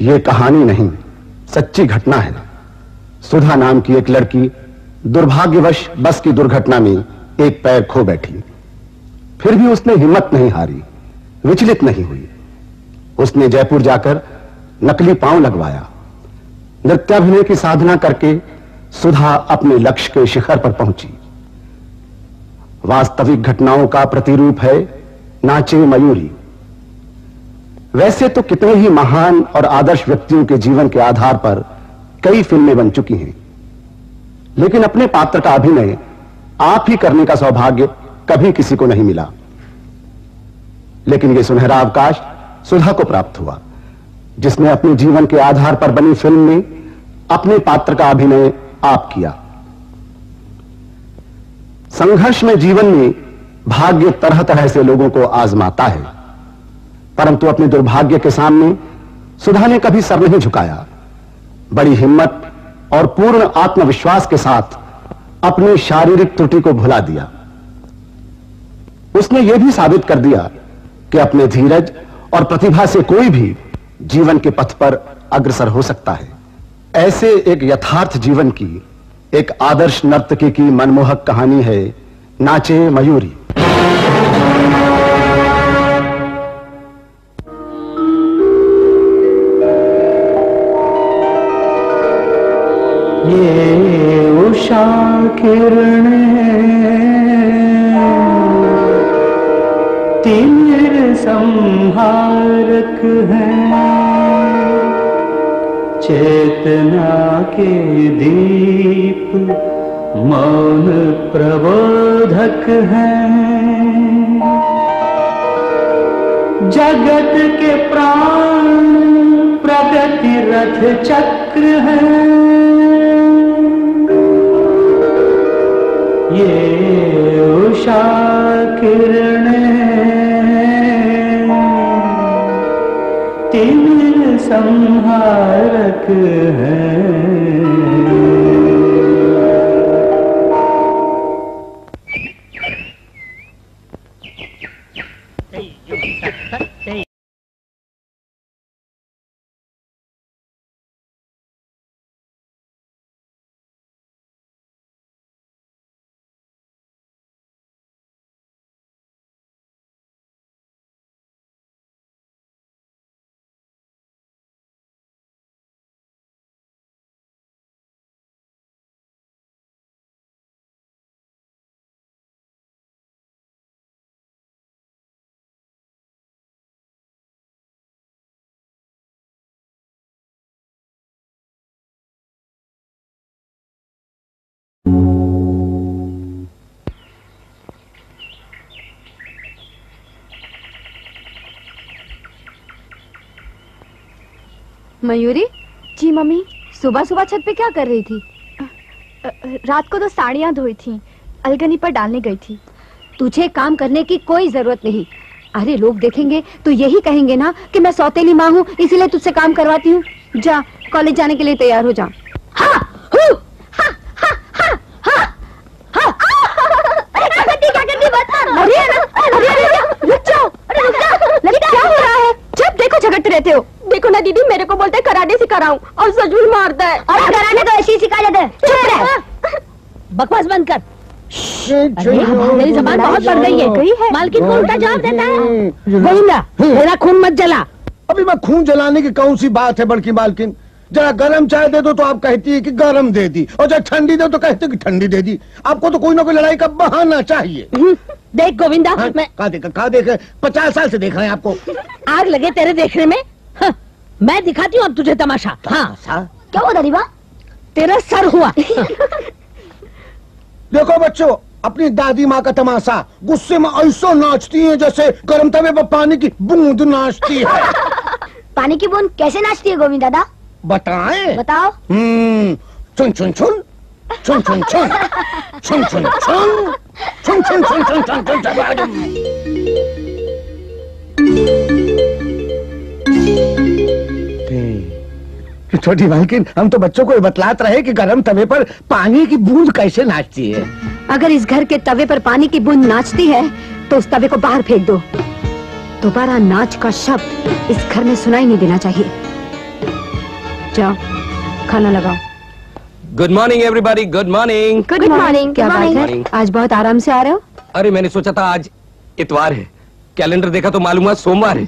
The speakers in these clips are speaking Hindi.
ये कहानी नहीं, सच्ची घटना है। सुधा नाम की एक लड़की दुर्भाग्यवश बस की दुर्घटना में एक पैर खो बैठी। फिर भी उसने हिम्मत नहीं हारी, विचलित नहीं हुई। उसने जयपुर जाकर नकली पाँव लगवाया। नृत्याभिनय की साधना करके सुधा अपने लक्ष्य के शिखर पर पहुँची। वास्तविक घटनाओं का प्रतिरूप है नाचे मयूरी। वैसे तो कितने ही महान और आदर्श व्यक्तियों के जीवन के आधार पर कई फ़िल्में बन चुकी हैं। लेकिन अपने पात्र का अभिनय आप ही करने का सौभाग्य कभी किसी को नहीं मिला। लेकिन यह सुनहरा अवकाश सुधा को प्राप्त हुआ, जिसने अपने जीवन के आधार पर बनी फ़िल्म में अपने पात्र का अभिनय आप किया। संघर्ष में जीवन में भाग्य तरह तरह से लोगों को आजमाता है। परंतु अपने दुर्भाग्य के सामने सुधा ने कभी सर नहीं झुकाया। बड़ी हिम्मत और पूर्ण आत्मविश्वास के साथ अपनी शारीरिक त्रुटि को भुला दिया। उसने यह भी साबित कर दिया कि अपने धीरज और प्रतिभा से कोई भी जीवन के पथ पर अग्रसर हो सकता है। ऐसे एक यथार्थ जीवन की, एक आदर्श नर्तकी की मनमोहक कहानी है, नाचे मयूरी। ये उषा किरण तिमिर संहारक है। चेतना के दीप मौन प्रबोधक है। जगत के प्राण प्रगति रथ चक्र है। ये उषा किरण तिमिर संहारक है। मयूरी? जी, मम्मी। सुबह सुबह छत पे क्या कर रही थी? रात को तो साड़ियाँ धोई थी। अलगनी पर डालने गई थी। तुझे काम करने की कोई ज़रूरत नहीं। अरे, लोग देखेंगे तो यही कहेंगे ना कि मैं सौतेली माँ हूँ, इसीलिए तुझसे काम करवाती हूँ। जा, कॉलेज जाने के लिए तैयार हो जा हाँ, हूँ, हाँ, हाँ, हाँ, हाँ, हाँ। अरे क्या करती, क्या करती, बता। अरे, अरे, अरे, अरे, रुक जाओ, अरे, रुक जाओ। ललिता, क्या हो रहा है जब देखो झगड़ते रहते हो। देखो ना दीदी मेरे को बोलते कराटे सिखा रहा हूँ और सचमुच मारता है। अरे कराटे तो ऐसे ही सिखा जाते हैं। बकवास बंद कर। मेरी जबान बहुत बढ़ गई है। मालकिन को उल्टा जवाब देता है। गोविंदा मेरा खून मत जला। अभी मैं खून जलाने की कौन सी बात है बड़की मालकिन? जरा गरम चाय दे दो तो आप कहती है कि गरम दे दी। और जब ठंडी दो तो कहते कि ठंडी दे दी। आपको तो कोई ना कोई लड़ाई का बहाना चाहिए। देख गोविंदा हाँ, मैं कहा देखा कहा देखा पचास साल से देख रहे हैं आपको। आग लगे तेरे देखने में? हाँ, मैं दिखाती हूँ अब तुझे तमाशा। हाँ। क्या हुआ दरीबा तेरा सर हुआ। देखो बच्चों अपनी दादी माँ का तमाशा। गुस्से में ऐसा नाचती है जैसे गर्म तवे पर पानी की बूंद नाचती है। पानी की बूंद कैसे नाचती है गोविंद दादा? बताएँ। बताओ। हम्म चुन चुन चुन। Chung chung chung. Chung chung chung. Chung chung chung chung chung chung chung. chung chung छोटी मालकिन हम तो बच्चों को बतलात रहे कि गरम तवे पर पानी की बूंद कैसे नाचती है अगर इस घर के तवे पर पानी की बूंद नाचती है तो उस तवे को बाहर फेंक दो दोबारा नाच का शब्द इस घर में सुनाई नहीं देना चाहिए जाओ खाना लगाओ good morning everybody good morning good morning क्या बात है? आज बहुत आराम से आ रहे हो? अरे मैंने सोचा था आज इतवार है। कैलेंडर देखा तो मालूम हुआ सोमवार है।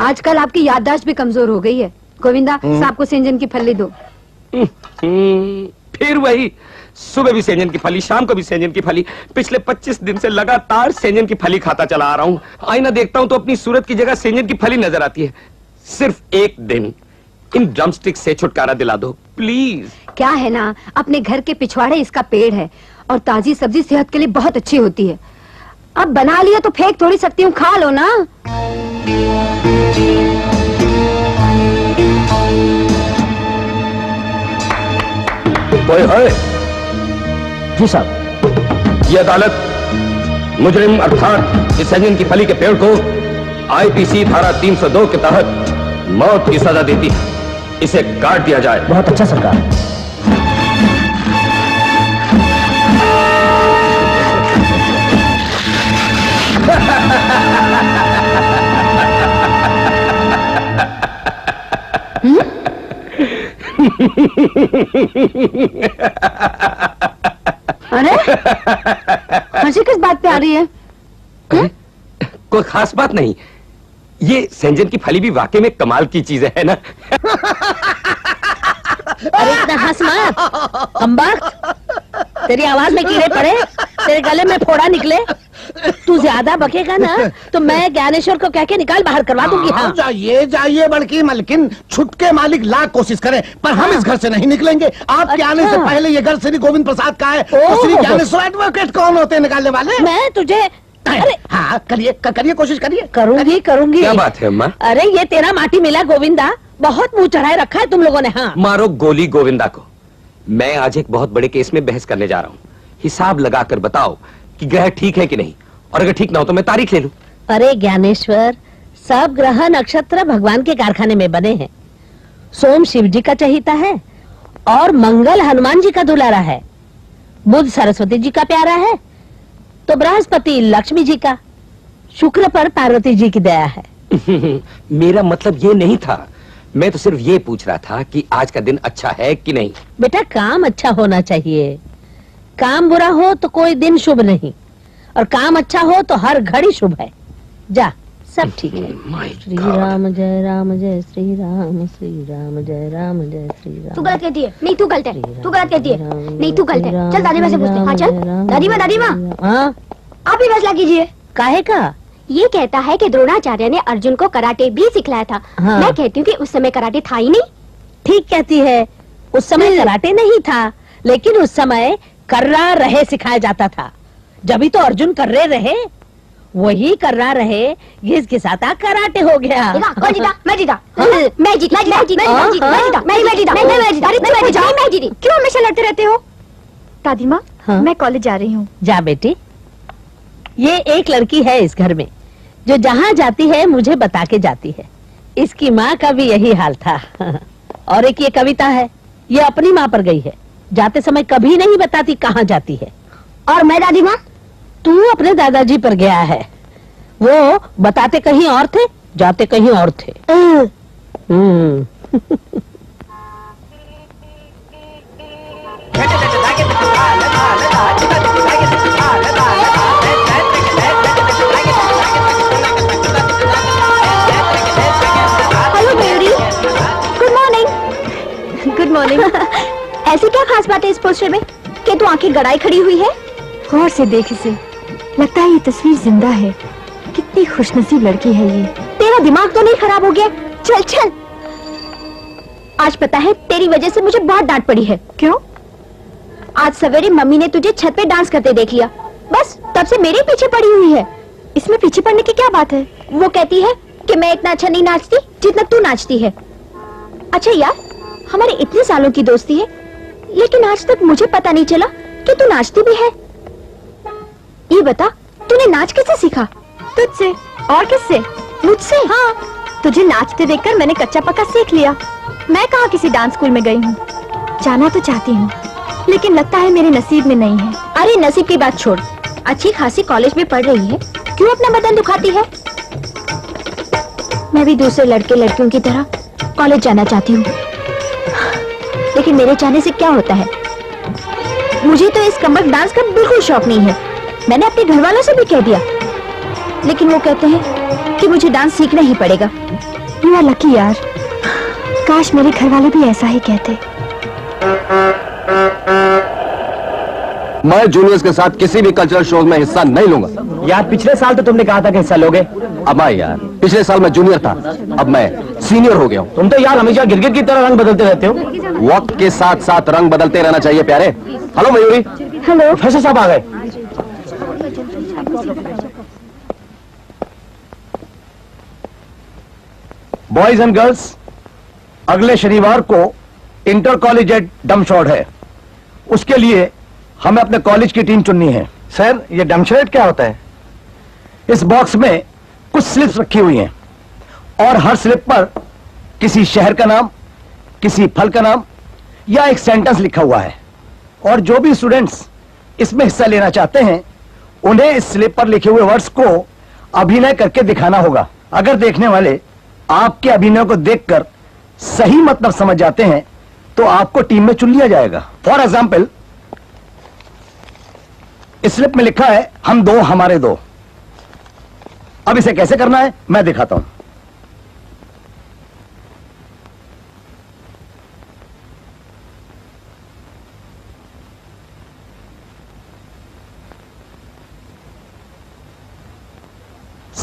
आजकल आपकी याददाश्त भी कमज़ोर हो गई है। गोविंदा साहब को सेंजन की फल्ली दो। हम्म, फिर वही। सुबह भी सेंजन की फली शाम को भी सेंजन की फली। पिछले 25 दिन से लगातार सेंजन की फली खाता चला आ रहा हूँ। आईना देखता हूँ तो अपनी सूरत की जगह सेंजन की फली नज़र आती है। सिर्फ़ एक दिन। इन ड्रमस्टिक से छुटकारा दिला दो। प्लीज़ क्या है ना? अपने घर के पिछवाड़े इसका पेड़ है और ताजी सब्ज़ी सेहत के लिए बहुत अच्छी होती है। अब बना लिया तो फेंक थोड़ी सकती हूँ खा लो ना। ओए ओए। जी साहब। ये अदालत मुजरिम अर्थात इस सैनिक की फली के पेड़ को आईपीसी धारा 302 के तहत मौत की सजा देती है। इसे काट दिया जाए। बहुत अच्छा सरकार। अरे हँसी किस बात पे आ रही है? कोई खास बात नहीं। ये सेंजन की फली भी वाकई में कमाल की चीज़ है ना? अरे इतना हंस मत। कमबख्त तेरी आवाज़ में कीड़े पड़े तेरे गले में फोड़ा निकले। तू ज़्यादा बकेगा ना तो मैं ज्ञानेश्वर को कह के निकाल बाहर करवा दूँगी हाँ, हाँ। जाइए जाइए बड़की मलकिन। छुटके मालिक लाख कोशिश करें पर हम इस घर से नहीं निकलेंगे। आपके अच्छा। आने से पहले ये घर श्री गोविंद प्रसाद का है तो श्री ज्ञानेश्वर एडवोकेट कौन होते निकालने वाले? मैं तुझे अरे। हाँ करिए करिए कोशिश करिए। करूँगी करूँगी। क्या बात है अम्मा? अरे ये तेरा माटी मिला गोविंदा। बहुत मुँह चढ़ाए रखा है तुम लोगों ने हाँ। मारो गोली गोविंदा को। मैं आज एक बहुत बड़े केस में बहस करने जा रहा हूँ। हिसाब लगाकर बताओ कि ग्रह ठीक है कि नहीं। और अगर ठीक ना हो तो मैं तारीख ले लूँ। अरे ज्ञानेश्वर सब ग्रह नक्षत्र भगवान के कारखाने में बने हैं। सोम शिव जी का चहिता है और मंगल हनुमान जी का दुलारा है। बुध सरस्वती जी का प्यारा है। तो बृहस्पति लक्ष्मी जी का शुक्र पर पार्वती जी की दया है। मेरा मतलब ये नहीं था। मैं तो सिर्फ़ ये पूछ रहा था कि आज का दिन अच्छा है कि नहीं? बेटा काम अच्छा होना चाहिए। काम बुरा हो तो कोई दिन शुभ नहीं। और काम अच्छा हो तो हर घड़ी शुभ है। जा। सब ठीक है। श्री राम जय राम जय श्री राम श्री राम जय राम जय श्री राम। तू गलत कहती है। नहीं तू गलत है। तू गलत कहती है। नहीं तू गलत है। चल दादी माँ से पूछते हैं। हाँ चल। दादी माँ दादी माँ। हाँ? आप ही फैसला कीजिए। काहे का? ये कहता है कि द्रोणाचार्य ने अर्जुन को कराटे भी सिखलाया था। हाँ। मैं कहती हूँ कि उस समय कराटे था ही नहीं। ठीक कहती है। उस समय कराटे नहीं था लेकिन उस समय कर्रा रहे सिखाया जाता था। जब ही तो अर्जुन कर्रे रहे वही कर्रा रहे घिस घिसाता कराटे हो गया। देखा जीता? मैं जीता। मैं जीती मैं जीती मैं जीती मैं जीता मैं मैं जीता मैं मैं जीता मैं जीता मैं जीती। क्यों हमेशा लड़ते रहते हो? दादी माँ हाँ? मैं कॉलेज जा रही हूँ। जा बेटी। ये एक लड़की है इस घर में जो जहाँ जाती है मुझे बता के जाती है। इसकी माँ का भी यही हाल था। और एक ये कविता है ये अपनी माँ पर गई है। जाते समय कभी नहीं बताती कहाँ जाती है। और मैं दादी माँ तू अपने दादाजी पर गया है। वो बताते कहीं और थे जाते कहीं और थे। हम्म। Hello Mayuri good morning good morning ऐसी क्या खास बात है इस पोस्टर में? कि तू आँखें गड़ाई खड़ी हुई है? गौर से देख इसे। लगता है ये तस्वीर ज़िंदा है। कितनी खुशनसीब लड़की है ये। तेरा दिमाग तो नहीं खराब हो गया? चल चल। आज पता है तेरी वजह से मुझे बहुत डांट पड़ी है। क्यों? आज सवेरे मम्मी ने तुझे छत पे डांस करते देख लिया। बस तब से मेरे पीछे पड़ी हुई है। इसमें पीछे पड़ने की क्या बात है? वो कहती है कि मैं इतना अच्छा नहीं नाचती जितना तू नाचती है। अच्छा यार हमारे इतने सालों की दोस्ती है लेकिन आज तक मुझे पता नहीं चला कि तू नाचती भी है। ये बता, तूने नाच कैसे सीखा? तुझसे। और किससे? मुझसे? हाँ। तुझे नाचते देखकर मैंने कच्चा पक्का सीख लिया। मैं कहाँ किसी डांस स्कूल में गई हूँ? जाना तो चाहती हूँ, लेकिन लगता है मेरे नसीब में नहीं है। अरे, नसीब की बात छोड़। अच्छी खासी कॉलेज में पढ़ रही है। क्यों अपना बदन दुखाती है? मैं भी दूसरे लड़के लड़कियों की तरह कॉलेज जाना चाहती हूँ। लेकिन मेरे जाने से क्या होता है? मुझे तो इस कमर डांस का बिल्कुल शौक नहीं है। मैंने अपने घर वालों से भी कह दिया। लेकिन वो कहते हैं कि मुझे डांस सीखना ही पड़ेगा। यू आर लकी यार। काश मेरे घर वाले भी ऐसा ही कहते। मैं जूनियर्स के साथ किसी भी कल्चरल शो में हिस्सा नहीं लूँगा। यार पिछले साल तो तुमने कहा था कि हिस्सा लोगे। अब मैं यार पिछले साल मैं जूनियर था। अब मैं सीनियर हो गया हूँ। तुम तो यार हमेशा गिरगिट की तरह रंग बदलते रहते हो। वक्त के साथ साथ रंग बदलते रहना चाहिए प्यारे। हेलो मयूरी। हेलो प्रोफेसर साहब आ गए। बॉयज़ एंड गर्ल्स अगले शनिवार को इंटर कॉलेज एट डमशॉर्ड है। उसके लिए हमें अपने कॉलेज की टीम चुननी है। सर ये डमशॉर्ड क्या होता है? इस बॉक्स में कुछ स्लिप्स रखी हुई हैं और हर स्लिप पर किसी शहर का नाम किसी फल का नाम या एक सेंटेंस लिखा हुआ है। और जो भी स्टूडेंट्स इसमें हिस्सा लेना चाहते हैं उन्हें इस स्लिप पर लिखे हुए वर्ड्स को अभिनय करके दिखाना होगा। अगर देखने वाले आपके अभिनय को देखकर सही मतलब समझ जाते हैं तो आपको टीम में चुन लिया जाएगा। फॉर एग्ज़ाम्पल स्लिप में लिखा है, हम दो, हमारे दो। अब इसे कैसे करना है, मैं दिखाता हूँ।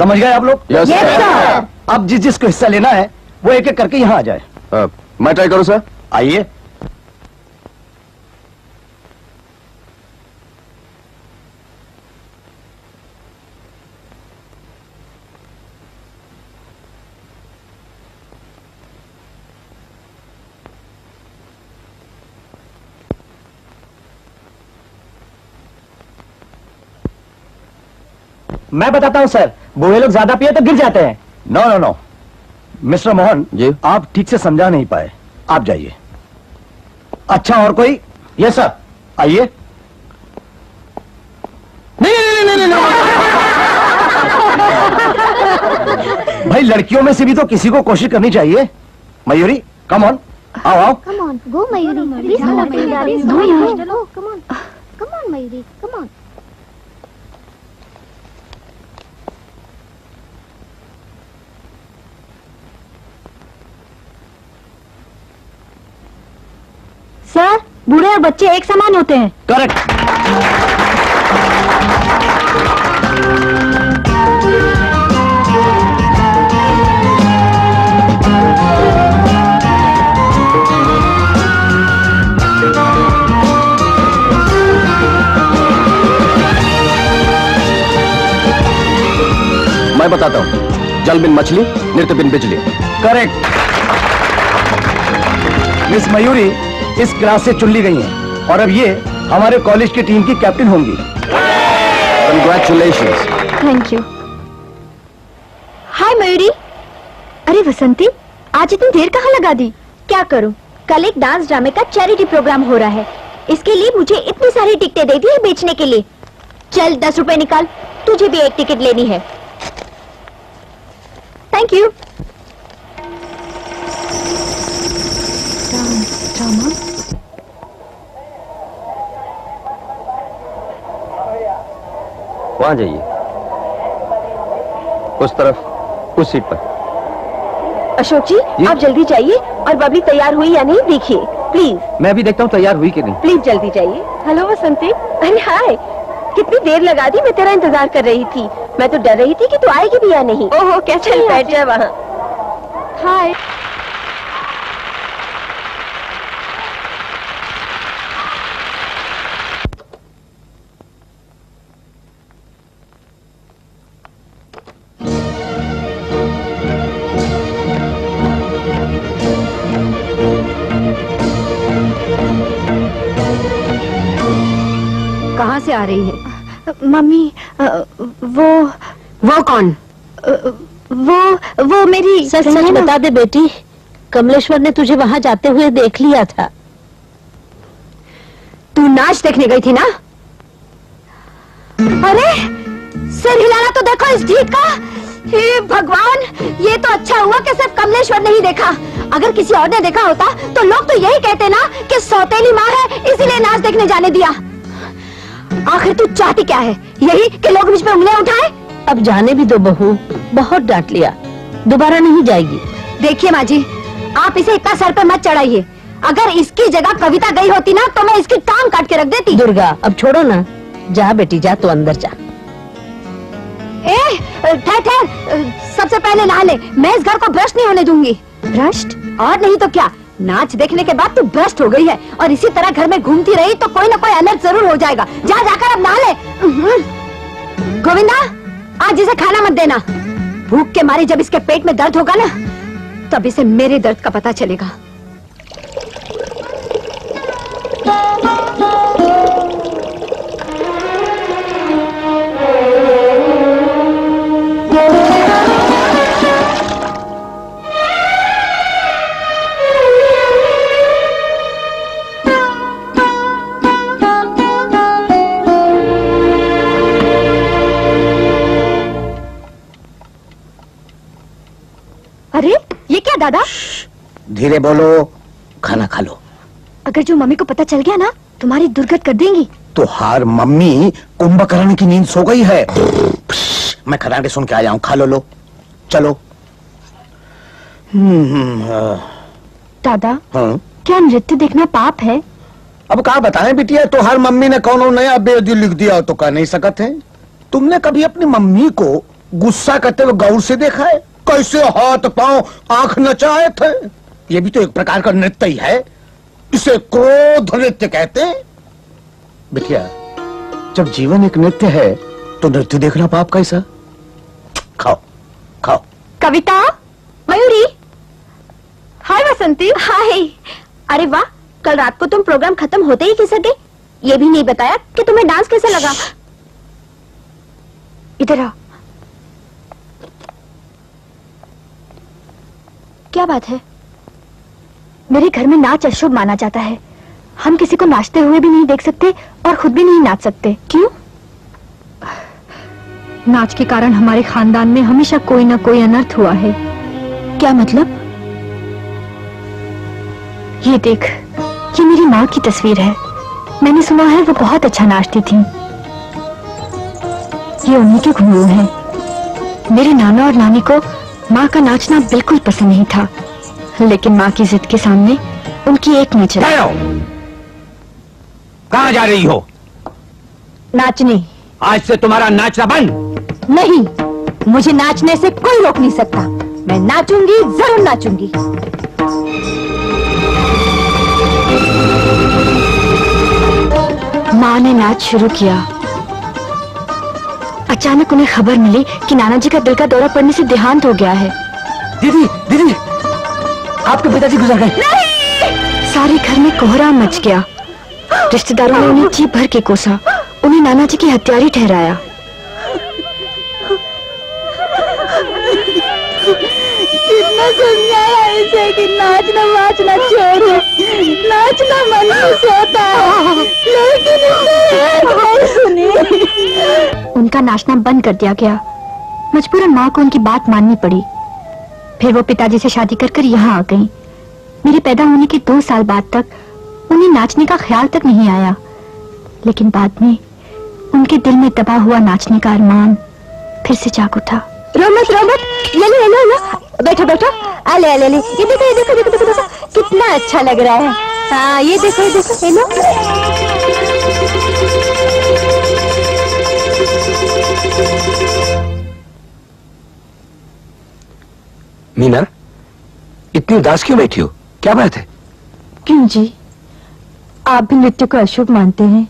समझ गए आप लोग? Yes, Yes, sir. अब जिस जिसको हिस्सा लेना है वो एक एक करके यहाँ आ जाए। Uh, मैं ट्राई करूँ सर आइए। मैं बताता हूँ सर। बूढ़े लोग ज़्यादा पिए तो गिर जाते हैं। No no no mister Mohan ji? आप ठीक से समझा नहीं पाए। आप जाइए। अच्छा और कोई? यस सर आइए। नहीं नहीं नहीं नहीं, नहीं। भाई लड़कियों में से भी तो किसी को कोशिश करनी चाहिए। मयूरी कम ऑन आओ आओ। Come on, go Mayuri. Please come on, Mayuri. No, no. Come on. Sir, बूढ़े और बच्चे एक समान होते हैं। करेक्ट। मैं बताता हूँ, जल बिन मछली नृत्य बिन बिजली। करेक्ट। मिस मयूरी इस क्लास से चुन ली गई हैं। और अब ये हमारे कॉलेज की टीम की कैप्टन होंगी। Congratulation thank you hi Mayuri अरे वसंती आज इतनी देर कहाँ लगा दी? क्या करूँ? कल एक डांस ड्रामे का चैरिटी प्रोग्राम हो रहा है। इसके लिए मुझे इतनी सारी टिकटें दे दी है बेचने के लिए। चल दस रुपए निकाल। तुझे भी एक टिकट लेनी है। Thank you drama? वहाँ जाइए। उस तरफ़ उस सीट पर। अशोक जी, जी? आप जल्दी जाइए और बबली तैयार हुई या नहीं देखिए प्लीज़। मैं भी देखता हूँ तैयार हुई कि नहीं। प्लीज़ जल्दी जाइए। हेलो वसंती। अरे हाय। कितनी देर लगा दी मैं तेरा इंतज़ार कर रही थी। मैं तो डर रही थी कि तू आएगी भी या नहीं। ओहो कैसे बैठ जाए वहाँ। हाय। से आ रही है। मम्मी वो वो कौन? वो वो मेरी सच सच बता दे बेटी कमलेश्वर ने तुझे वहाँ जाते हुए देख लिया था। तू नाच देखने गई थी ना? अरे सर हिलाना तो देखो इस ढीठ का। हे भगवान ये तो अच्छा हुआ कि सिर्फ़ कमलेश्वर ने ही देखा। अगर किसी और ने देखा होता तो लोग तो यही कहते ना कि सौतेली माँ है इसीलिए नाच देखने जाने दिया। आखिर तू चाहती क्या है? यही कि लोग मुझ पे उंगलियाँ उठाए? अब जाने भी दो बहू बहुत डांट लिया। दोबारा नहीं जाएगी। देखिए माँ जी आप इसे इतना सर पे मत चढ़ाइए। अगर इसकी जगह कविता गई होती ना तो मैं इसकी टांग काट के रख देती। दुर्गा अब छोड़ो ना। जा बेटी जा तो अंदर जा। ए ठहर ठहर। सबसे पहले नहा ले। मैं इस घर को भ्रष्ट नहीं होने दूँगी। भ्रष्ट और नहीं तो क्या? नाच देखने के बाद तू भ्रष्ट हो गई है और इसी तरह घर में घूमती रही तो कोई ना कोई अलर्ट ज़रूर हो जाएगा। जा, जाकर अब नहा ले। गोविंदा, आज इसे खाना मत देना। भूख के मारे जब इसके पेट में दर्द होगा ना, तब इसे मेरे दर्द का पता चलेगा। दादा? धीरे बोलो खाना खा लो। अगर जो मम्मी को पता चल गया ना तुम्हारी दुर्गत कर देंगी। तो हार मम्मी कुंभकर्ण की नींद सो गई है। मैं खराटे सुन के आया हूँ खा लो लो। चलो। हम्म, हम्म, हाँ, दादा हाँ। क्या नृत्य देखना पाप है? अब कहा बताएँ बिटिया तो हर मम्मी ने कौन नया बेदी लिख दिया तो कह नहीं सकते। तुमने कभी अपनी मम्मी को गुस्सा करते हुए गौर से देखा है? कैसे हाथ पाँव आँख नचाए थे? ये भी तो एक प्रकार का नृत्य ही है। इसे क्रोध नृत्य कहते हैं। बिटिया जब जीवन एक नृत्य है तो नृत्य देखना पाप कैसा खाओ खाओ। कविता मयूरी। हाय बसंती हाय। अरे वाह कल रात को तुम प्रोग्राम खत्म होते ही किसक गए ये भी नहीं बताया कि तुम्हें डांस कैसा लगा। इधर आओ। क्या बात है? मेरे घर में नाच अशुभ माना जाता है। हम किसी को नाचते हुए भी नहीं देख सकते और खुद भी नहीं नाच सकते। क्यों? नाच के कारण हमारे खानदान में हमेशा कोई ना कोई अनर्थ हुआ है। क्या मतलब? ये देख, ये मेरी माँ की तस्वीर है। मैंने सुना है वो बहुत अच्छा नाचती थी। ये उन्हीं के घुंघरू हैं। मेरे नाना और नानी को माँ का नाचना बिल्कुल पसंद नहीं था लेकिन माँ की जिद के सामने उनकी एक न चला कहाँ जा रही हो? नाचने। आज से तुम्हारा नाचना बंद। नहीं मुझे नाचने से कोई रोक नहीं सकता। मैं नाचूँगी ज़रूर नाचूँगी। माँ ने नाच शुरू किया। अचानक उन्हें खबर मिली कि नाना जी का दिल का दौरा पड़ने से देहांत हो गया है। दीदी दीदी आपके पिताजी गुजर गए। सारे घर में कोहरा मच गया। रिश्तेदारों ने उन्हें जी भर के कोसा। उन्हें नाना जी की हत्यारी ठहराया। कितना समझाया इसे कि नाचना वाचना छोड़ नाचना मन में सोता है। लेकिन नहीं सुनी। उनका नाचना बंद कर दिया गया। मजबूरन माँ को उनकी बात माननी पड़ी। फिर वो पिताजी से शादी कर कर यहाँ आ गई। मेरे पैदा होने के दो साल बाद तक उन्हें नाचने का ख्याल तक नहीं आया। लेकिन बाद में उनके दिल में दबा हुआ नाचने का अरमान फिर से जाग उठा। रोमत रोमत। लो लो। बैठो बैठो। आ ले आ ले ले ये देखो ये देखो देखो देखो देखो। कितना अच्छा लग रहा है। हाँ ये देखो ये देखो ये लो। मीना इतनी उदास क्यों बैठी हो? क्या बात है? क्यों जी? आप भी नृत्य को अशुभ मानते हैं।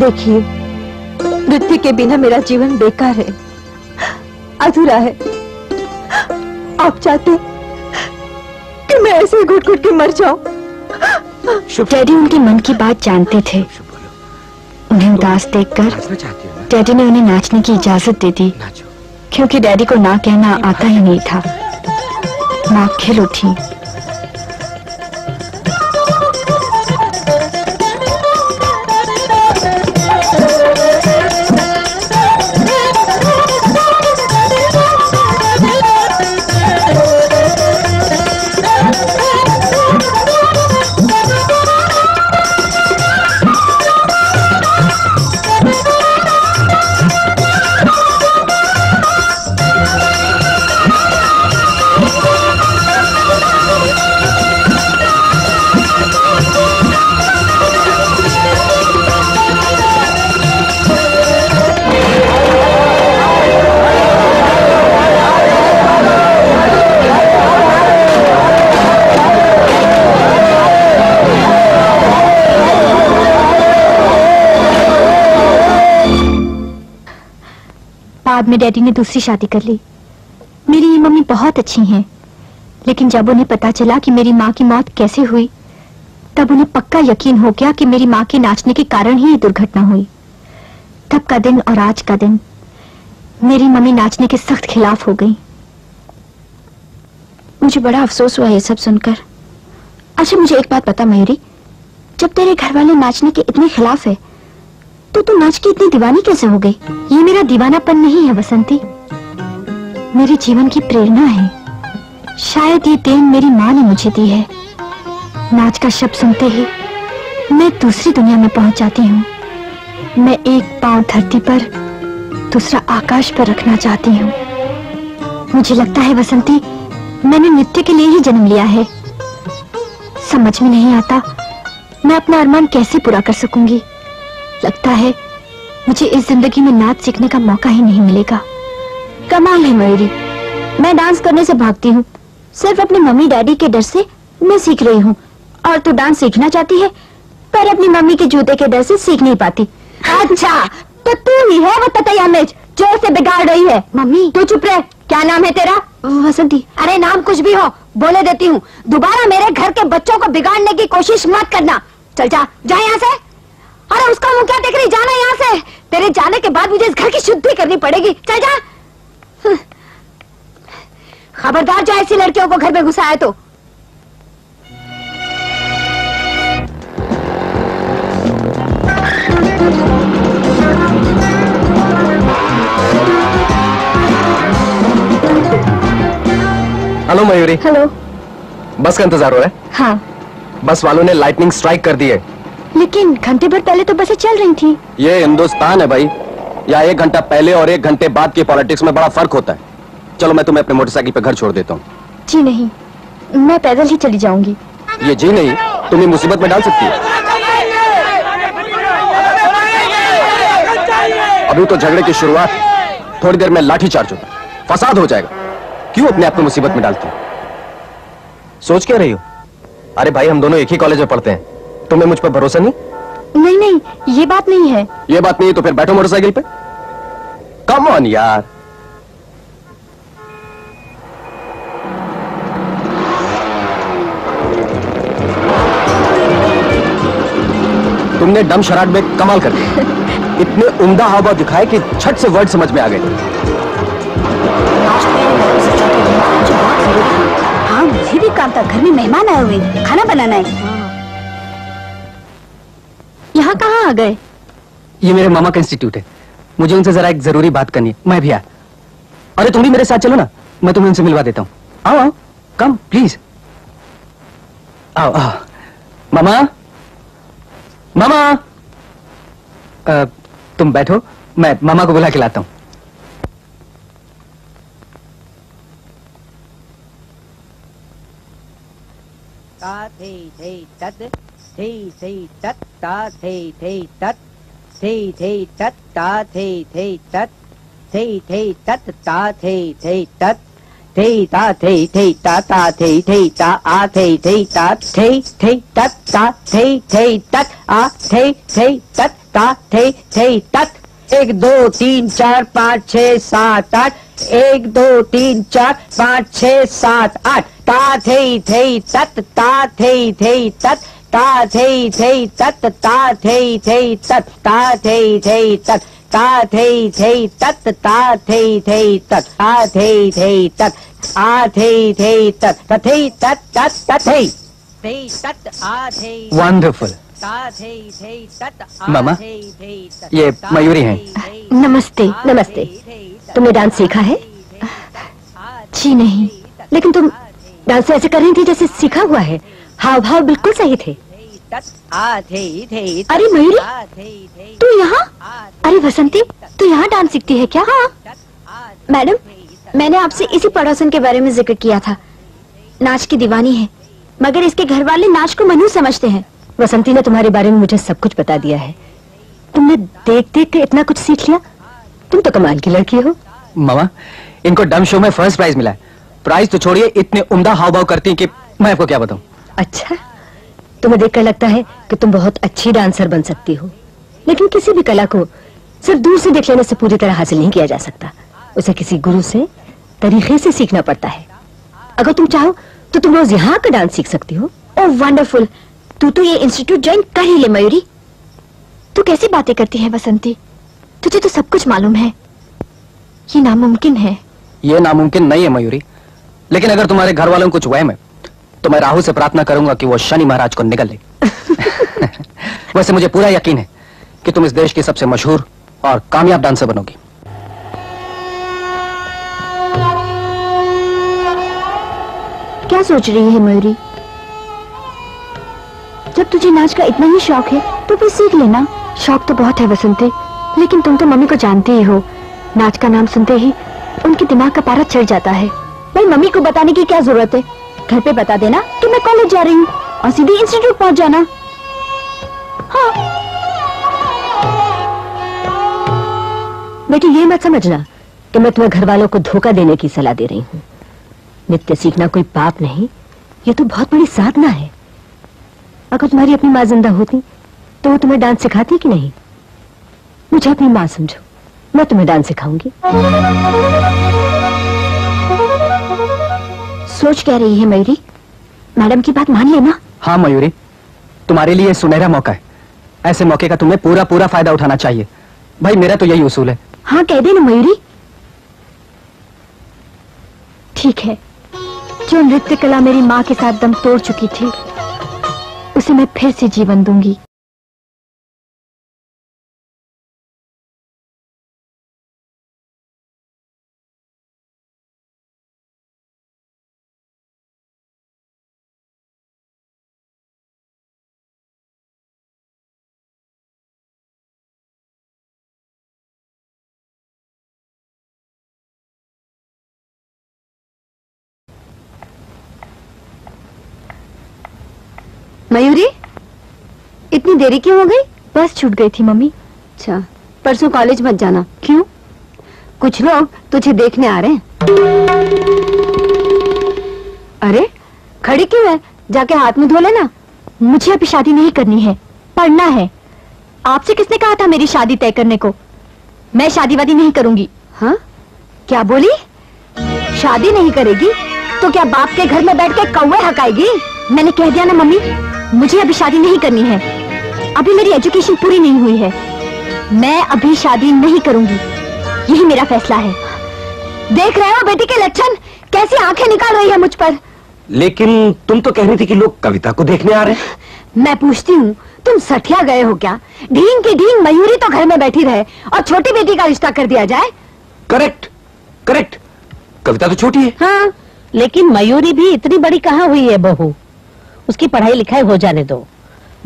देखिए नृत्य के बिना मेरा जीवन बेकार है। अधूरा है। आप चाहते कि मैं ऐसे घुट घुट के मर जाऊँ? डैडी उनके मन की बात जानते थे। उन्हें उदास देखकर डैडी ने उन्हें नाचने की इजाज़त दे दी। क्योंकि डैडी को ना कहना आता ही नहीं था। माँ खिल उठी। बाद में डैडी ने दूसरी शादी कर ली। मेरी ये मम्मी बहुत अच्छी हैं, लेकिन जब उन्हें पता चला कि मेरी माँ की मौत कैसे हुई, तब उन्हें पक्का यकीन हो गया कि मेरी माँ के नाचने के कारण ही ये दुर्घटना हुई। तब का दिन और आज का दिन मेरी मम्मी नाचने के सख्त खिलाफ हो गई। मुझे बड़ा अफसोस हुआ ये सब सुनकर। अच्छा मुझे एक बात पता मयूरी, जब तेरे घर वाले नाचने के इतने खिलाफ है तो तू नाच की इतनी दीवानी कैसे हो गई ये मेरा दीवानापन नहीं है बसंती मेरे जीवन की प्रेरणा है। शायद ये देन मेरी माँ ने मुझे दी है। नाच का शब्द सुनते ही मैं दूसरी दुनिया में पहुँच जाती हूँ। मैं एक पाँव धरती पर, दूसरा आकाश पर रखना चाहती हूँ। मुझे लगता है बसंती मैंने नृत्य के लिए ही जन्म लिया है। समझ में नहीं आता मैं अपना अरमान कैसे पूरा कर सकूँगी। लगता है मुझे इस ज़िंदगी में नाच सीखने का मौका ही नहीं मिलेगा। कमाल है मयूरी। मैं डांस करने से भागती हूँ। सिर्फ़ अपनी मम्मी डैडी के डर से मैं सीख रही हूँ। और तू डांस सीखना चाहती है पर अपनी मम्मी के जूते के डर से सीख नहीं पाती। अच्छा तो तू ही है वो ततैया मेज ज़ोर से बिगाड़ रही है। मम्मी। तू चुप रह क्या नाम है तेरा? वसंती। अरे नाम कुछ भी हो बोले देती हूँ। दोबारा मेरे घर के बच्चों को बिगाड़ने की कोशिश मत करना। चल जा जा यहाँ से। अरे उसका मुँह क्या देख रही? जाना यहाँ से। तेरे जाने के बाद मुझे इस घर की शुद्धि करनी पड़ेगी। चल जा। खबरदार जो ऐसी लड़कियों को घर में घुसाए तो। हेलो मयूरी हेलो बस का इंतज़ार हो रहा है? हाँ। बस वालों ने लाइटनिंग स्ट्राइक कर दी है। लेकिन घंटे भर पहले तो बसें चल रही थी। ये हिंदुस्तान है भाई। या एक घंटा पहले और एक घंटे बाद की पॉलिटिक्स में बड़ा फ़र्क होता है। चलो मैं तुम्हें अपने मोटरसाइकिल पे घर छोड़ देता हूँ। जी नहीं मैं पैदल ही चली जाऊँगी। ये जी नहीं तुम्हें मुसीबत में डाल सकती है। अभी तो झगड़े की शुरुआत। थोड़ी देर में लाठी चार्ज होगा फसाद हो जाएगा। क्यों अपने आप को मुसीबत में डालती हो? सोच क्या रही हो? अरे भाई हम दोनों एक ही कॉलेज में पढ़ते हैं। तुम्हें मुझ पर भरोसा नहीं? नहीं नहीं ये बात नहीं है। ये बात नहीं तो फिर बैठो मोटरसाइकिल पे। कम ऑन यार। तुमने डम शराट में कमाल कर दिया इतने उम्दा हाव दिखाए कि छठ से वर्ड समझ में आ गए। हाँ। मुझे भी काम था घर में मेहमान आए हुए खाना बनाना है। यहाँ कहाँ आ गए? ये मेरे मामा का इंस्टीट्यूट है। मुझे उनसे जरा एक ज़रूरी बात करनी है। मैं भी आया। अरे तुम भी मेरे साथ चलो ना। मैं तुम्हें उनसे मिलवा देता हूँ। आओ आओ। कम प्लीज़ आओ आओ। मामा? मामा? अ, तुम बैठो। मैं मामा को बुला के लाता हूँ। ता थे थे एक दो तीन चार पाँच छ सात आठ एक दो तीन चार पाँच छ सात आठ ता थे थे तत ता थे थे तत वंडरफुल मामा ये मयूरी हैं नमस्ते नमस्ते तुमने डांस सीखा है जी नहीं लेकिन तुम डांस ऐसे कर रही थी जैसे सीखा हुआ है हाव भाव बिल्कुल सही थे। अरे मयूरी, तू यहाँ? अरे बसंती तू यहाँ डांस सीखती है क्या? हाँ। मैडम, मैंने आपसे इसी पड़ोसन के बारे में ज़िक्र किया था। नाच की दीवानी है, मगर इसके घर वाले नाच को मनु समझते हैं। वसंती ने तुम्हारे बारे में मुझे सब कुछ बता दिया है। तुमने देख देख के इतना कुछ सीख लिया? तुम तो कमाल की लड़की हो। मामा, इनको डम शो में फ़र्स्ट प्राइज मिला है। प्राइज तो छोड़िए, इतने उम्दा हाव भाव करती है कि मैं आपको क्या बताऊँ? अच्छा तुम्हें देखकर लगता है कि तुम बहुत अच्छी डांसर बन सकती हो। लेकिन किसी भी कला को सिर्फ़ दूर से देख लेने से पूरी तरह हासिल नहीं किया जा सकता। उसे किसी गुरु से, तरीके से सीखना पड़ता है। अगर तुम चाहो तो तुम रोज यहाँ का डांस सीख सकती हो। Oh, wonderful! तू तो ये इंस्टीट्यूट ज्वाइन कर ही ले, मयूरी। तू कैसी बातें करती है, बसंती? तुझे तो सब कुछ मालूम है। ये नामुमकिन है। ये नामुमकिन नहीं है, मयूरी। लेकिन अगर तुम्हारे घर वालों को कुछ वहम है तो मैं राहु से प्रार्थना करूँगा कि वो शनि महाराज को निकल ले। वैसे मुझे पूरा यकीन है कि तुम इस देश की सबसे मशहूर और कामयाब डांसर बनोगी। क्या सोच रही है मयूरी? जब तुझे नाच का इतना ही शौक है तो फिर सीख लेना। शौक तो बहुत है बसंती लेकिन तुम तो मम्मी को जानती ही हो। नाच का नाम सुनते ही उनके दिमाग का पारा चढ़ जाता है। भाई मम्मी को बताने की क्या ज़रूरत है? घर पे बता देना कि मैं कॉलेज जा रही हूँ और सीधे इंस्टीट्यूट पहुँच जाना। हाँ। बेटी ये मत समझना कि मैं तुम्हें घर वालों को धोखा देने की सलाह दे रही हूँ। नित्य सीखना कोई पाप नहीं, ये तो बहुत बड़ी साधना है। अगर तुम्हारी अपनी माँ ज़िंदा होती तो वो तुम्हें डांस सिखाती कि नहीं? मुझे अपनी माँ समझो, मैं तुम्हें डांस सिखाऊँगी। सोच कह रही है मयूरी। मैडम की बात मान लेना। हाँ मयूरी। तुम्हारे लिए सुनहरा मौका है। ऐसे मौके का तुम्हें पूरा पूरा फ़ायदा उठाना चाहिए। भाई मेरा तो यही उसूल है। हाँ कह देना मयूरी। ठीक है। जो नृत्य कला मेरी माँ के साथ दम तोड़ चुकी थी उसे मैं फिर से जीवन दूँगी। मयूरी इतनी देरी क्यों हो गई? बस छूट गई थी मम्मी। अच्छा परसों कॉलेज मत जाना। क्यों? कुछ लोग तुझे देखने आ रहे हैं। अरे खड़ी क्यों है? जाके हाथ में धो लेना। मुझे अभी शादी नहीं करनी है पढ़ना है। आपसे किसने कहा था मेरी शादी तय करने को? मैं शादी वादी नहीं करूँगी। हाँ? क्या बोली? शादी नहीं करेगी तो क्या बाप के घर में बैठ के कौवे हकाएगी? मैंने कह दिया ना मम्मी। मुझे अभी शादी नहीं करनी है। अभी मेरी एजुकेशन पूरी नहीं हुई है। मैं अभी शादी नहीं करूँगी। यही मेरा फैसला है। देख रहे हो बेटी के लक्षण? कैसी आँखें निकाल रही है मुझ पर? लेकिन तुम तो कह रही थी कि लोग कविता को देखने आ रहे हैं। मैं पूछती हूँ तुम सठिया गए हो क्या? ढींग की ढींग मयूरी तो घर में बैठी रहे और छोटी बेटी का रिश्ता कर दिया जाए? करेक्ट करेक्ट कविता तो छोटी है। हाँ लेकिन मयूरी भी इतनी बड़ी कहाँ हुई है बहू? उसकी पढ़ाई लिखाई हो जाने दो।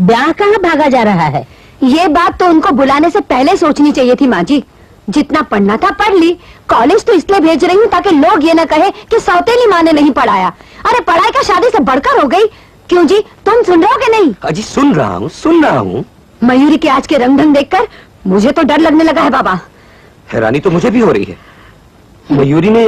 ब्याह कहाँ भागा जा रहा है? ये बात तो उनको बुलाने से पहले सोचनी चाहिए थी माँ जी। जितना पढ़ना था पढ़ ली। कॉलेज तो इसलिए भेज रही हूँ ताकि लोग ये न कहे कि सौतेली माँ ने नहीं पढ़ाया। अरे पढ़ाई का शादी से बढ़कर हो गई। क्यों जी? तुम सुन रहे हो कि नहीं? अजी सुन रहा हूँ सुन रहा हूँ। मयूरी के आज के रंग ढंग देखकर मुझे तो डर लगने लगा है बाबा। हैरानी तो मुझे भी हो रही है। मयूरी ने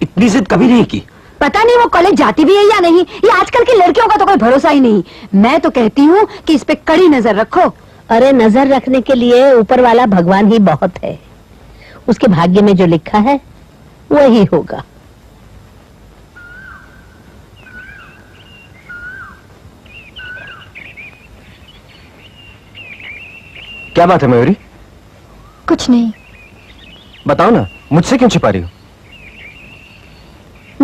इतनी जिद कभी नहीं की। पता नहीं वो कॉलेज जाती भी है या नहीं। ये आजकल की लड़कियों का तो कोई भरोसा ही नहीं। मैं तो कहती हूँ कि इस पे कड़ी नज़र रखो। अरे नज़र रखने के लिए ऊपर वाला भगवान ही बहुत है। उसके भाग्य में जो लिखा है वही होगा। क्या बात है मयूरी? कुछ नहीं। बताओ ना मुझसे क्यों छिपा रही हो?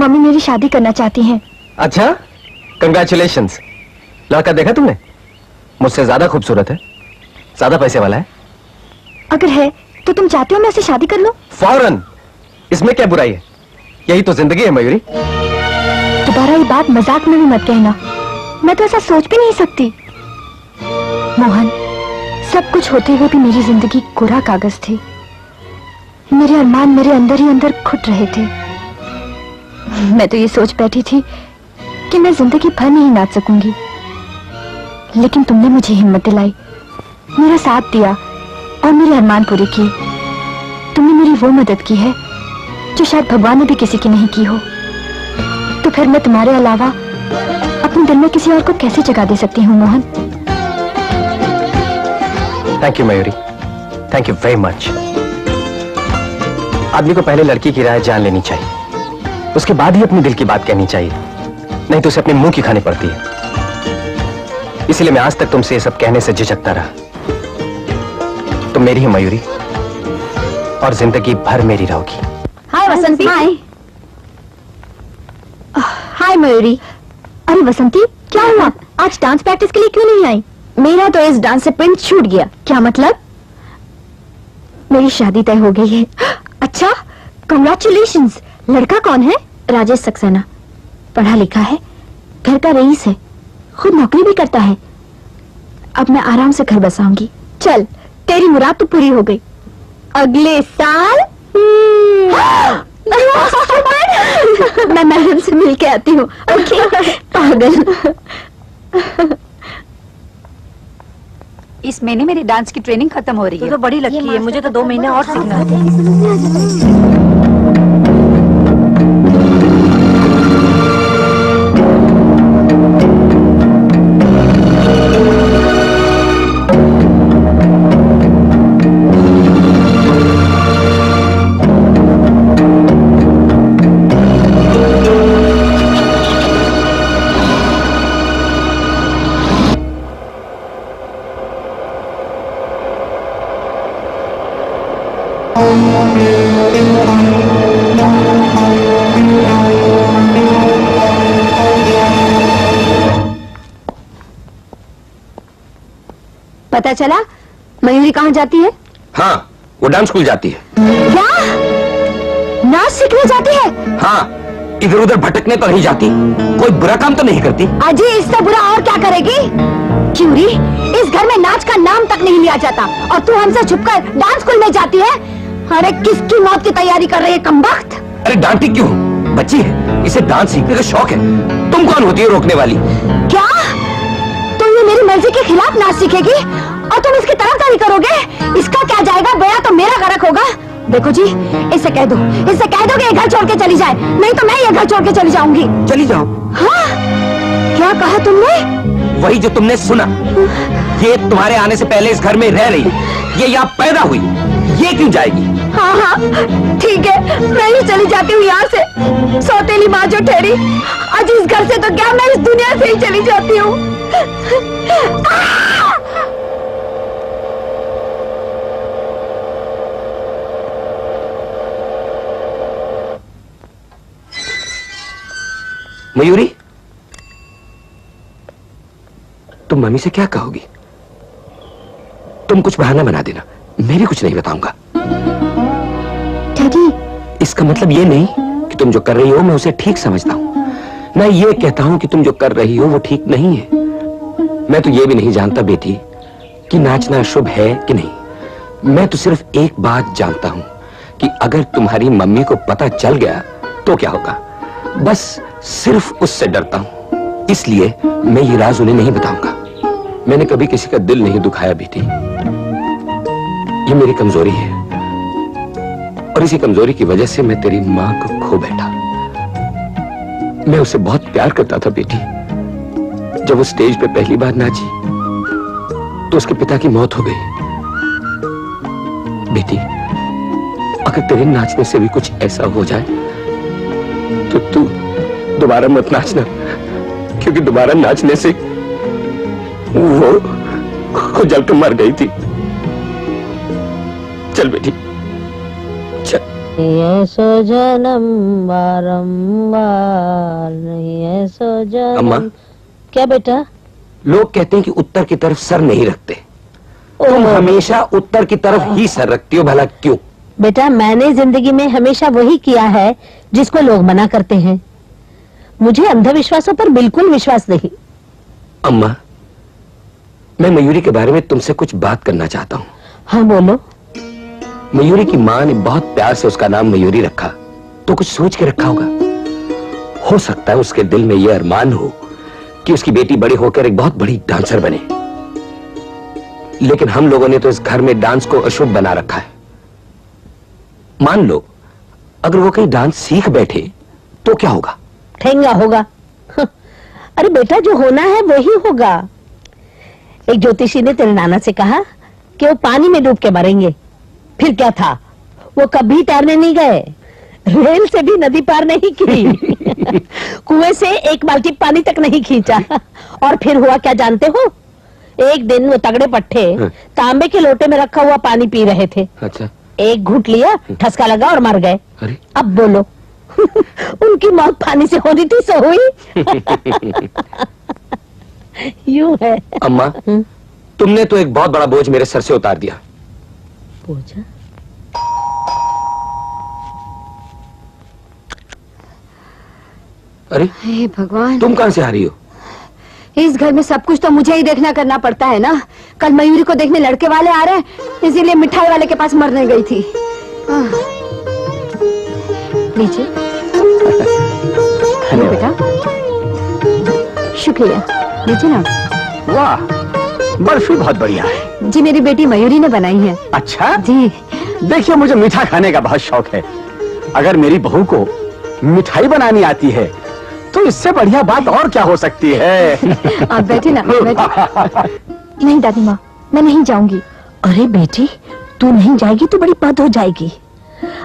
मम्मी मेरी शादी करना चाहती हैं। अच्छा? कंग्रेचुलेशन लड़का देखा तुमने? मुझसे ज़्यादा खूबसूरत है। ज़्यादा पैसे वाला है। अगर है तो तुम चाहते हो मैं उससे शादी कर लूँ? फ़ौरन। इसमें क्या बुराई है? यही तो ज़िंदगी है मयूरी। दोबारा ये बात मज़ाक में भी मत कहना। मैं तो ऐसा सोच भी नहीं सकती। मोहन सब कुछ होते हुए भी मेरी ज़िंदगी कोरा कागज़ थी। मेरे अरमान मेरे अंदर ही अंदर खुट रहे थे। मैं तो ये सोच बैठी थी कि मैं ज़िंदगी भर नहीं नाच सकूँगी। लेकिन तुमने मुझे हिम्मत दिलाई, मेरा साथ दिया और मेरे अरमान पूरे किए। तुमने मेरी वो मदद की है जो शायद भगवान ने भी किसी की नहीं की हो। तो फिर मैं तुम्हारे अलावा अपने दिल में किसी और को कैसे जगा दे सकती हूँ, Mohan? Thank you Mayuri thank you very much आदमी को पहले लड़की की राय जान लेनी चाहिए। उसके बाद ही अपने दिल की बात कहनी चाहिए। नहीं तो उसे अपने मुँह की खानी पड़ती है। इसलिए मैं आज तक तुमसे ये सब कहने से झिझकता रहा। तुम मेरी ही मयूरी और ज़िंदगी भर मेरी रहोगी। हाय वसंती। हाय। हाय मयूरी। अरे वसंती क्या हुआ? आज डांस प्रैक्टिस के लिए क्यों नहीं आई? मेरा तो इस डांस से प्रिंट छूट गया। क्या मतलब? मेरी शादी तय हो गई है। अच्छा कंग्रेचुलेशन लड़का कौन है? राजेश सक्सेना। पढ़ा लिखा है। घर का रईस है। खुद नौकरी भी करता है। अब मैं आराम से घर बसाऊँगी। चल तेरी मुराद तो पूरी हो गई। अगले साल? मैं मैडम से मिल के आती हूँ। ओके पागल। इस महीने मेरी डांस की ट्रेनिंग खत्म हो रही है। तो बड़ी लकी है। मुझे तो दो महीने और सीखना है। पता चला? मयूरी कहाँ जाती है? हाँ वो डांस स्कूल जाती है। क्या? नाच सीखने जाती है? हाँ इधर उधर भटकने तो नहीं जाती। कोई बुरा काम तो नहीं करती। अजय इससे बुरा और क्या करेगी? क्यों री इस घर में नाच का नाम तक नहीं लिया जाता। और तू हमसे छुपकर डांस स्कूल में जाती है? अरे किसकी मौत की तैयारी कर रही है कमबख्त अरे डांटी क्यों? बच्ची है इसे डांस सीखने का शौक है। तुम कौन होती है रोकने वाली? क्या? तुम ये मेरी मर्ज़ी के खिलाफ नाच सीखेगी? और तुम इसकी तरफ़ तरफदारी करोगे? इसका क्या जाएगा? बेड़ा तो मेरा गरक होगा। देखो जी इसे कह दो। इसे कह दो कि ये घर छोड़ के चली जाए। नहीं तो मैं ये घर छोड़ के चली जाऊँगी। चली जाओ। हाँ? क्या कहा तुमने? वही जो तुमने सुना। ये तुम्हारे आने से पहले इस घर में रह रही ये यहाँ पैदा हुई ये क्यों जाएगी? हाँ हाँ। ठीक है मैं ही चली जाती हूँ यहाँ से। सौतेली माँ जो ठहरी आज इस घर से तो क्या मैं इस दुनिया से ही चली जाती हूँ आ! मयूरी तुम मम्मी से क्या कहोगी? तुम कुछ बहाना बना देना मैं भी कुछ नहीं बताऊँगा। डैडी इसका मतलब ये नहीं कि तुम जो कर रही हो मैं उसे ठीक समझता हूँ। मैं ये कहता हूँ कि तुम जो कर रही हो वो ठीक नहीं है। मैं तो ये भी नहीं जानता बेटी कि नाचना शुभ है कि नहीं। मैं तो सिर्फ़ एक बात जानता हूँ कि अगर तुम्हारी मम्मी को पता चल गया तो क्या होगा? बस सिर्फ़ उससे डरता हूँ। इसलिए मैं ये राज उन्हें नहीं बताऊँगा। मैंने कभी किसी का दिल नहीं दुखाया बेटी। ये मेरी कमज़ोरी है। और इसी कमज़ोरी की वजह से मैं तेरी माँ को खो बैठा। मैं उसे बहुत प्यार करता था बेटी। जब वो स्टेज पे पहली बार नाची तो उसके पिता की मौत हो गई। बेटी, अगर तेरे नाचने से भी कुछ ऐसा हो जाए तो तू दोबारा मत नाचना क्योंकि दोबारा नाचने से वो वो जलकर मर गई थी। चल बेटी चल। ये सो जन्म बारंबार नहीं है सो अम्मा। क्या बेटा? लोग कहते हैं कि उत्तर की तरफ़ सर नहीं रखते। तुम हमेशा उत्तर की तरफ़ ही सर रखती हो भला क्यों? बेटा मैंने ज़िंदगी में हमेशा वही किया है जिसको लोग मना करते हैं। मुझे अंधविश्वासों पर बिल्कुल विश्वास नहीं। अम्मा मैं मयूरी के बारे में तुमसे कुछ बात करना चाहता हूँ। हाँ बोलो मयूरी की माँ ने बहुत प्यार से उसका नाम मयूरी रखा। तो कुछ सोच के रखा होगा। हो सकता है उसके दिल में यह अरमान हो कि उसकी बेटी बड़ी होकर एक बहुत बड़ी डांसर बने। लेकिन हम लोगों ने तो इस घर में डांस को अशुभ बना रखा है। मान लो अगर वो कहीं डांस सीख बैठे तो क्या होगा? ठेंगा होगा। अरे बेटा जो होना है वही होगा। एक ज्योतिषी ने तेरे नाना से कहा कि वो पानी में डूब के मरेंगे। फिर क्या था? वो कभी तैरने नहीं गए। रेल से भी नदी पार नहीं की। कुएँ से एक बाल्टी पानी तक नहीं खींचा। और फिर हुआ क्या जानते हो? एक दिन वो तगड़े पट्टे तांबे के लोटे में रखा हुआ पानी पी रहे थे। अच्छा। एक घूट लिया ठसका लगा और मर गए। अब बोलो। उनकी मौत पानी से होनी थी सो हुई। यूँ है। अम्मा तुमने तो एक बहुत बड़ा बोझ मेरे सर से उतार दिया। पूछा अरे हे भगवान। तुम कहाँ से आ रही हो? इस घर में सब कुछ तो मुझे ही देखना करना पड़ता है ना? कल मयूरी को देखने लड़के वाले आ रहे हैं इसीलिए मिठाई वाले के पास मरने गई थी। आह। लीजिए। बेटा शुक्रिया। लीजिए ना। वाह बर्फ़ी बहुत बढ़िया है। जी मेरी बेटी मयूरी ने बनाई है। अच्छा? जी। देखिए मुझे मीठा खाने का बहुत शौक है। अगर मेरी बहू को मिठाई बनानी आती है तो इससे बढ़िया बात और क्या हो सकती है? आप बैठे ना बैठे नहीं दादी माँ मैं नहीं जाऊँगी। अरे बेटी तू नहीं जाएगी तो बड़ी बात हो जाएगी।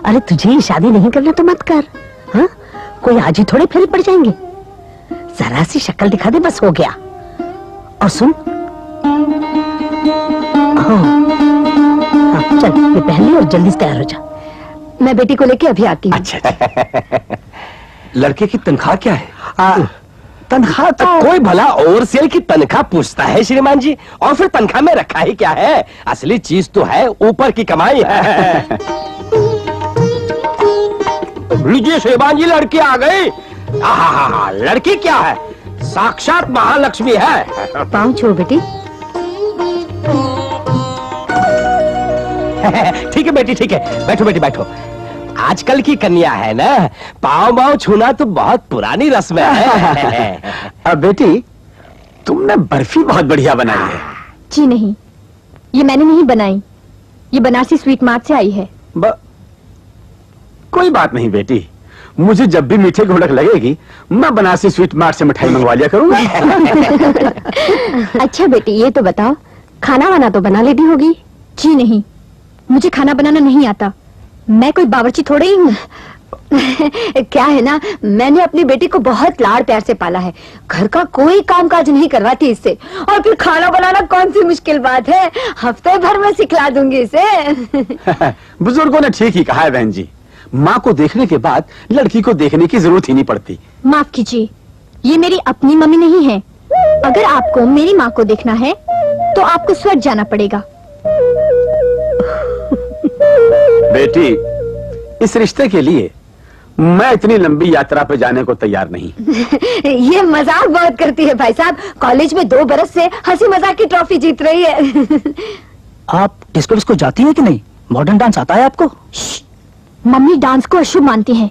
अरे तुझे ही शादी नहीं करना तो मत कर हाँ? कोई आज ही थोड़े फिर पड़ जाएँगे। जरा सी शक्ल दिखा दे बस हो गया। और सुन। हाँ, हाँ, चल ये पहन ले और जल्दी से तैयार हो जा। मैं बेटी को लेके अभी आती हूँ। अच्छा लड़के की तनख्वाह क्या है? आ, तनख्वाह तो कोई भला ओवरसेल की तनख्वाह पूछता है श्रीमान जी? और फिर तनख्वाह में रखा ही क्या है? असली चीज़ तो है ऊपर की कमाई है। लीजिए श्रीमान जी लड़की आ गई। आहा, लड़की क्या है? साक्षात महालक्ष्मी है। पाँव छोड़ बेटी। ठीक है बेटी ठीक है। बैठो बेटी बैठो। आजकल की कन्या है ना? पाँव पाँव छूना तो बहुत पुरानी रस्म है। अब बेटी तुमने बर्फ़ी बहुत बढ़िया बनाई है। जी नहीं ये मैंने नहीं बनाई। ये बनारसी स्वीट मार्ट से आई है। ब... कोई बात नहीं बेटी। मुझे जब भी मीठे घोड़क लगेगी मैं बनारसी स्वीट मार्ट से मिठाई मंगवा लिया करूँगा। अच्छा बेटी ये तो बताओ खाना वाना तो बना लेती होगी? जी नहीं मुझे खाना बनाना नहीं आता। मैं कोई बावर्ची थोड़े ही हूँ। क्या है ना मैंने अपनी बेटी को बहुत लाड़ प्यार से पाला है। घर का कोई काम काज नहीं करवाती इससे। और फिर खाना बनाना कौन सी मुश्किल बात है? हफ़्ते भर में सिखला दूँगी इसे। बुज़ुर्गों ने ठीक ही कहा है बहन जी। माँ को देखने के बाद लड़की को देखने की ज़रूरत ही नहीं पड़ती। माफ़ कीजिए ये मेरी अपनी मम्मी नहीं है। अगर आपको मेरी माँ को देखना है तो आपको स्वर्ग जाना पड़ेगा। बेटी इस रिश्ते के लिए मैं इतनी लंबी यात्रा पे जाने को तैयार नहीं। ये मज़ाक बहुत करती है भाई साहब। कॉलेज में दो बरस से हँसी मज़ाक की ट्रॉफी जीत रही है। आप डिस्को डिस्को जाती है कि नहीं? मॉडर्न डांस आता है आपको? मम्मी डांस को अशुभ मानती हैं।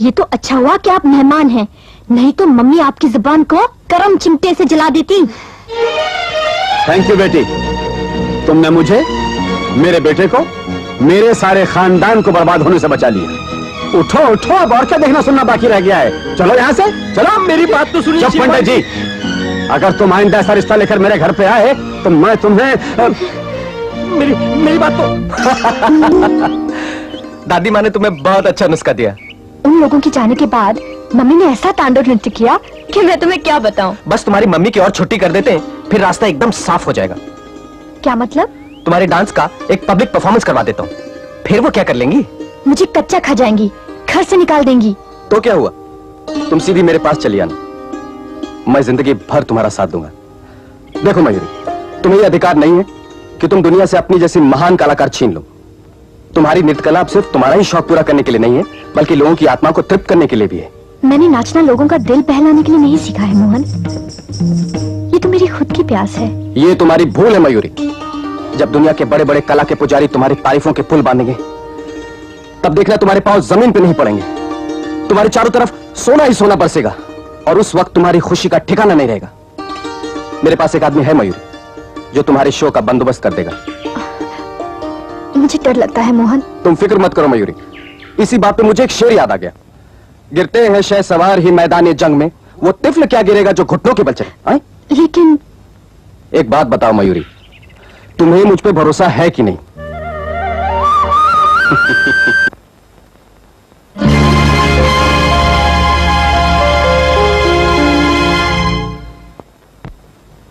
ये तो अच्छा हुआ कि आप मेहमान हैं। नहीं तो मम्मी आपकी ज़ुबान को करम चिमटे से जला देती। थैंक यू बेटी। तुमने मुझे मेरे बेटे को मेरे सारे खानदान को बर्बाद होने से बचा लिया। उठो उठो अब और क्या देखना सुनना बाकी रह गया है। चलो यहाँ से। चलो मेरी बात तो सुनिए पंडित जी। अगर तुम आइंदा ऐसा रिश्ता लेकर मेरे घर पे आए तो मैं तुम्हें मेरी मेरी बात तो दादी माँ ने तुम्हें बहुत अच्छा नुस्खा दिया। उन लोगों के जाने के बाद मम्मी ने ऐसा तांडव नृत्य किया कि मैं तुम्हें क्या बताऊँ? बस तुम्हारी मम्मी की और छुट्टी कर देते हैं फिर रास्ता एकदम साफ़ हो जाएगा। क्या मतलब? तुम्हारे डांस का एक पब्लिक परफॉर्मेंस करवा देता हूँ। फिर वो क्या कर लेंगी? मुझे कच्चा खा जाएँगी घर से निकाल देंगी। तो क्या हुआ? तुम सीधी मेरे पास चली आना। मैं ज़िंदगी भर तुम्हारा साथ दूँगा। देखो मयूरी तुम्हें यह अधिकार नहीं है कि तुम दुनिया से अपनी जैसी महान कलाकार छीन लो। तुम्हारी नृत्य कला अब सिर्फ़ तुम्हारा ही शौक पूरा करने के लिए नहीं है बल्कि लोगों की आत्मा को तृप्त करने के लिए भी है। मैंने नाचना लोगों का दिल बहलाने के लिए नहीं सीखा है मोहन। ये तो मेरी खुद की प्यास है। ये तुम्हारी भूल है मयूरी। जब दुनिया के बड़े बड़े कला के पुजारी तुम्हारी तारीफों के पुल बांधेंगे तब देखना तुम्हारे पाँव ज़मीन पे नहीं पड़ेंगे। तुम्हारे चारों तरफ़ सोना ही सोना बरसेगा और उस वक्त तुम्हारी खुशी का ठिकाना नहीं रहेगा। मेरे पास एक आदमी है मयूरी जो तुम्हारे शो का बंदोबस्त कर देगा। मुझे डर लगता है मोहन। तुम फ़िक्र मत करो मयूरी। इसी बात पे मुझे एक शेर याद आ गया। गिरते हैं शह सवार ही मैदान जंग में। वो तिफल क्या गिरेगा जो घुटनों के बचे लेकिन एक बात बताओ मयूरी। तुम्हें मुझ पर भरोसा है कि नहीं?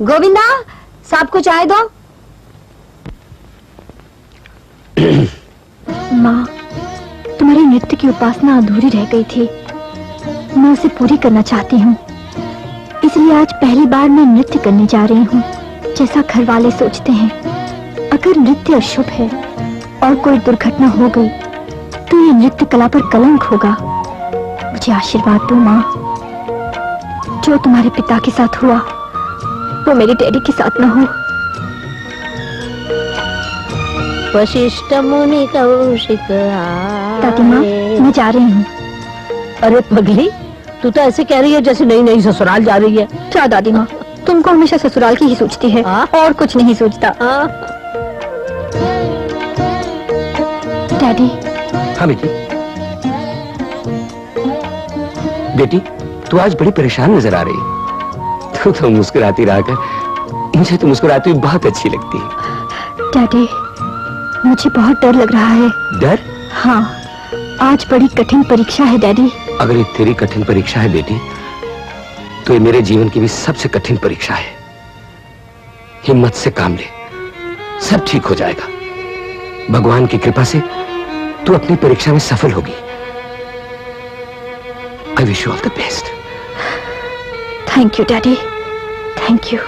गोविंदा साहब को चाय दो। माँ, तुम्हारी नृत्य की उपासना अधूरी रह गई थी। मैं उसे पूरी करना चाहती हूँ। इसलिए आज पहली बार मैं नृत्य करने जा रही हूँ, जैसा घर वाले सोचते हैं। अगर नृत्य अशुभ है और कोई दुर्घटना हो गई तो ये नृत्य कला पर कलंक होगा। मुझे आशीर्वाद दो माँ। जो तुम्हारे पिता के साथ हुआ, वो मेरे डैडी के साथ न हो। वशिष्ठ मुनि कौशिक मैं जा रही हूँ। अरे पगली तू तो ऐसे कह रही है जैसे नई नई ससुराल जा रही है। क्या दादी माँ तुमको हमेशा ससुराल की ही सोचती है आ? और कुछ नहीं सोचता। डैडी हाँ बेटी। बेटी तू आज बड़ी परेशान नज़र आ रही तू तो मुस्कुराती रहा कर। मुझे तो मुस्कुराती बहुत अच्छी लगती है। डैडी मुझे बहुत डर लग रहा है। डर? हाँ। आज बड़ी कठिन परीक्षा है डैडी। अगर ये तेरी कठिन परीक्षा है बेटी तो ये मेरे जीवन की भी सबसे कठिन परीक्षा है। हिम्मत से काम ले। सब ठीक हो जाएगा। भगवान की कृपा से तू अपनी परीक्षा में सफल होगी। I wish you all the best thank you daddy. Thank you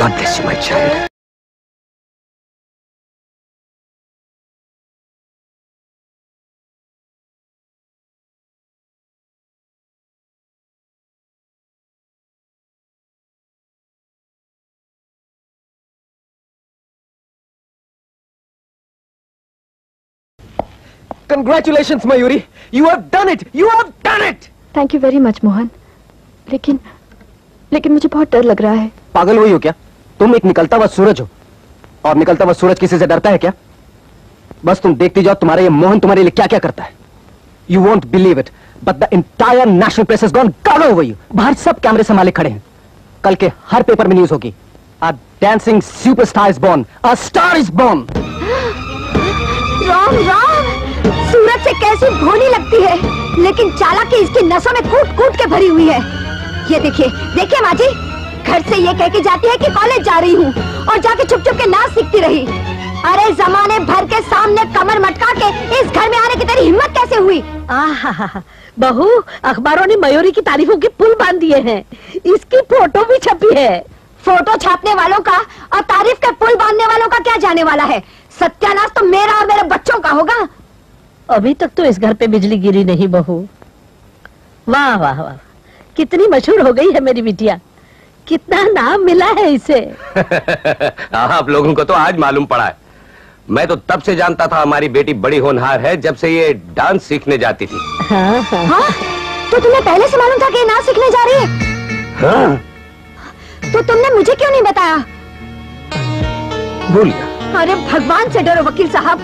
God bless you, my child. Congratulations, Mayuri. You have done it. You have done it. Thank you very much Mohan लेकिन लेकिन मुझे बहुत डर लग रहा है पागल हुई हो क्या तुम एक निकलता हुआ सूरज हो। और निकलता हुआ सूरज किसी से डरता है क्या? बस तुम देखती जाओ, तुम्हारे ये मोहन तुम्हारे लिए क्या क्या करता है। You won't believe it but the entire national press is gone gaga over you बाहर सब कैमरे संभाले खड़े हैं। कल के हर पेपर में न्यूज़ होगी। A dancing superstar is born a star is born Ram Ram! सूरज से कैसी भोली लगती है, लेकिन चालाकी इसकी नसों में कूट कूट के भरी हुई है। ये देखिए देखिए माँ जी। घर से ये कह के जाती है कि कॉलेज जा रही हूँ और जाके छुप छुप के नाच सीखती रही। अरे जमाने भर के सामने कमर मटका के इस घर में आने की तेरी हिम्मत कैसे हुई? आहा बहू अखबारों ने मयूरी की तारीफों के पुल बाँध दिए हैं। इसकी फ़ोटो भी छपी है। फ़ोटो छापने वालों का और तारीफ़ के पुल बांधने वालों का क्या जाने वाला है? सत्यानाश तो मेरा और मेरे बच्चों का होगा। अभी तक तो इस घर पे बिजली गिरी नहीं बहू। वाह वाह वाह। कितनी मशहूर हो गई है मेरी बिटिया। कितना नाम मिला है इसे? आप लोगों को तो आज मालूम पड़ा है। मैं तो तब से जानता था हमारी बेटी बड़ी होनहार है जब से ये डांस सीखने जाती थी। हाँ, हाँ। हाँ? तो तुम्हें पहले से मालूम था कि नाच सीखने जा रही है? हाँ। तो तुमने मुझे क्यों नहीं बताया? भूल गया। अरे भगवान से डरो वकील साहब।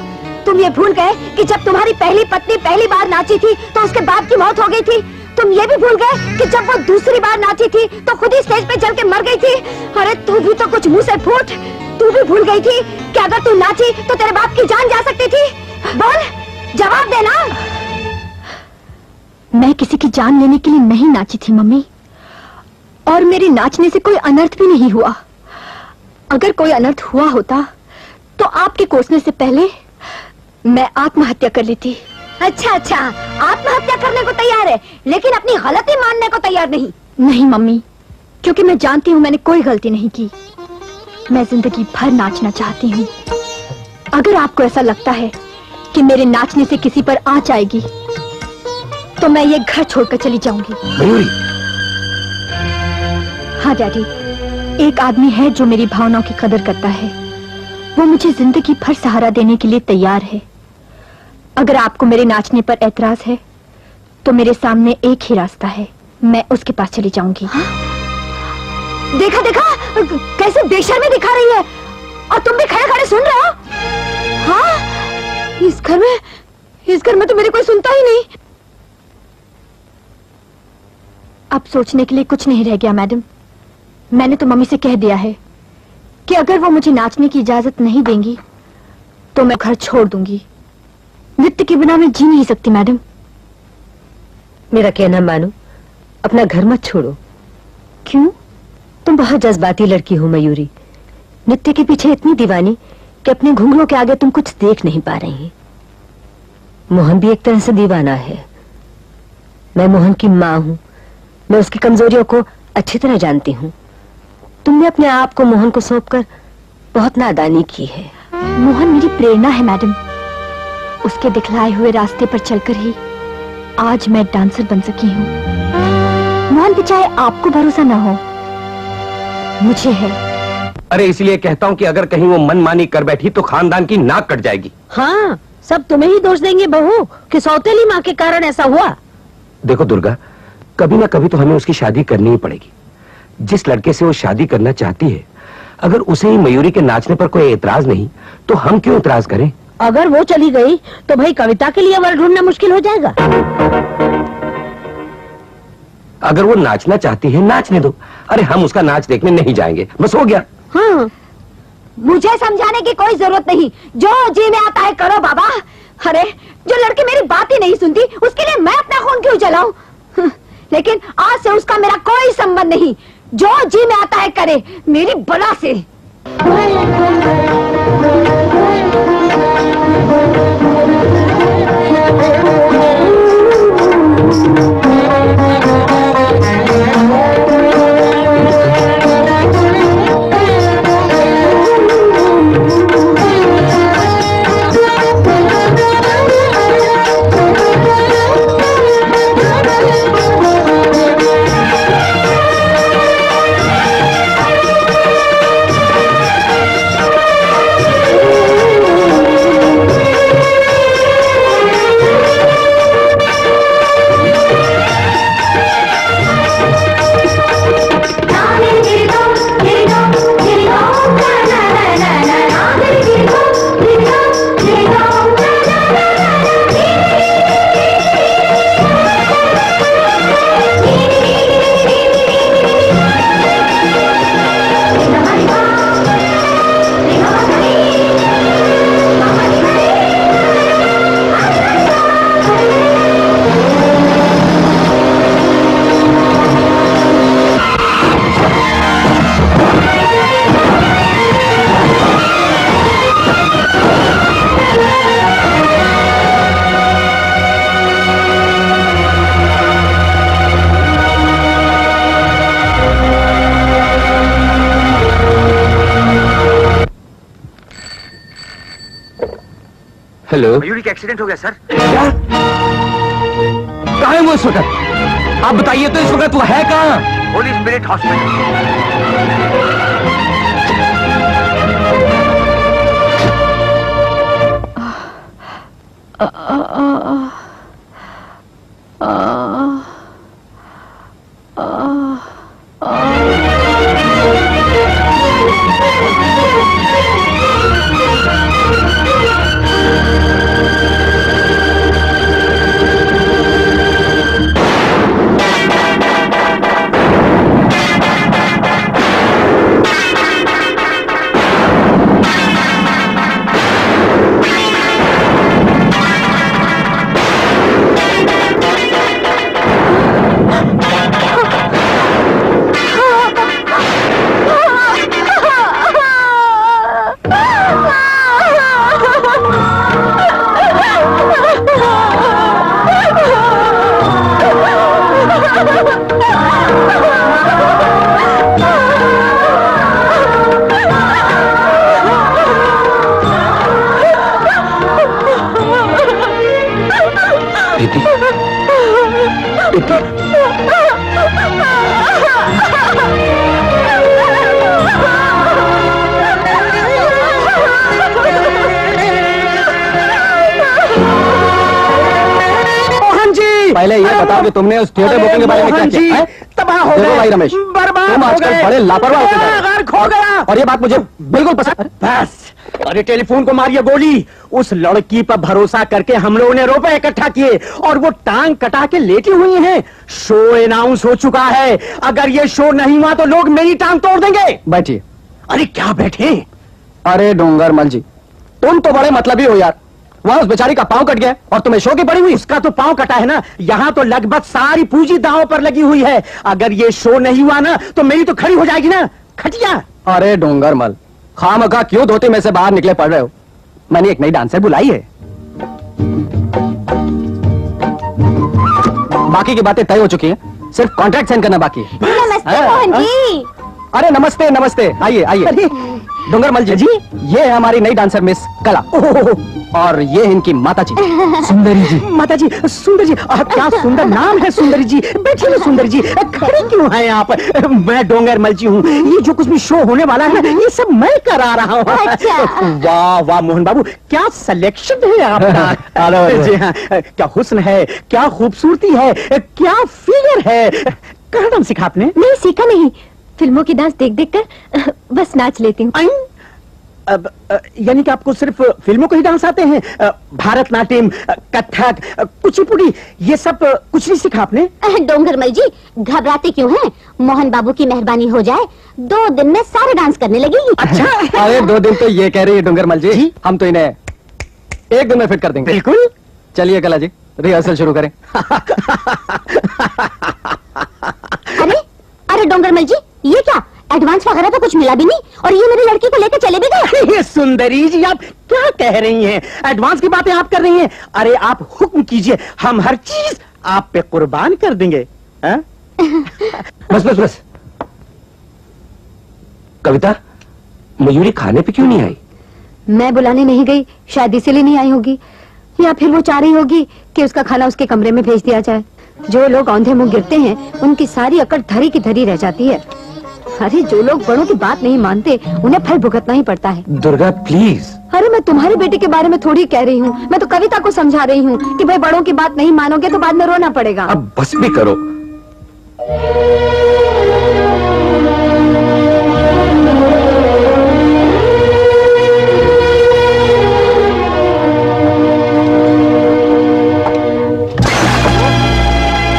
तुम ये भूल गए कि जब तुम्हारी पहली पत्नी पहली बार नाची थी तो उसके बाप की मौत हो गई थी। तुम ये भी भूल गए कि जब वो दूसरी बार नाची थी तो खुद ही स्टेज पे चल के मर गई थी? अरे तू भी तो कुछ मुँह से फूट। तू भी भूल गई थी कि अगर तू नाची तो तेरे बाप की जान जा सकती थी? बोल, जवाब देना। मैं किसी की जान लेने के लिए नहीं नाची थी, मम्मी। और मेरे नाचने से कोई अनर्थ भी नहीं हुआ। अगर कोई अनर्थ हुआ होता तो आपके कोसने से पहले मैं आत्महत्या कर लेती। अच्छा अच्छा आत्महत्या करने को तैयार है लेकिन अपनी गलती मानने को तैयार नहीं। नहीं मम्मी क्योंकि मैं जानती हूँ मैंने कोई गलती नहीं की। मैं ज़िंदगी भर नाचना चाहती हूँ। अगर आपको ऐसा लगता है कि मेरे नाचने से किसी पर आँच आएगी तो मैं ये घर छोड़कर चली जाऊँगी। हाँ डैडी एक आदमी है जो मेरी भावनाओं की कदर करता है। वो मुझे ज़िंदगी भर सहारा देने के लिए तैयार है। अगर आपको मेरे नाचने पर ऐतराज है तो मेरे सामने एक ही रास्ता है। मैं उसके पास चली जाऊँगी। देखा देखा? कैसे बेशर्मी दिखा रही है? और तुम भी खड़े खड़े सुन रहे हो? हाँ? इस घर में इस घर में तो मेरी कोई सुनता ही नहीं। अब सोचने के लिए कुछ नहीं रह गया मैडम। मैंने तो मम्मी से कह दिया है कि अगर वो मुझे नाचने की इजाज़त नहीं देंगी तो मैं घर छोड़ दूँगी। नृत्य के बिना मैं जी नहीं सकती मैडम। मेरा कहना मानो अपना घर मत छोड़ो। क्यों? तुम बहुत जज्बाती लड़की हो मयूरी। नृत्य के पीछे इतनी दीवानी कि अपने घुंघरों के आगे तुम कुछ देख नहीं पा रही मोहन भी एक तरह से दीवाना है। मैं मोहन की माँ हूँ। मैं उसकी कमजोरियों को अच्छी तरह जानती हूँ। तुमने अपने आप को मोहन को सौंपकर बहुत नादानी की है। मोहन मेरी प्रेरणा है मैडम। उसके दिखलाए हुए रास्ते पर चलकर ही आज मैं डांसर बन सकी हूँ। मोहन पे चाहे आपको भरोसा ना हो। मुझे है। अरे इसलिए कहता हूँ कि अगर कहीं वो मनमानी कर बैठी तो खानदान की नाक कट जाएगी। हाँ सब तुम्हें ही दोष देंगे बहू कि सौतेली माँ के कारण ऐसा हुआ। देखो दुर्गा कभी ना कभी तो हमें उसकी शादी करनी ही पड़ेगी। जिस लड़के से वो शादी करना चाहती है अगर उसे ही मयूरी के नाचने पर कोई एतराज़ नहीं तो हम क्यों एतराज़ करें? अगर वो चली गई तो भाई कविता के लिए वर ढूंढना मुश्किल हो जाएगा। अगर वो नाचना चाहती है नाचने दो। अरे हम उसका नाच देखने नहीं जाएँगे। बस हो गया। हाँ। मुझे समझाने की कोई ज़रूरत नहीं। जो जी में आता है करो बाबा। अरे जो लड़की मेरी बात ही नहीं सुनती उसके लिए मैं अपना खून क्यों जलाऊं? लेकिन आज से उसका मेरा कोई संबंध नहीं। जो जी में आता है करे। मेरी बला से। हेलो मयूरी का एक्सीडेंट हो गया सर क्या? कहा है वो इस वक्त? आप बताइए तो इस वक्त वो है कहाँ? होली स्पिरिट हॉस्पिटल पहले ये बताओ कि तुमने उस थिएटर बुकिंग के बारे में क्या किया? तबाह हो गए। भाई रमेश बर्बाद तुम हो आजकल गए। बड़े लापरवाह हो। घर खो गया। और ये बात मुझे बिल्कुल पसंद बस। अरे टेलीफोन को मारिए गोली। उस लड़की पर भरोसा करके हम लोगों ने रुपए इकट्ठा किए और वो टांग कटा के लेटी हुई हैं। शो अनाउंस हो चुका है। अगर ये शो नहीं हुआ तो लोग मेरी टांग तोड़ देंगे। बैठिए। अरे क्या बैठे? अरे डोंगर मल जी तुम तो बड़े मतलबी हो यार। वहाँ उस बेचारी का पाँव कट गया और तुम्हें शो की पड़ी हुई? उसका तो पाँव कटा है ना। यहाँ तो लगभग सारी पूंजी दांव पर लगी हुई है। अगर ये शो नहीं हुआ ना तो मेरी तो खड़ी हो जाएगी ना। खटिया। अरे डोंगर मल खाम खा क्यों धोती में से बाहर निकले पड़ रहे हो? मैंने एक नई डांसर बुलाई है। बाकी की बातें तय हो चुकी हैं। सिर्फ़ कॉन्ट्रैक्ट साइन करना बाकी है। नमस्ते हाँ, मोहन हाँ। जी अरे नमस्ते नमस्ते। आइए आइए। डोंगर मल जी जी। ये है हमारी नई डांसर मिस कला। और ये इनकी माता जी सुंदरी जी। माता जी सुंदर जी आ, क्या सुंदर नाम है सुंदरी जी? बैठिए ना सुंदर जी। खड़े क्यों हैं आप? मैं डोंगर मलची हूँ। ये जो कुछ भी शो होने वाला है ना ये सब मैं करा रहा हूँ। वाह वाह मोहन बाबू क्या सिलेक्शन है आपका? जी हाँ क्या हुस्न है क्या खूबसूरती है क्या फिगर है? कहाँ डांस सीखा आपने? नहीं सीखा नहीं। फ़िल्मों की डांस देख देख कर बस नाच लेती हूँ। यानी कि आपको सिर्फ़ फ़िल्मों को ही डांस आते हैं? भारतनाट्यम कथक कुचिपुड़ी ये सब कुछ नहीं सीखा आपने? डोंगरमल जी घबराते क्यों हैं? मोहन बाबू की मेहरबानी हो जाए दो दिन में सारे डांस करने लगेगी। अच्छा। अरे दो दिन तो ये कह रही है डोंगर मल जी। हम तो इन्हें एक दिन में फिट कर देंगे। बिल्कुल। चलिए कला जी रिहर्सल शुरू करें। अरे अरे डोंगरमल जी ये क्या? एडवांस वगैरह तो कुछ मिला भी नहीं और ये मेरी लड़की को लेकर चले भी गए। सुंदरी जी आप क्या कह रही हैं? एडवांस की बातें आप कर रही हैं। अरे आप हुक्म कीजिए हम हर चीज़ आप पे कुर्बान कर देंगे? बस बस बस। कविता मयूरी खाने पे क्यों नहीं आई? मैं बुलाने नहीं गई शायद इसीलिए नहीं आई होगी। या फिर वो चाह रही होगी कि उसका खाना उसके कमरे में भेज दिया जाए। जो लोग औंधे मुँह गिरते हैं उनकी सारी अकड़ धरी की धरी रह जाती है। अरे जो लोग बड़ों की बात नहीं मानते उन्हें फल भुगतना ही पड़ता है। दुर्गा प्लीज़ अरे मैं तुम्हारे बेटे के बारे में थोड़ी कह रही हूँ। मैं तो कविता को समझा रही हूँ कि भाई बड़ों की बात नहीं मानोगे तो बाद में रोना पड़ेगा। अब बस भी करो।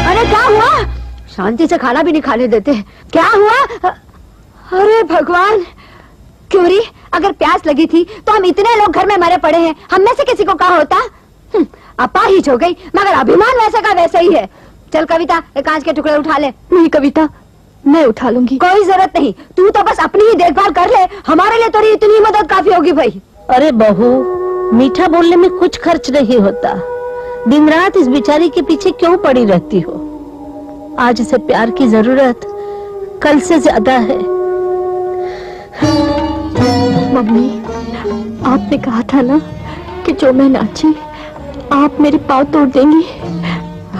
अरे क्या हुआ? शांति से खाना भी नहीं खाने देते। क्या हुआ? अरे भगवान! क्योरी अगर प्यास लगी थी तो हम इतने लोग घर में मरे पड़े हैं। हम में से किसी को कहा होता? हम्म, अपाहिज हो गई मगर अभिमान वैसे का वैसे ही है। चल कविता एक कांच के टुकड़े उठा ले। नहीं कविता मैं उठा लूँगी। कोई ज़रूरत नहीं तू तो बस अपनी ही देखभाल कर ले। हमारे लिए तेरी इतनी मदद काफ़ी होगी भाई। अरे बहू मीठा बोलने में कुछ खर्च नहीं होता। दिन रात इस बिचारी के पीछे क्यों पड़ी रहती हो? आज इसे प्यार की ज़रूरत कल से ज़्यादा है। मम्मी, आपने कहा था ना कि जो मैं नाची, आप मेरे पाँव तोड़ देंगी।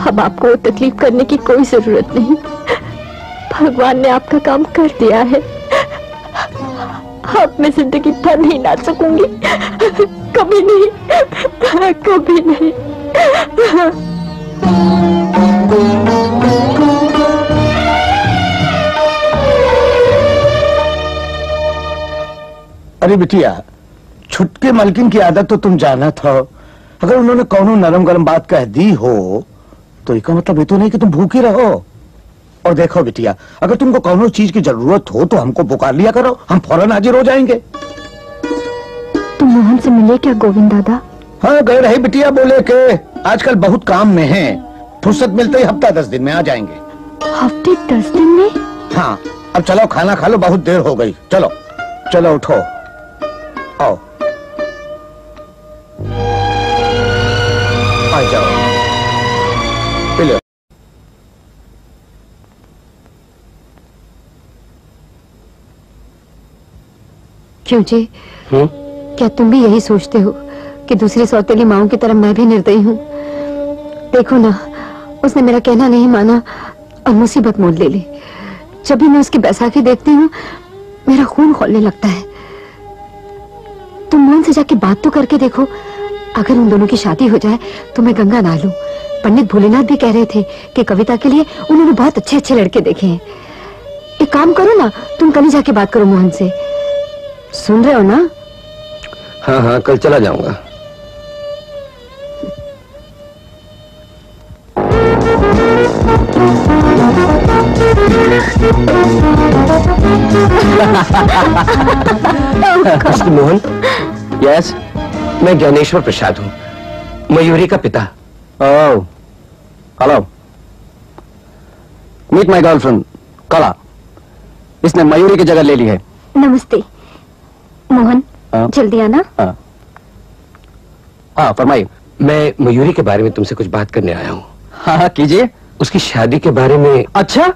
अब आपको तकलीफ़ करने की कोई ज़रूरत नहीं। भगवान ने आपका काम कर दिया है। अब मैं ज़िंदगी भर नहीं नाच सकूँगी। कभी नहीं कभी नहीं। अरे बिटिया छुटके मालकिन की आदत तो तुम जाना था। अगर उन्होंने कौनो नरम गरम बात कह दी हो तो इसका मतलब ये तो नहीं कि तुम भूखी रहो। और देखो बिटिया अगर तुमको कौनो चीज़ की ज़रूरत हो तो हमको पुकार लिया करो। हम फ़ौरन हाजिर हो जाएँगे। तुम मोहन से मिले क्या गोविंद दादा? हाँ गए रहे बिटिया बोले के आजकल बहुत काम में है। फुर्सत मिलते ही हफ़्ता दस दिन में आ जाएँगे। हफ़्ते दस दिन में? हाँ अब चलो खाना खा लो बहुत देर हो गई। चलो चलो उठो। आओ आ जाओ पी क्यों जी? क्या तुम भी यही सोचते हो कि दूसरी सौतेली माओ की तरह मैं भी निर्दयी हूँ? देखो ना उसने मेरा कहना नहीं माना और मुसीबत मोल ले ली। जब भी मैं उसकी बैसाखी देखती हूँ मेरा खून खोलने लगता है। तुम मोहन से जाके बात तो करके देखो। अगर उन दोनों की शादी हो जाए तो मैं गंगा ना लू। पंडित भोलेनाथ भी कह रहे थे कि कविता के लिए उन्होंने बहुत अच्छे अच्छे लड़के देखे हैं। एक काम करो ना, तुम कल ही जाके बात करो मोहन से। सुन रहे हो ना? हाँ हाँ कल चला जाऊँगा। मिस्टर मोहन यस मैं ज्ञानेश्वर प्रसाद हूँ। मयूरी का पिता। ओह hello meet my girlfriend Kala. इसने मयूरी की जगह ले ली है। नमस्ते। मोहन हाँ। जल्दी आना। हाँ। हाँ फरमाइए। मैं मयूरी के बारे में तुमसे कुछ बात करने आया हूँ। हाँ हाँ कीजिए। उसकी शादी के बारे में अच्छा?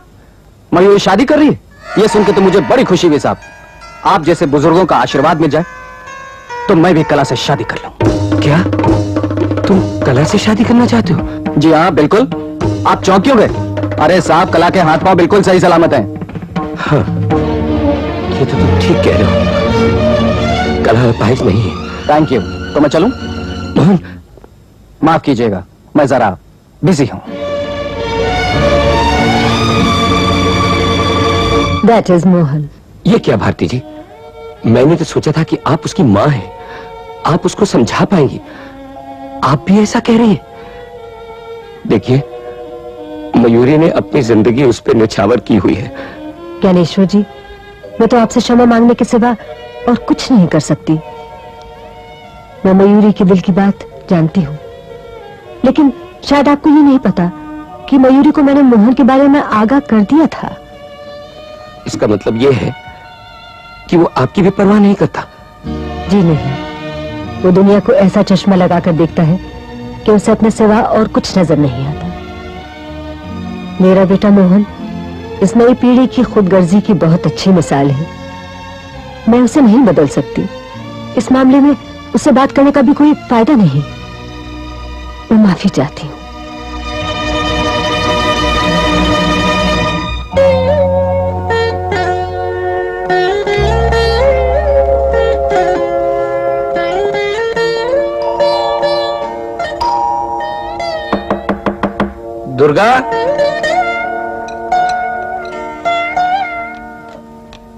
मयूरी शादी कर रही है। ये सुनकर तो मुझे बड़ी खुशी हुई साहब। आप जैसे बुज़ुर्गों का आशीर्वाद मिल जाए तो मैं भी कला से शादी कर लू। क्या? तुम कला से शादी करना चाहते हो? जी हाँ बिल्कुल। आप चौंक क्यों गए। अरे साहब कला के हाथ पाँव बिल्कुल सही सलामत हैं। हाँ ये तो तुम ठीक कह रहे हो। कला पाइज नहीं है। थैंक यू तो मैं चलूँ? माफ़ कीजिएगा मैं जरा बिज़ी हूँ। दैट इज़ मोहन ये क्या भारती जी? मैंने तो सोचा था कि आप उसकी माँ हैं। आप उसको समझा पाएँगी। आप भी ऐसा कह रही हैं? देखिए मयूरी ने अपनी ज़िंदगी उस पर निछावर की हुई है। ज्ञानेश्वर जी मैं तो आपसे क्षमा मांगने के सिवा और कुछ नहीं कर सकती। मैं मयूरी के दिल की बात जानती हूँ। लेकिन शायद आपको ये नहीं पता कि मयूरी को मैंने मोहन के बारे में आगाह कर दिया था। इसका मतलब ये है कि वो आपकी भी परवाह नहीं करता। जी नहीं। वो दुनिया को ऐसा चश्मा लगाकर देखता है कि उसे अपने सिवा और कुछ नज़र नहीं आता। मेरा बेटा मोहन, इस नई पीढ़ी की खुदगर्जी की बहुत अच्छी मिसाल है। मैं उसे नहीं बदल सकती। इस मामले में उससे बात करने का भी कोई फ़ायदा नहीं। मैं माफ़ी चाहती दुर्गा।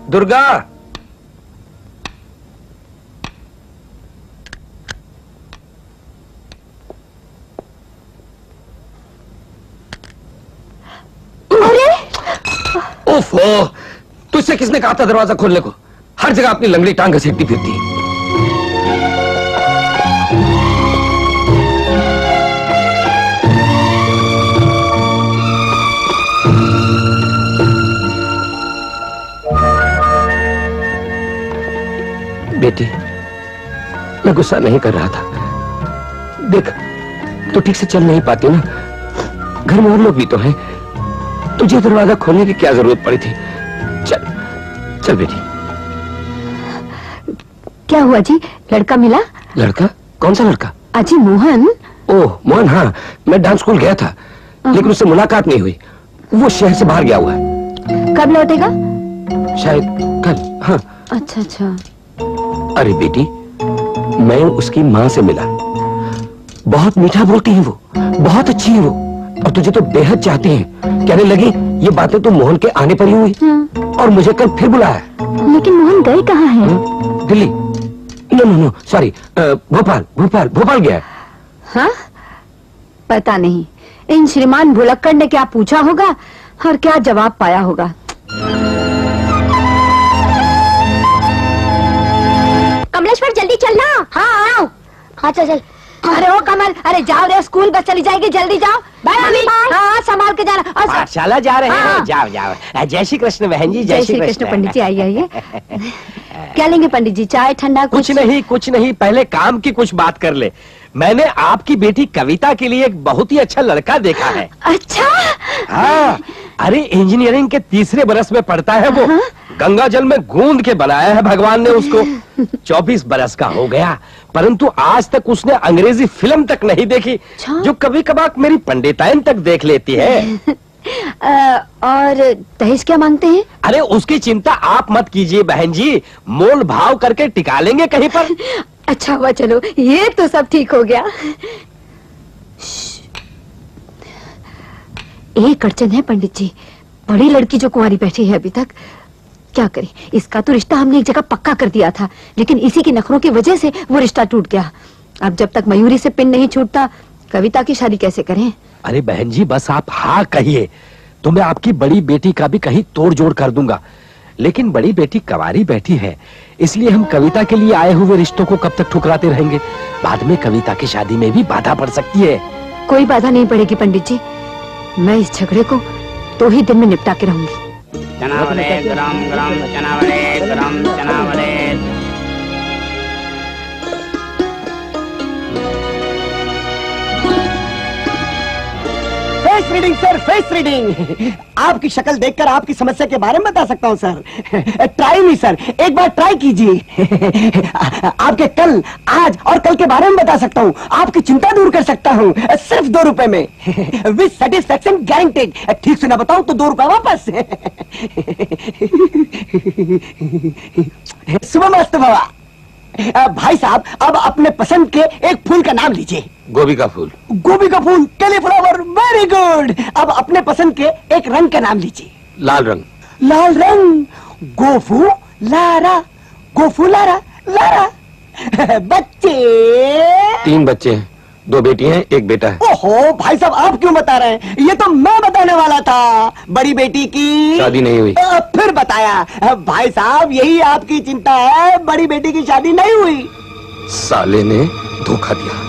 दुर्गा। ओफो तुझसे किसने कहा था दरवाज़ा खोलने को? हर जगह अपनी लंगड़ी टांग घसीटती फिरती बेटी मैं गुस्सा नहीं कर रहा था। देख तू ठीक से चल नहीं पाती ना। घर में और लोग भी तो हैं। तुझे दरवाज़ा खोलने की क्या ज़रूरत पड़ी थी? चल चल बेटी। क्या हुआ जी? लड़का मिला? लड़का? कौन सा लड़का? अजी मोहन। ओह मोहन हाँ मैं डांस स्कूल गया था लेकिन उससे मुलाकात नहीं हुई। वो शहर से बाहर गया हुआ है। कब लौटेगा? शायद कल हाँ। अच्छा अच्छा। अरे बेटी मैं उसकी माँ से मिला। बहुत मीठा बोलती है वो बहुत अच्छी है वो। और तुझे तो बेहद चाहती है। कहने लगी ये बातें तो मोहन के आने पर ही हुई। और मुझे कल फिर बुलाया। लेकिन मोहन गए कहाँ हैं? हम्म, Delhi. No no no sorry Bhopal Bhopal Bhopal गया। है हाँ? पता नहीं इन श्रीमान भुलक्कड़ ने क्या पूछा होगा और क्या जवाब पाया होगा। कमलेश्वर जल्दी चलना। हाँ आओ हाँ। चल चल। अरे ओ कमल अरे जाओ रे स्कूल बस चली जाएगी जल्दी जाओ। बाय मम्मी हाँ संभाल के जाना। और पाठशाला जा रहे हाँ। हैं। जाओ जाओ। जय श्री कृष्ण बहन जी जय श्री कृष्ण। पंडित जी आइए आइए। क्या लेंगे पंडित जी चाय ठंडा कुछ? नहीं कुछ नहीं पहले काम की कुछ बात कर ले। मैंने आपकी बेटी कविता के लिए एक बहुत ही अच्छा लड़का देखा है। अच्छा? हाँ। अरे इंजीनियरिंग के तीसरे बरस में पढ़ता है वो। गंगा जल में गूंद के बनाया है भगवान ने उसको। चौबीस बरस का हो गया परंतु आज तक उसने अंग्रेज़ी फ़िल्म तक नहीं देखी जो कभी कभार मेरी पंडिताइन तक देख लेती है। अ, और दहेज क्या मांगते हैं? अरे उसकी चिंता आप मत कीजिए बहन जी। मोल भाव करके टिका लेंगे कहीं पर। अच्छा हुआ, चलो। ये तो सब ठीक हो गया। एक अड़चन है, पंडित जी। बड़ी लड़की जो कुंवारी बैठी है अभी तक। क्या करें? इसका तो रिश्ता हमने एक जगह पक्का कर दिया था। लेकिन इसी की नखरों की वजह से वो रिश्ता टूट गया। अब जब तक मयूरी से पिन नहीं छूटता, कविता की शादी कैसे करें? अरे बहन जी, बस आप हाँ कहिए। तो मैं आपकी बड़ी बेटी का भी कहीं तोड़ जोड़ कर दूँगा। लेकिन बड़ी बेटी कवारी बैठी है। इसलिए हम कविता के लिए आए हुए रिश्तों को कब तक ठुकराते रहेंगे? बाद में कविता की शादी में भी बाधा पड़ सकती है। कोई बाधा नहीं पड़ेगी पंडित जी। मैं इस झगड़े को दो ही दिन में निपटा के रहूँगी। Face reading sir face reading आपकी शक्ल देखकर आपकी समस्या के बारे में बता सकता हूँ सर ट्राई नहीं सर एक बार ट्राई कीजिए. आपके कल, आज और कल के बारे में बता सकता हूँ. आपकी चिंता दूर कर सकता हूँ. सिर्फ़ दो रुपए में. विथ सेटिस्फेक्शन गारंटेड ठीक से ना बताऊँ तो दो रुपए वापस. सुबह मस्त बाबा भाई साहब अब अपने पसंद के एक फूल का नाम लीजिए। गोभी का फूल। गोभी का फूल कैलीफ्लावर वेरी गुड अब अपने पसंद के एक रंग का नाम लीजिए। लाल रंग। लाल रंग। गोफू लारा। गोफू लारा लारा। बच्चे। तीन बच्चे हैं। दो बेटी हैं एक बेटा है। ओहो भाई साहब आप क्यों बता रहे हैं? ये तो मैं बताने वाला था। बड़ी बेटी की शादी नहीं हुई। अ, फिर बताया। भाई साहब यही आपकी चिंता है। बड़ी बेटी की शादी नहीं हुई। साले ने धोखा दिया।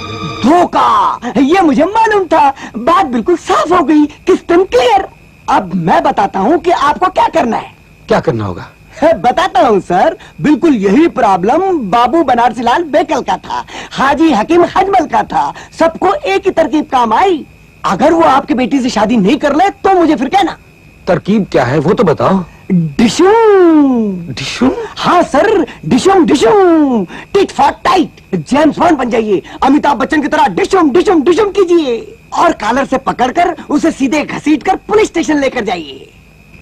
धोखा? ये मुझे मालूम था। बात बिल्कुल साफ़ हो गई किस्टम क्लियर अब मैं बताता हूँ कि आपको क्या करना है। क्या करना होगा? बताता हूँ सर। बिल्कुल यही प्रॉब्लम बाबू बनारसी लाल बेकल का था हाजी हकीम हजमल का था। सबको एक ही तरकीब काम आई। अगर वो आपकी बेटी से शादी नहीं कर ले तो मुझे फिर कहना। तरकीब क्या है वो तो बताओ। डिशूम। डिशूम? हाँ सर डिशूम Dishoom. Tit for tat James Bond बन जाइए। अमिताभ बच्चन की तरह डिशूम डिशूम डिशूम कीजिए। और कॉलर से पकड़कर उसे सीधे घसीट कर पुलिस स्टेशन लेकर जाइए।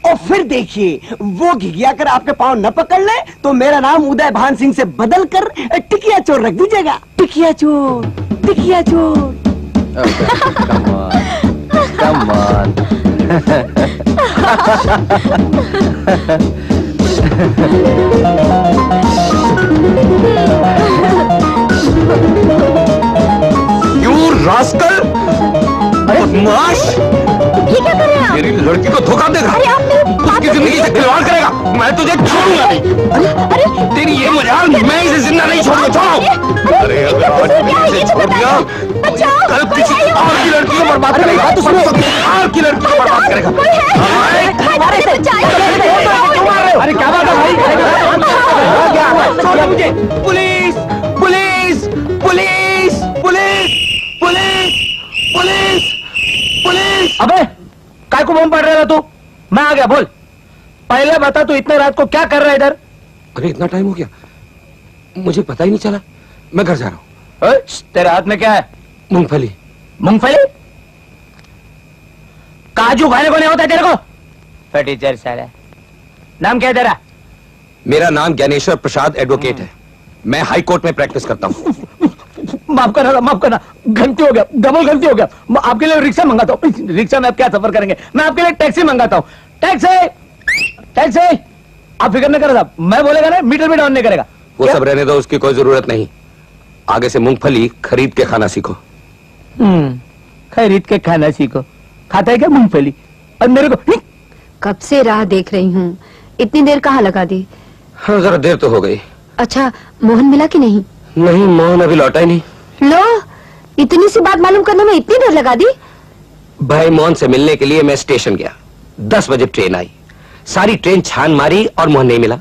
और फिर देखिए वो घिघिया कर आपके पाँव न पकड़ ले तो मेरा नाम उदय भान सिंह से बदल कर टिकिया चोर रख दीजिएगा टिकिया चोर टिकिया चोर on. यू रास्कल बदमाश ये क्या कर हैं? मेरी लड़की को धोखा देगा अरे आप मेरे उसकी ज़िंदगी से खिलवाड़ करेगा। मैं तुझे छोड़ूँगा नहीं। तेरी ये मजाल मैं इसे ज़िंदा नहीं छोड़ूँगा। छोड़ो अरे अगर आज इसे छोड़ दिया तो कल किसी और की लड़की को बर्बाद करेगा तो और की लड़की को बर्बाद करेगा। अरे क्या बात है भाई? छोड़ो मुझे। Police police police police police police police. अबे काय को बम पड़ रहा था तू? मैं आ गया बोल। पहले बता तू इतने रात को क्या कर रहा है इधर? अरे इतना टाइम हो गया। मुझे पता ही नहीं चला। मैं घर जा रहा हूँ। तेरे हाथ में क्या है? मूंगफली। मूंगफली? काजू खाने को नहीं होता तेरे को? फटीचर साला। नाम क्या है तेरा? मेरा नाम ज्ञानेश्वर प्रसाद एडवोकेट है। मैं हाई कोर्ट में प्रैक्टिस करता हूँ। माफ़ करना माफ़ करना। गलती हो गया डबल गलती हो गया। मैं आपके लिए रिक्शा मंगाता हूँ। रिक्शा में आप क्या सफ़र करेंगे? मैं आपके लिए टैक्सी मंगाता हूँ। Taxi taxi. आप फ़िक्र नहीं करो साहब मैं बोलेगा ना मीटर भी डाउन नहीं करेगा। वो सब रहने दो उसकी कोई ज़रूरत नहीं। आगे से मूंगफली खरीद के खाना सीखो। हम्म खरीद के खाना सीखो। खाता है क्या मूंगफली? और मेरे को कब से राह देख रही हूँ। इतनी देर कहाँ लगा दी? हाँ जरा देर तो हो गई। अच्छा मोहन मिला कि नहीं? नहीं मोहन अभी लौटा ही नहीं। लो इतनी सी बात मालूम करने में इतनी देर लगा दी। भाई मोहन से मिलने के लिए मैं स्टेशन गया। दस बजे ट्रेन आई। सारी ट्रेन छान मारी और मोहन नहीं मिला।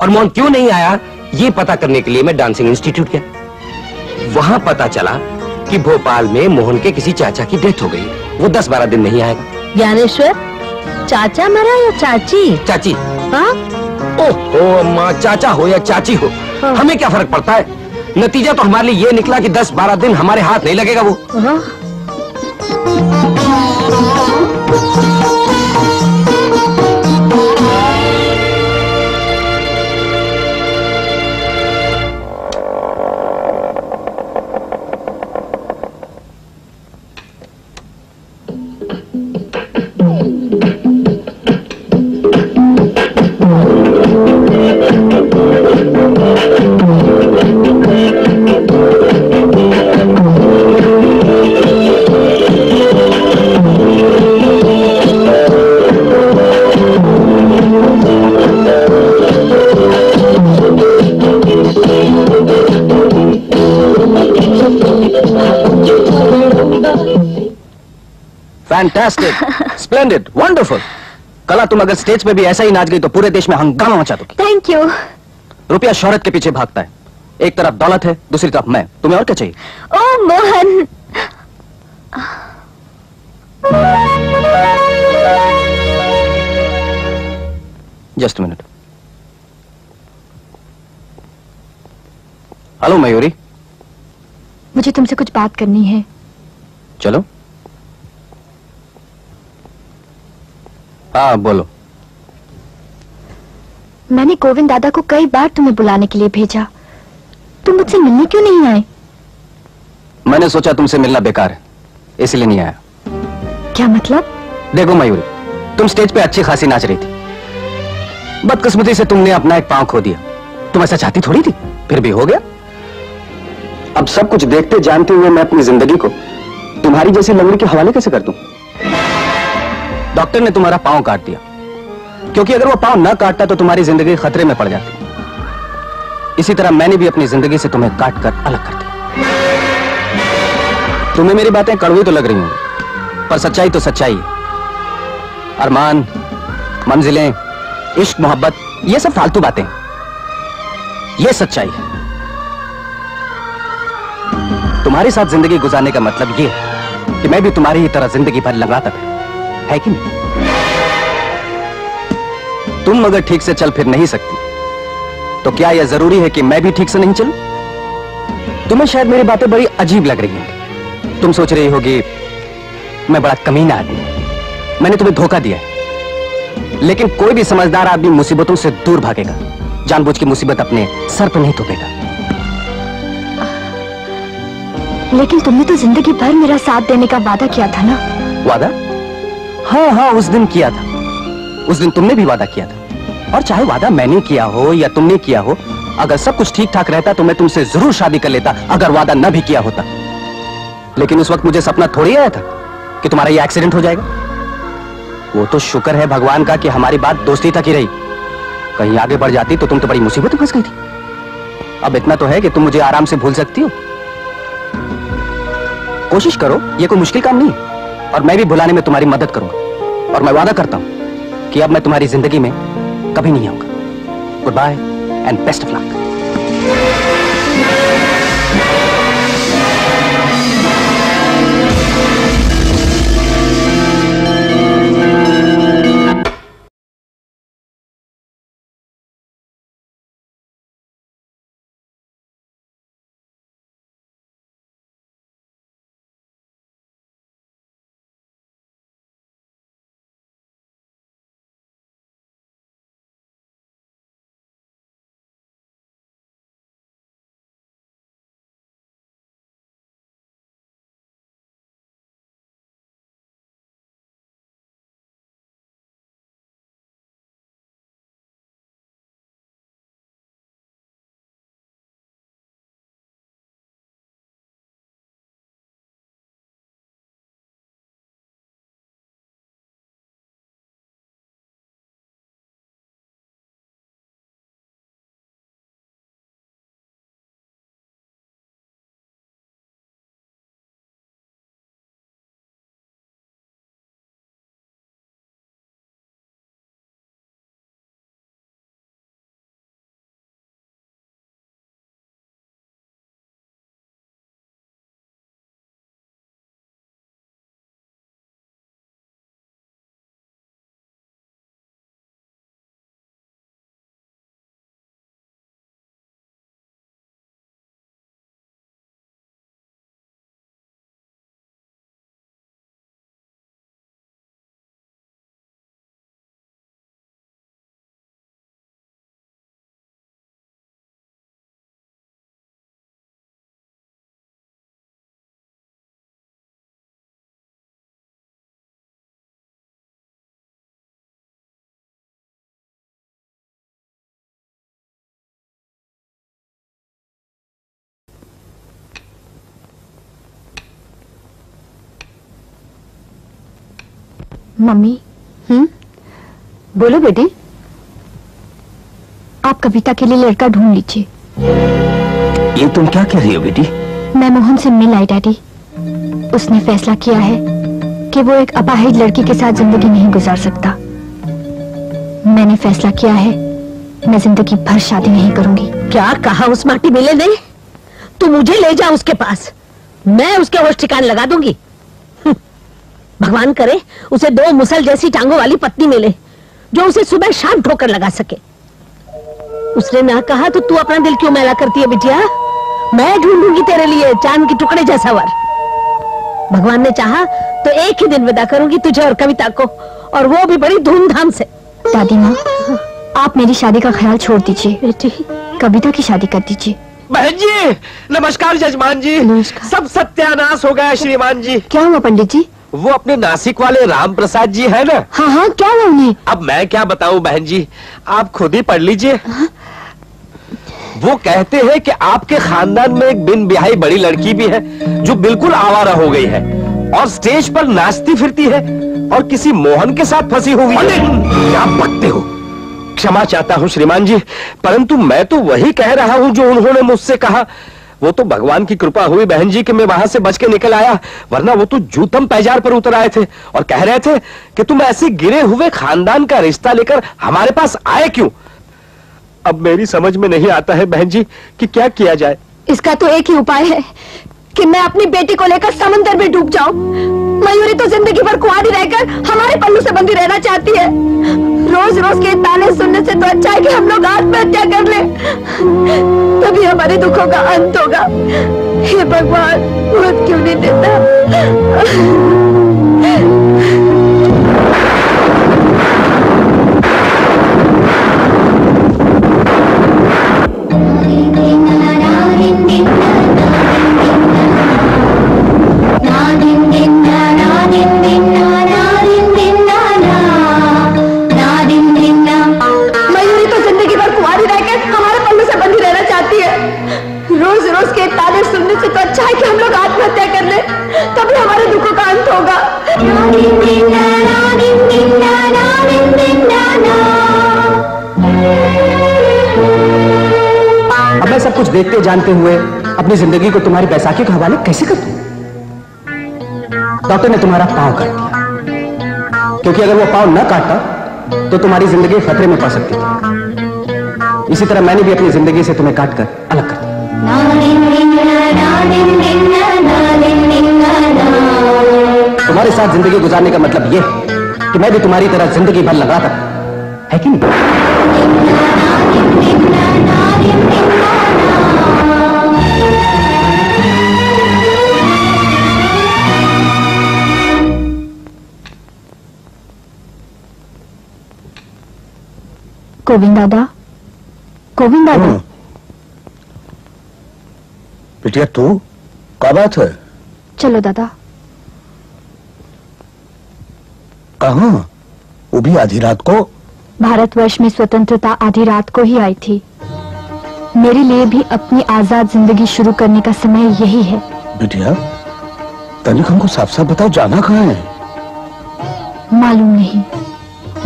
और मोहन क्यों नहीं आया ये पता करने के लिए मैं डांसिंग इंस्टीट्यूट गया। वहाँ पता चला कि भोपाल में मोहन के किसी चाचा की डेथ हो गई। वो दस बारह दिन नहीं आएगा। ज्ञानेश्वर चाचा मरा या चाची? चाची। हाँ? ओहो अम्मा चाचा हो या चाची हो। हमें क्या फ़र्क पड़ता है? नतीजा तो हमारे लिए ये निकला कि दस बारह दिन हमारे हाथ नहीं लगेगा वो। फैंटास्टिक स्प्लेंडेड वंडरफुल कला तुम अगर स्टेज पे भी ऐसा ही नाच गई तो पूरे देश में हंगामा मचा दोगी। थैंक यू रुपया शोहरत के पीछे भागता है। एक तरफ़ दौलत है दूसरी तरफ़ मैं। तुम्हें और क्या चाहिए? ओ Mohan. Just minute hello Mayuri मुझे तुमसे कुछ बात करनी है। चलो। हाँ बोलो। मैंने गोविंद दादा को कई बार तुम्हें बुलाने के लिए भेजा। तुम मुझसे मिलने क्यों नहीं आए? मैंने सोचा तुमसे मिलना बेकार है इसलिए नहीं आया। क्या मतलब? देखो मयूरी तुम स्टेज पे अच्छी खासी नाच रही थी। बदकिस्मती से तुमने अपना एक पाँव खो दिया। तुम ऐसा चाहती थोड़ी थी? फिर भी हो गया। अब सब कुछ देखते जानते हुए मैं अपनी ज़िंदगी को तुम्हारी जैसी लंगड़ी के हवाले कैसे कर दूँ? डॉक्टर ने तुम्हारा पाँव काट दिया। क्योंकि अगर वो पाँव न काटता तो तुम्हारी ज़िंदगी खतरे में पड़ जाती। इसी तरह मैंने भी अपनी ज़िंदगी से तुम्हें काट कर अलग कर दिया। तुम्हें मेरी बातें कड़वी तो लग रही होंगी, पर सच्चाई तो सच्चाई है। अरमान, मंजिलें, इश्क, मोहब्बत, ये सब फालतू बातें हैं। ये सच्चाई है। तुम्हारे साथ ज़िंदगी गुजारने का मतलब ये है कि मैं भी तुम्हारी ही तरह ज़िंदगी भर लंगड़ाता फिर है कि नहीं? तुम अगर ठीक से चल फिर नहीं सकती तो क्या यह ज़रूरी है कि मैं भी ठीक से नहीं चलूँ? तुम्हें शायद मेरी बातें बड़ी अजीब लग रही हैं। तुम सोच रही होगी मैं बड़ा कमीना आदमी मैंने तुम्हें धोखा दिया है। लेकिन कोई भी समझदार आदमी मुसीबतों से दूर भागेगा। जानबूझ की मुसीबत अपने सर पर नहीं थोपेगा। लेकिन तुमने तो ज़िंदगी भर मेरा साथ देने का वादा किया था ना? वादा? हाँ हाँ उस दिन किया था। उस दिन तुमने भी वादा किया था। और चाहे वादा मैंने किया हो या तुमने किया हो, अगर सब कुछ ठीक ठाक रहता तो मैं तुमसे ज़रूर शादी कर लेता, अगर वादा न भी किया होता। लेकिन उस वक्त मुझे सपना थोड़ी आया था कि तुम्हारा ये एक्सीडेंट हो जाएगा। वो तो शुक्र है भगवान का कि हमारी बात दोस्ती तक ही रही। कहीं आगे बढ़ जाती तो तुम तो बड़ी मुसीबत फंस गई थी। अब इतना तो है कि तुम मुझे आराम से भूल सकती हो। कोशिश करो, ये कोई मुश्किल काम नहीं और मैं भी भुलाने में तुम्हारी मदद करूँगा। और मैं वादा करता हूँ कि अब मैं तुम्हारी ज़िंदगी में कभी नहीं आऊँगा। Good bye and best of luck mummy. हम्म? बोलो बेटी। आप कविता के लिए लड़का ढूंढ लीजिए। ये तुम क्या कह रही हो बेटी? मैं मोहन से मिल आई डैडी। उसने फैसला किया है कि वो एक अपाहिज लड़की के साथ ज़िंदगी नहीं गुजार सकता। मैंने फैसला किया है मैं ज़िंदगी भर शादी नहीं करूँगी। क्या कहा उस माटी मिले ने? तू मुझे ले जा उसके पास। मैं उसके होश ठिकाने लगा दूँगी। भगवान करे उसे दो मुसल जैसी टांगों वाली पत्नी मिले जो उसे सुबह शाम ठोकर लगा सके। उसने ना कहा तो तू अपना दिल क्यों मैला करती है बिटिया? मैं ढूंढूँगी तेरे लिए चाँद के टुकड़े जैसा वर। भगवान ने चाहा तो एक ही दिन विदा करूँगी तुझे और कविता को और वो भी बड़ी धूमधाम से। दादी माँ आप मेरी शादी का ख्याल छोड़ दीजिए। बेटी। कविता की शादी कर दीजिए। बहन जी नमस्कार जजमान जी। सब सत्यानाश हो गया श्रीमान जी। क्या हुआ पंडित जी? वो अपने नासिक वाले राम प्रसाद जी है ना? हाँ हाँ क्या हुआ उन्हें? अब मैं क्या बताऊँ बहन जी? आप खुद ही पढ़ लीजिए। वो कहते हैं कि आपके खानदान में एक बिन ब्याही बड़ी लड़की भी है जो बिल्कुल आवारा हो गई है और स्टेज पर नाचती फिरती है और किसी मोहन के साथ फंसी हुई है। क्या बकते हो? क्षमा चाहता हूँ श्रीमान जी परंतु मैं तो वही कह रहा हूँ जो उन्होंने मुझसे कहा। वो तो भगवान की कृपा हुई बहन जी कि मैं वहाँ से बच के निकल आया, वरना वो तो जूतम पैजार पर उतर आए थे और कह रहे थे कि तुम ऐसे गिरे हुए खानदान का रिश्ता लेकर हमारे पास आए क्यों? अब मेरी समझ में नहीं आता है बहन जी कि क्या किया जाए। इसका तो एक ही उपाय है। कि मैं अपनी बेटी को लेकर समंदर में डूब जाऊँ। मयूरी तो ज़िंदगी भर कुआरी रहकर हमारे पल्लू से बंदी रहना चाहती है। रोज रोज के ताने सुनने से तो अच्छा है कि हम लोग आत्महत्या कर ले। तभी हमारे दुखों का अंत होगा। हे भगवान क्यों नहीं देता? जानते हुए अपनी ज़िंदगी को तुम्हारी बैसाखी के हवाले कैसे कर दूँ? डॉक्टर ने तुम्हारा पाँव काट दिया। क्योंकि अगर वो पाँव न काटता तो तुम्हारी ज़िंदगी खतरे में पड़ सकती थी। इसी तरह मैंने भी अपनी ज़िंदगी से तुम्हें काट कर अलग कर दिया। तुम्हारे साथ ज़िंदगी गुजारने का मतलब यह है कि मैं भी तुम्हारी तरह ज़िंदगी भर लगा था है कि नहीं? गोविंद दादा गोविंद दादा बिटिया तू क्या बात है? चलो दादा। कहा? वो भी आधी रात को। भारतवर्ष में स्वतंत्रता आधी रात को ही आई थी। मेरे लिए भी अपनी आज़ाद ज़िंदगी शुरू करने का समय यही है। बिटिया तनिक हमको साफ़ साफ़ बताओ जाना कहाँ है? मालूम नहीं।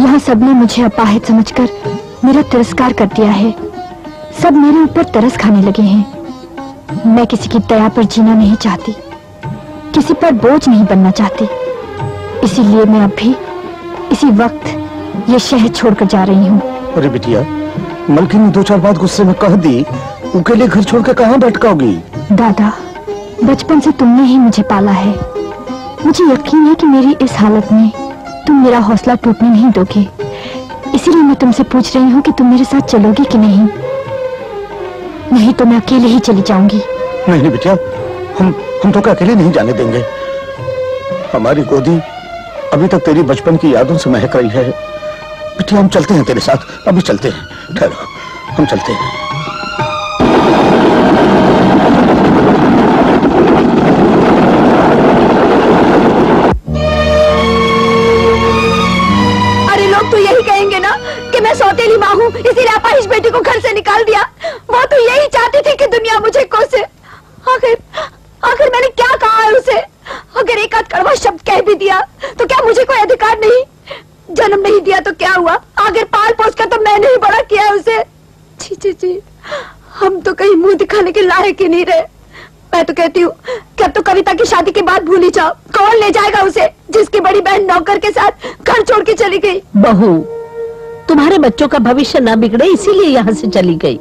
यहाँ सबने मुझे अपाहिज समझकर मेरा तिरस्कार कर दिया है। सब मेरे ऊपर तरस खाने लगे हैं। मैं किसी की दया पर जीना नहीं चाहती। किसी पर बोझ नहीं बनना चाहती। इसीलिए मैं अब भी इसी वक्त ये शहर छोड़कर जा रही हूँ। अरे बिटिया मलकी ने दो चार बात गुस्से में कह दी। उनके लिए घर छोड़ के कहाँ भटकाओगी? दादा बचपन से तुमने ही मुझे पाला है। मुझे यकीन है कि मेरी इस हालत में तुम मेरा हौसला टूटने नहीं दोगे। इसीलिए मैं तुमसे पूछ रही हूँ कि तुम मेरे साथ चलोगी कि नहीं? नहीं तो मैं अकेले ही चली जाऊँगी। नहीं नहीं बेटिया हम हम तो अकेले नहीं जाने देंगे। हमारी गोदी अभी तक तेरी बचपन की यादों से महक रही है। बेटिया हम चलते हैं तेरे साथ। अभी चलते हैं। ठहरो, हम चलते हैं। नहीं रहे। मैं तो कहती हूँ कि अब तो कविता की शादी के बाद भूल जाओ, कौन ले जाएगा उसे, जिसकी बड़ी बहन नौकर के साथ घर छोड़ के चली गई? बहू, तुम्हारे बच्चों का भविष्य न बिगड़े, इसीलिए यहाँ से चली गई।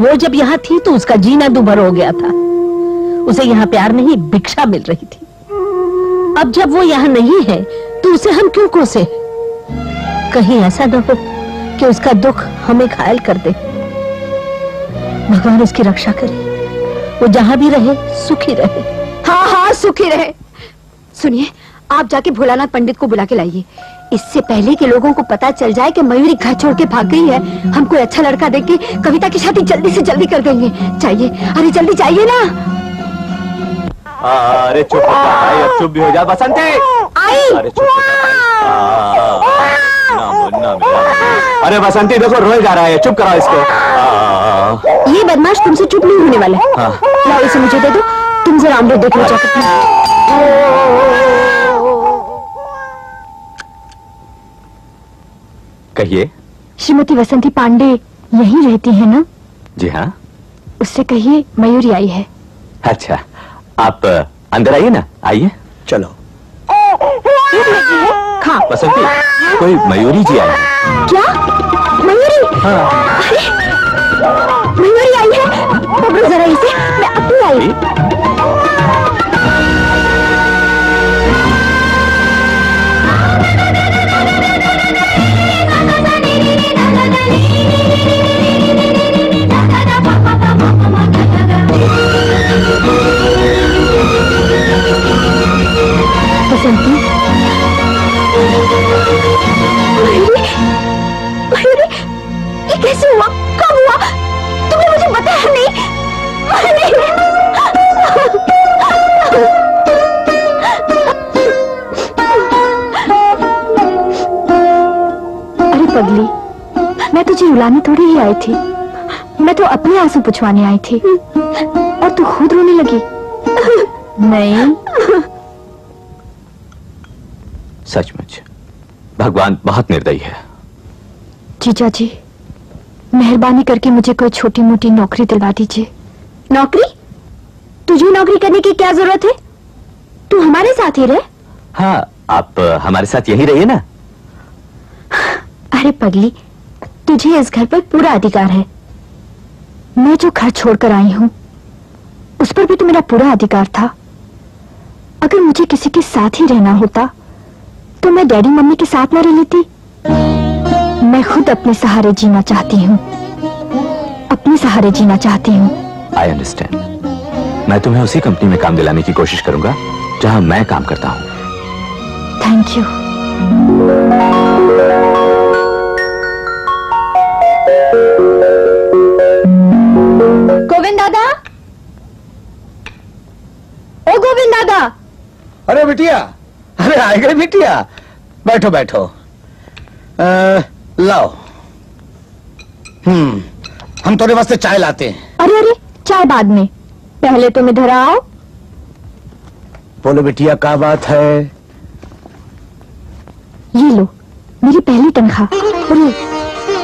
वो जब यहाँ थी तो उसका जीना दुभर हो गया था। उसे यहाँ प्यार नहीं, भिक्षा मिल रही थी। अब जब वो यहाँ नहीं है तो उसे हम क्यों कोसे कहीं ऐसा न हो कि उसका दुख हमें घायल कर दे। भगवान उसकी रक्षा करे। वो जहाँ भी रहे सुखी रहे। हाँ हाँ सुखी रहे। सुनिए आप जाके भोलानाथ पंडित को बुला के लाइए। इससे पहले के लोगों को पता चल जाए कि मयूरी घर छोड़ के भाग गई है। हम कोई अच्छा लड़का देख के कविता की शादी जल्दी से जल्दी कर देंगे। चाहिए अरे जल्दी चाहिए ना। अरे चुप हो चुप भी हो जा बसंती। आई। अरे चुप हो ना बोल मेरा अरे बसंती देखो रोए जा रहा है। चुप कराओ इसको। ये बदमाश तुमसे चुप नहीं होने वाला है। हाँ। लाओ इसे मुझे दे दो। तुम जरा ऑमलेट देख लो जाकर कहिए। श्रीमती वसंती पांडे यहीं रहती है ना? जी हाँ। उससे कहिए मयूरी आई है। अच्छा आप अंदर आइए ना। आइए। चलो। खा बसंती कोई मयूरी जी हैं? क्या? मयूरी? अरे मयूरी आई है। पकड़ो जरा इसे। मैं अभी आई बसंती कैसे हुआ? कब हुआ? तुमने मुझे बताया नहीं। अरे पगली मैं तुझे रुलाने थोड़ी ही आई थी। मैं तो अपने आँसू पुछवाने आई थी। और तू खुद रोने लगी। नहीं। सचमुच भगवान बहुत निर्दयी है। जीजा जी। मेहरबानी करके मुझे कोई छोटी मोटी नौकरी दिलवा दीजिए। नौकरी? तुझे नौकरी करने की क्या ज़रूरत है? तू हमारे साथ ही रह। हाँ आप हमारे साथ यही रहिए ना। अरे पगली तुझे इस घर पर पूरा अधिकार है। मैं जो घर छोड़कर आई हूँ उस पर भी तो मेरा पूरा अधिकार था। अगर मुझे किसी के साथ ही रहना होता तो मैं डैडी मम्मी के साथ न रह लेती। मैं खुद अपने सहारे जीना चाहती हूँ। अपने सहारे जीना चाहती हूँ। आई अंडरस्टैंड मैं तुम्हें उसी कंपनी में काम दिलाने की कोशिश करूँगा जहाँ मैं काम करता हूँ। थैंक यू गोविंद दादा? ओ गोविंद दादा! अरे बिटिया अरे आ गए बिटिया। बैठो बैठो। अ, लाओ। हम्म हम थोड़े वास्ते चाय लाते हैं। अरे अरे चाय बाद में। पहले तुम इधर आओ। बोलो बिटिया क्या बात है? ये लो मेरी पहली तनख्वाह। अरे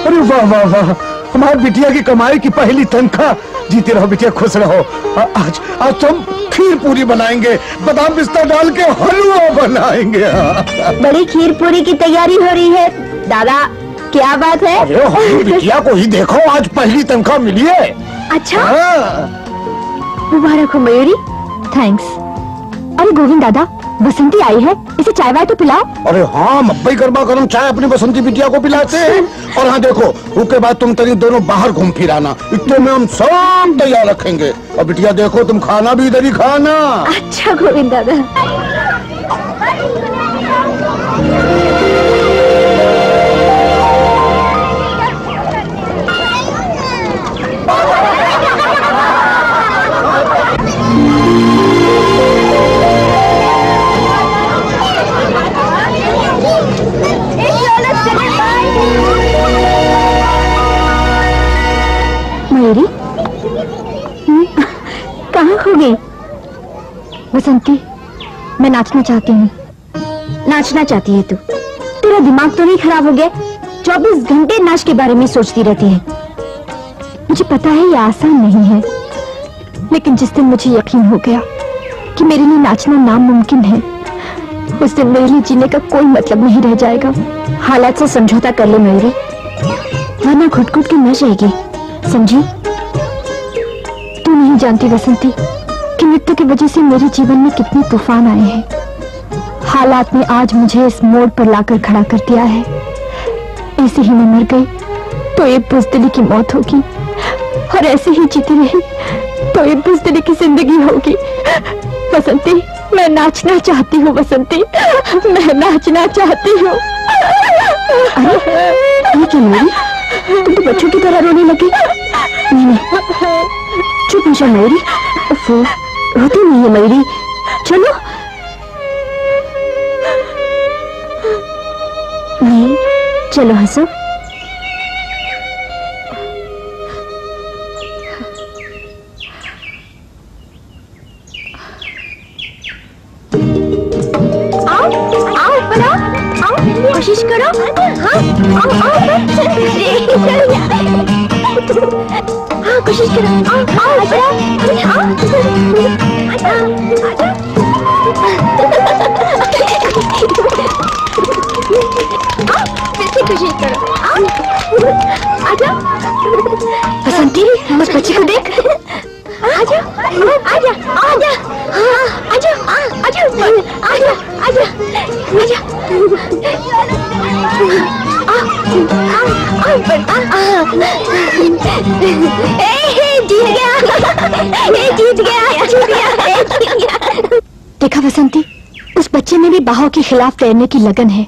अरे वाह वाह वाह हमारी बिटिया की कमाई की पहली तनख्वाह। जीते रहो बिटिया खुश रहो। आ- आज आज तुम खीर पूरी बनाएँगे बादाम पिस्ता डाल के हलवा बनाएँगे। बड़ी खीर पूरी की तैयारी हो रही है। दादा क्या बात है? अरे हमारी बिटिया को ही देखो आज पहली तनख्वाह मिली है। अच्छा? हाँ। मुबारक हो मयूरी। थैंक्स अरे गोविंद दादा बसंती आई है इसे चाय वाय तो पिलाओ। अरे हाँ मब्बई गरबा गरम चाय अपनी बसंती बिटिया को पिलाते हैं। और हाँ देखो उसके बाद तुम तरी दोनों बाहर घूम फिर आना। इतने में हम सब तैयार रखेंगे। और बिटिया देखो तुम खाना भी इधर ही खाना। अच्छा गोविंद दादा। खो गई बसंती मैं नाचना चाहती हूँ। नाचना चाहती है तू। तेरा दिमाग तो नहीं खराब हो गया? चौबीस घंटे नाच के बारे में सोचती रहती है। मुझे पता है ये आसान नहीं है, लेकिन जिस दिन मुझे यकीन हो गया कि मेरे लिए नाचना नामुमकिन है, उस दिन मेरे लिए जीने का कोई मतलब नहीं रह जाएगा। हालात से समझौता कर ले, मेरी। वरना घुट घुट के मर जाएगी। समझी? तू नहीं जानती बसंती कि मृत्यु की वजह से मेरे जीवन में कितने तूफ़ान आए हैं। हालात ने आज मुझे इस मोड़ पर लाकर खड़ा कर दिया है। ऐसे ही मैं मर गई तो एक बुजदिली की मौत होगी, और ऐसे ही जीती रही तो एक बुजदिली की ज़िंदगी होगी। बसंती मैं नाचना चाहती हूँ बसंती मैं नाचना चाहती हूँ। अरे, ये क्या मेरी? तुम तो बच्चों की तरह रोने लगी। नहीं नहीं। चुप जा मयूरी उफ़, रोती नहीं है मयूरी चलो। नहीं चलो हंसो। देखा बसंती उस बच्चे में भी बहाव के खिलाफ तैरने की लगन है।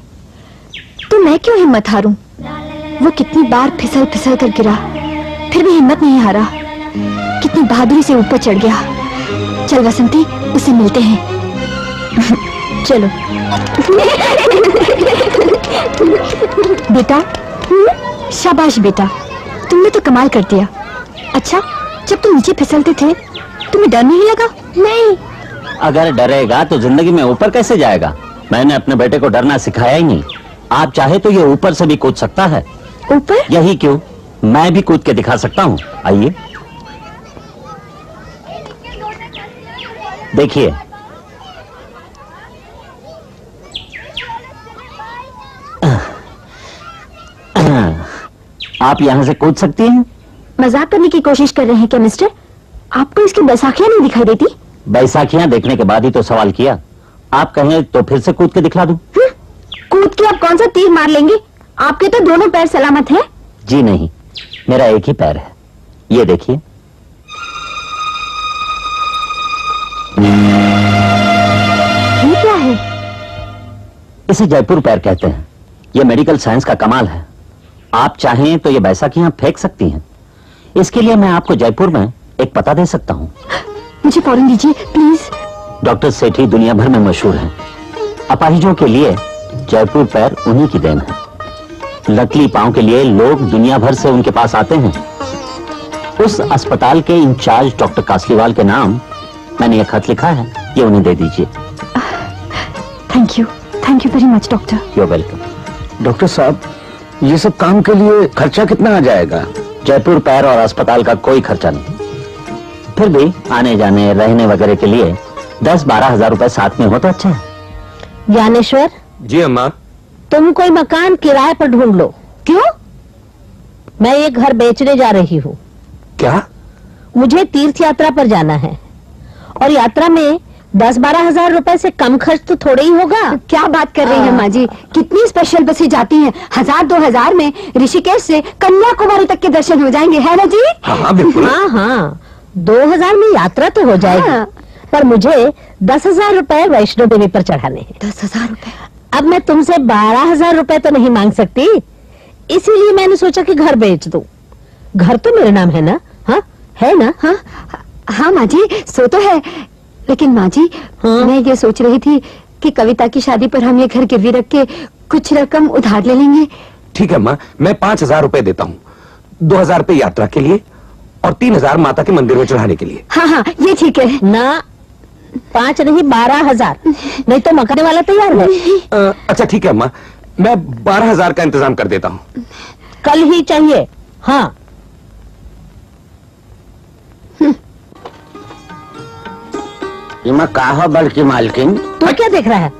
तो मैं क्यों हिम्मत हारूं? वो कितनी बार फिसल फिसल कर गिरा, फिर भी हिम्मत नहीं हारा। कितनी बहादुरी से ऊपर चढ़ गया। चल वसंती, उसे मिलते हैं। चलो। बेटा, शाबाश बेटा। तुमने तो कमाल कर दिया। अच्छा जब तुम नीचे फिसलते थे तुम्हें डर नहीं लगा? नहीं। अगर डरेगा तो ज़िंदगी में ऊपर कैसे जाएगा? मैंने अपने बेटे को डरना सिखाया ही नहीं। आप चाहे तो ये ऊपर से भी कूद सकता है। ऊपर? यही क्यों? मैं भी कूद के दिखा सकता हूँ। आइए। देखिए आप यहाँ से कूद सकती हैं। मज़ाक करने की कोशिश कर रहे हैं क्या मिस्टर? आपको इसकी बैसाखियाँ नहीं दिखाई देती? बैसाखियाँ देखने के बाद ही तो सवाल किया। आप कहें तो फिर से कूद के दिखला दूँ। कूद के आप कौन सा तीर मार लेंगे? आपके तो दोनों पैर सलामत हैं। जी नहीं मेरा एक ही पैर है। ये देखिए। ये क्या है? इसे जयपुर पैर कहते हैं। ये मेडिकल साइंस का कमाल है। आप चाहें तो ये बैसाखियाँ फेंक सकती हैं। इसके लिए मैं आपको जयपुर में एक पता दे सकता हूँ। मुझे फ़ौरन दीजिए प्लीज़। डॉक्टर सेठी दुनिया भर में मशहूर हैं। अपाहिजों के लिए जयपुर पैर उन्हीं की देन है। लकली पाँव के लिए लोग दुनिया भर से उनके पास आते हैं। उस अस्पताल के इंचार्ज डॉक्टर कासलीवाल के नाम मैंने ये खत लिखा है ये उन्हें दे दीजिए। Thank you thank you very much doctor you welcome doctor साहब ये सब काम के लिए खर्चा कितना आ जाएगा? जयपुर पैर और अस्पताल का कोई खर्चा नहीं। फिर भी आने जाने रहने वगैरह के लिए दस बारह हज़ार रूपए साथ में हो तो अच्छा है। ज्ञानेश्वर? जी अम्मा। तुम कोई मकान किराए पर ढूंढ लो। क्यों? मैं ये घर बेचने जा रही हूँ। क्या? मुझे तीर्थ यात्रा पर जाना है। और यात्रा में दस बारह हज़ार रूपए से कम खर्च तो थोड़ा ही होगा। क्या बात कर रही है माँ जी? कितनी स्पेशल बसें जाती हैं। हज़ार दो हज़ार में ऋषिकेश से कन्याकुमारी तक के दर्शन हो जाएँगे है ना जी? हाँ बिल्कुल। हाँ हाँ। दो हज़ार में यात्रा तो हो जाएगी। हाँ। पर मुझे दस हज़ार रुपए वैष्णो देवी पर चढ़ाने हैं। दस हज़ार रुपए? अब मैं तुमसे बारह हज़ार रूपए तो नहीं मांग सकती। इसीलिए मैंने सोचा कि घर बेच दू। घर तो मेरे नाम है ना? हाँ? है ना? हाँ। हाँ माँ जी सो तो है। लेकिन माँ जी हाँ? मैं ये सोच रही थी कि कविता की शादी पर हम ये घर गिरवी रख के कुछ रकम उधार ले लेंगे। ठीक है अम्मा मैं पाँच हज़ार रुपए देता हूँ। दो हज़ार रुपए यात्रा के लिए और तीन हज़ार माता के मंदिर में चढ़ाने के लिए। हाँ हाँ ये ठीक है। ना पाँच नहीं बारह हज़ार। नहीं तो मकाने वाला तैयार है। अच्छा ठीक है अम्मा मैं बारह हज़ार का इंतज़ाम कर देता हूँ। कल ही चाहिए। हाँ। इमा कहा बल्कि मालकिन। तू क्या देख रहा है?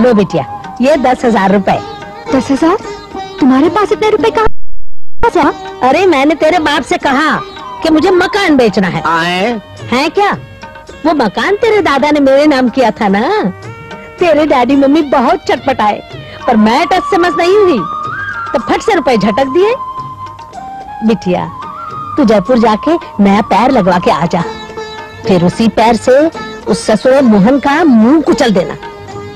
लो बिटिया ये दस हज़ार रूपए। दस हज़ार? तुम्हारे पास इतने रुपए कहाँ से? अरे मैंने तेरे बाप से कहा कि मुझे मकान बेचना है। आए? है क्या? वो मकान तेरे दादा ने मेरे नाम किया था ना? तेरे डैडी मम्मी बहुत चटपटाए पर मैं टच समझ नहीं हुई। तो फट से रुपए झटक दिए। बिटिया तू जयपुर जाके नया पैर लगवा के आ जा। फिर उसी पैर से उस ससुर मोहन का मुँह कुचल देना।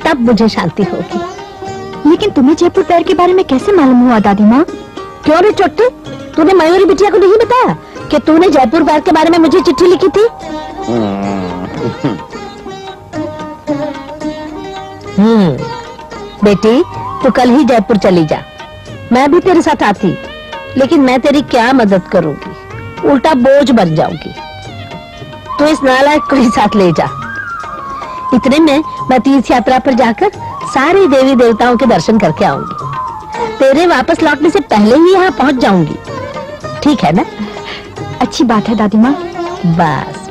तब मुझे शांति होगी। लेकिन तुम्हें जयपुर पैर के बारे में कैसे मालूम हुआ दादी माँ? क्यों रे चोट्टू तूने मयूरी बिटिया को नहीं बताया कि तूने जयपुर पैर के बारे में मुझे चिट्ठी लिखी थी? हम्म। बेटी तू कल ही जयपुर चली जा। मैं भी तेरे साथ आती लेकिन मैं तेरी क्या मदद करूँगी? उल्टा बोझ बन जाऊँगी। तो इस नालायक को ही साथ ले जा। इतने में मैं तीर्थ यात्रा पर जाकर सारे देवी देवताओं के दर्शन करके आऊँगी। तेरे वापस लौटने से पहले ही यहाँ पहुँच जाऊँगी। ठीक है ना? अच्छी बात है दादी माँ। बस।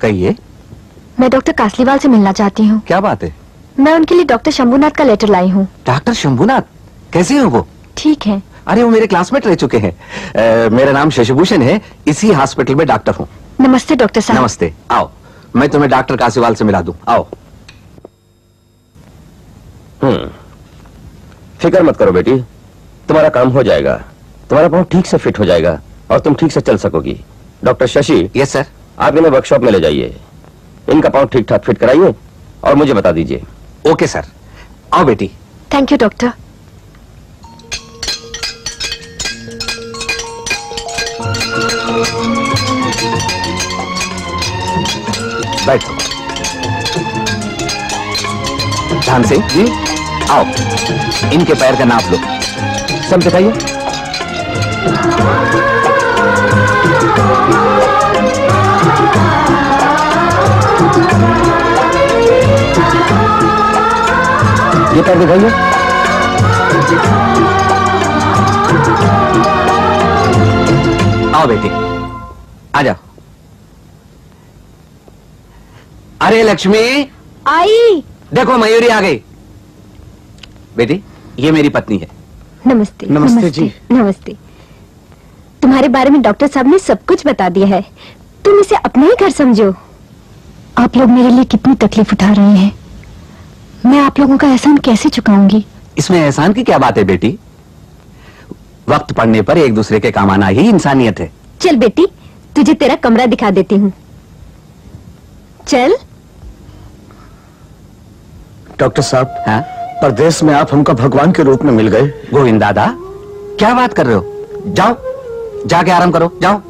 कहिए। मैं डॉक्टर कासलीवाल से मिलना चाहती हूँ। क्या बात है? मैं उनके लिए डॉक्टर शंभुनाथ का लेटर लाई हूँ। डॉक्टर शंभुनाथ? कैसे हो वो? ठीक है। अरे वो मेरे क्लासमेट रह चुके हैं। मेरा नाम शशिभूषण है। इसी हॉस्पिटल में डॉक्टर हूँ। नमस्ते डॉक्टर साहब। नमस्ते। आओ। मैं तुम्हें डॉक्टर कासीवाल से मिला दूँ। आओ। हम्म। फ़िक्र मत करो बेटी। तुम्हारा काम हो जाएगा। तुम्हारा पाँव ठीक से फिट हो जाएगा और तुम ठीक से चल सकोगी। डॉक्टर शशि। यस सर आप इन्हें वर्कशॉप में ले जाइए। इनका पाँव ठीक ठाक फिट कराइए और मुझे बता दीजिए। ओके सर आओ बेटी। थैंक यू डॉक्टर बैठो। ध्यान से। जी। आओ। इनके पैर का नाप लो। सब दिखाइए ये पैर दिखाइए। आओ बेटी आ जाओ। अरे लक्ष्मी। आई। देखो मयूरी आ गई। बेटी ये मेरी पत्नी है। नमस्ते नमस्ते जी। नमस्ते। तुम्हारे बारे में डॉक्टर साहब ने सब कुछ बता दिया है। तुम इसे अपना ही घर समझो। आप लोग मेरे लिए कितनी तकलीफ़ उठा रहे हैं। मैं आप लोगों का एहसान कैसे चुकाऊँगी? इसमें एहसान की क्या बात है बेटी? वक्त पड़ने पर एक दूसरे के काम आना ही इंसानियत है। चल बेटी तुझे तेरा कमरा दिखा देती हूँ। चल। डॉक्टर साहब हाँ? परदेश में आप हमको भगवान के रूप में मिल गए। गोविंद दादा क्या बात कर रहे हो? जाओ जाके आराम करो जाओ।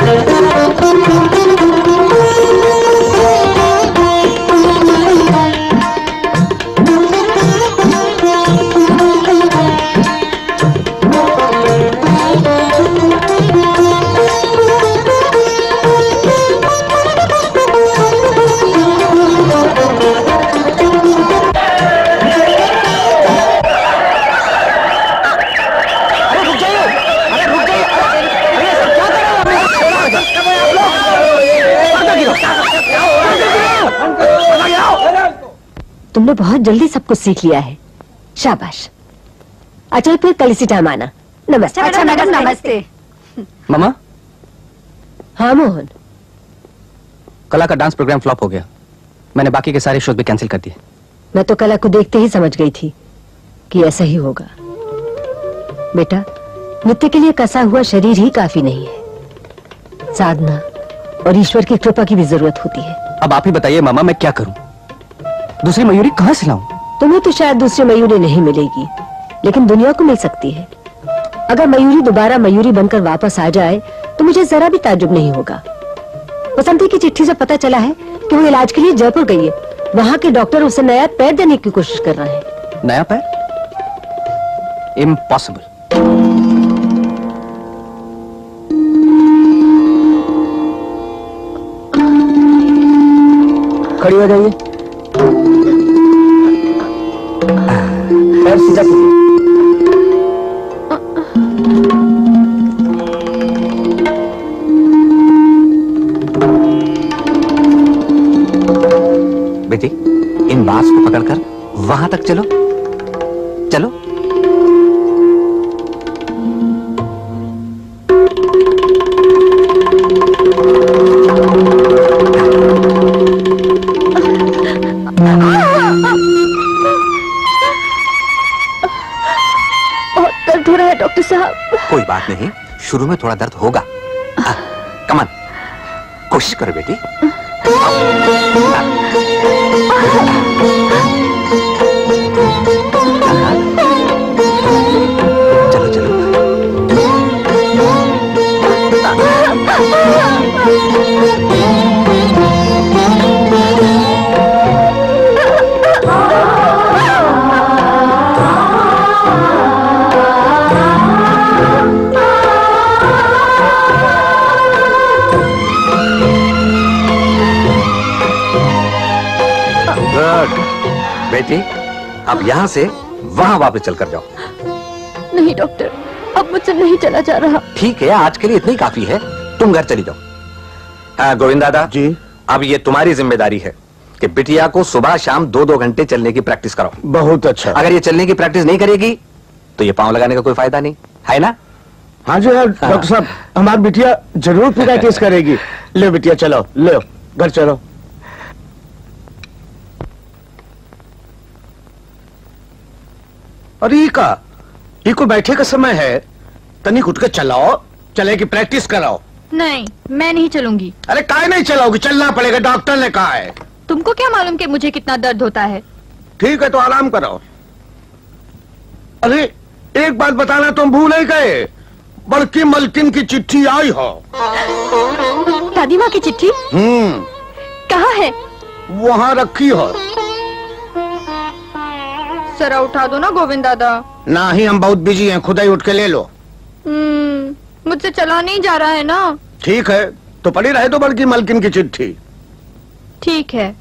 अरे रुक जाइए अरे रुक जाइए अरे ये सब क्या कर रहे हो तुमने बहुत जल्दी सब कुछ सीख लिया है। शाबाश। अच्छा फिर कल इसी टाइम आना। नमस्ते। अच्छा मैडम नमस्ते। मामा? हाँ मोहन। कला का डांस प्रोग्राम फ्लॉप हो गया। मैंने बाकी के सारे शोज़ भी कैंसिल कर दिए। मैं तो कला को देखते ही समझ गई थी कि ऐसा ही होगा। बेटा नृत्य के लिए कसा हुआ शरीर ही काफ़ी नहीं है। साधना और ईश्वर की कृपा की भी ज़रूरत होती है। अब आप ही बताइए मामा मैं क्या करूँ? दूसरी मयूरी कहाँ से लाऊं? तुम्हें तो शायद दूसरी मयूरी नहीं मिलेगी लेकिन दुनिया को मिल सकती है। अगर मयूरी दोबारा मयूरी बनकर वापस आ जाए तो मुझे जरा भी ताजुब नहीं होगा। बसंती की चिट्ठी से पता चला है कि वो इलाज के लिए जयपुर गई है। वहाँ के डॉक्टर उसे नया पैर देने की कोशिश कर रहे हैं। नया पैर? इम्पॉसिबल खड़ी हो जाइए। पैर सीधा कीजिए बेटी इन बाँस को पकड़कर वहाँ तक चलो। चलो। नहीं शुरू में थोड़ा दर्द होगा। कमन कोशिश करो बेटी। बेटी अब यहाँ से वहाँ वापस चलकर जाओ। नहीं डॉक्टर अब मुझसे नहीं चला जा रहा। ठीक है आज के लिए इतनी काफ़ी है तुम घर चली जाओ। हाँ गोविंद दादा जी। अब ये तुम्हारी ज़िम्मेदारी है कि बिटिया को सुबह शाम दो दो घंटे चलने की प्रैक्टिस कराओ। बहुत अच्छा। अगर ये चलने की प्रैक्टिस नहीं करेगी तो ये पाँव लगाने का कोई फ़ायदा नहीं। है ना? हाँ जी हाँ डॉक्टर साहब हमारी बिटिया ज़रूर प्रैक्टिस करेगी। ले बिटिया चलो ले घर चलो। अरे का? ये कोई बैठे का समय है? तनिक उठ के चलाओ। चले की प्रैक्टिस कराओ। नहीं मैं नहीं चलूँगी। अरे काय नहीं चलाओगी? चलना पड़ेगा डॉक्टर ने कहा है। तुमको क्या मालूम कि मुझे कितना दर्द होता है? ठीक है तो आराम करो अरे एक बात बताना तुम भूल ही गए। बड़की मलकिन की चिट्ठी आई हो। दादी माँ की चिट्ठी? हम्म। कहाँ है? वहाँ रखी हो। सरा उठा दो ना गोविंद दादा। ना ही हम बहुत बिज़ी हैं खुदा ही उठ के ले लो। हम्म, मुझसे चला नहीं जा रहा है ना? ठीक है तो पड़ी रहे तो बल्कि मलकिन की चिट्ठी। ठीक है।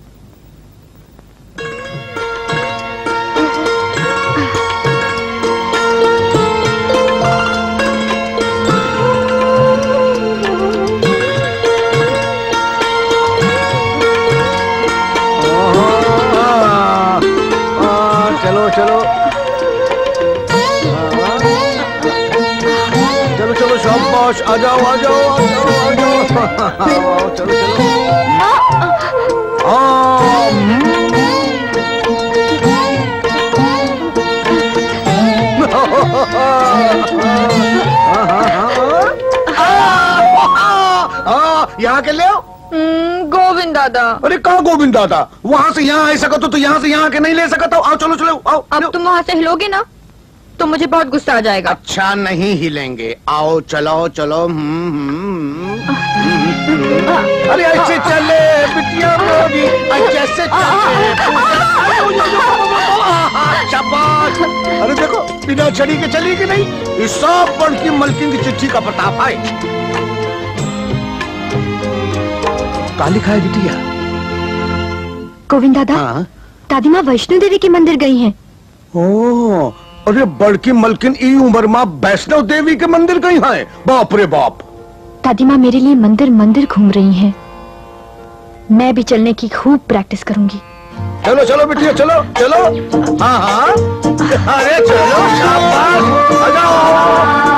यहाँ के ले आओ। गोविंद दादा। अरे कहा गोविंद दादा? वहाँ से यहाँ आ सका तो, तो यहाँ से यहाँ के नहीं ले सका तो आओ चलो चलो आओ अब तुम वहाँ से हिलोगे ना तो मुझे बहुत गुस्सा आ जाएगा। अच्छा नहीं हिलेंगे। आओ चलो चलो हम्म, हम्म, हम्म। अरे ऐसे चले बिटिया चले। अरे देखो बिना छड़ी के चली कि नहीं? इस सब पढ़ की मलकिन की चिट्ठी का प्रताप है कहा लिखा है बिटिया। गोविंद दादा हाँ? दादी माँ वैष्णो देवी के मंदिर गई हैं। ओ अरे बड़की मलकिन ई उम्र माँ वैष्णव देवी के मंदिर गई है। बाप रे बाप। दादी माँ मेरे लिए मंदिर मंदिर घूम रही हैं। मैं भी चलने की खूब प्रैक्टिस करूँगी। चलो चलो बिटिया चलो चलो। हाँ हाँ। अरे चलो शाबाश। आ जाओ।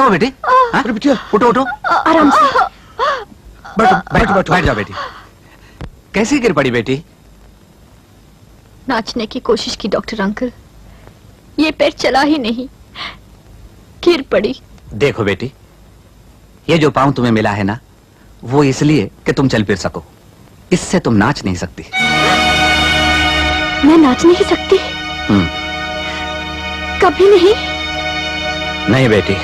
क्या हुआ बेटी अरे बेटी उठो उठो। आराम से। बैठो बैठो बैठो। बैठ जाओ बेटी। कैसे गिर पड़ी बेटी? नाचने की कोशिश की डॉक्टर अंकल। ये पैर चला ही नहीं। गिर पड़ी। देखो बेटी ये जो पाँव तुम्हें मिला है ना वो इसलिए कि तुम चल फिर सको। इससे तुम नाच नहीं सकती। मैं नाच नहीं सकती? हम्म, कभी नहीं? नहीं बेटी।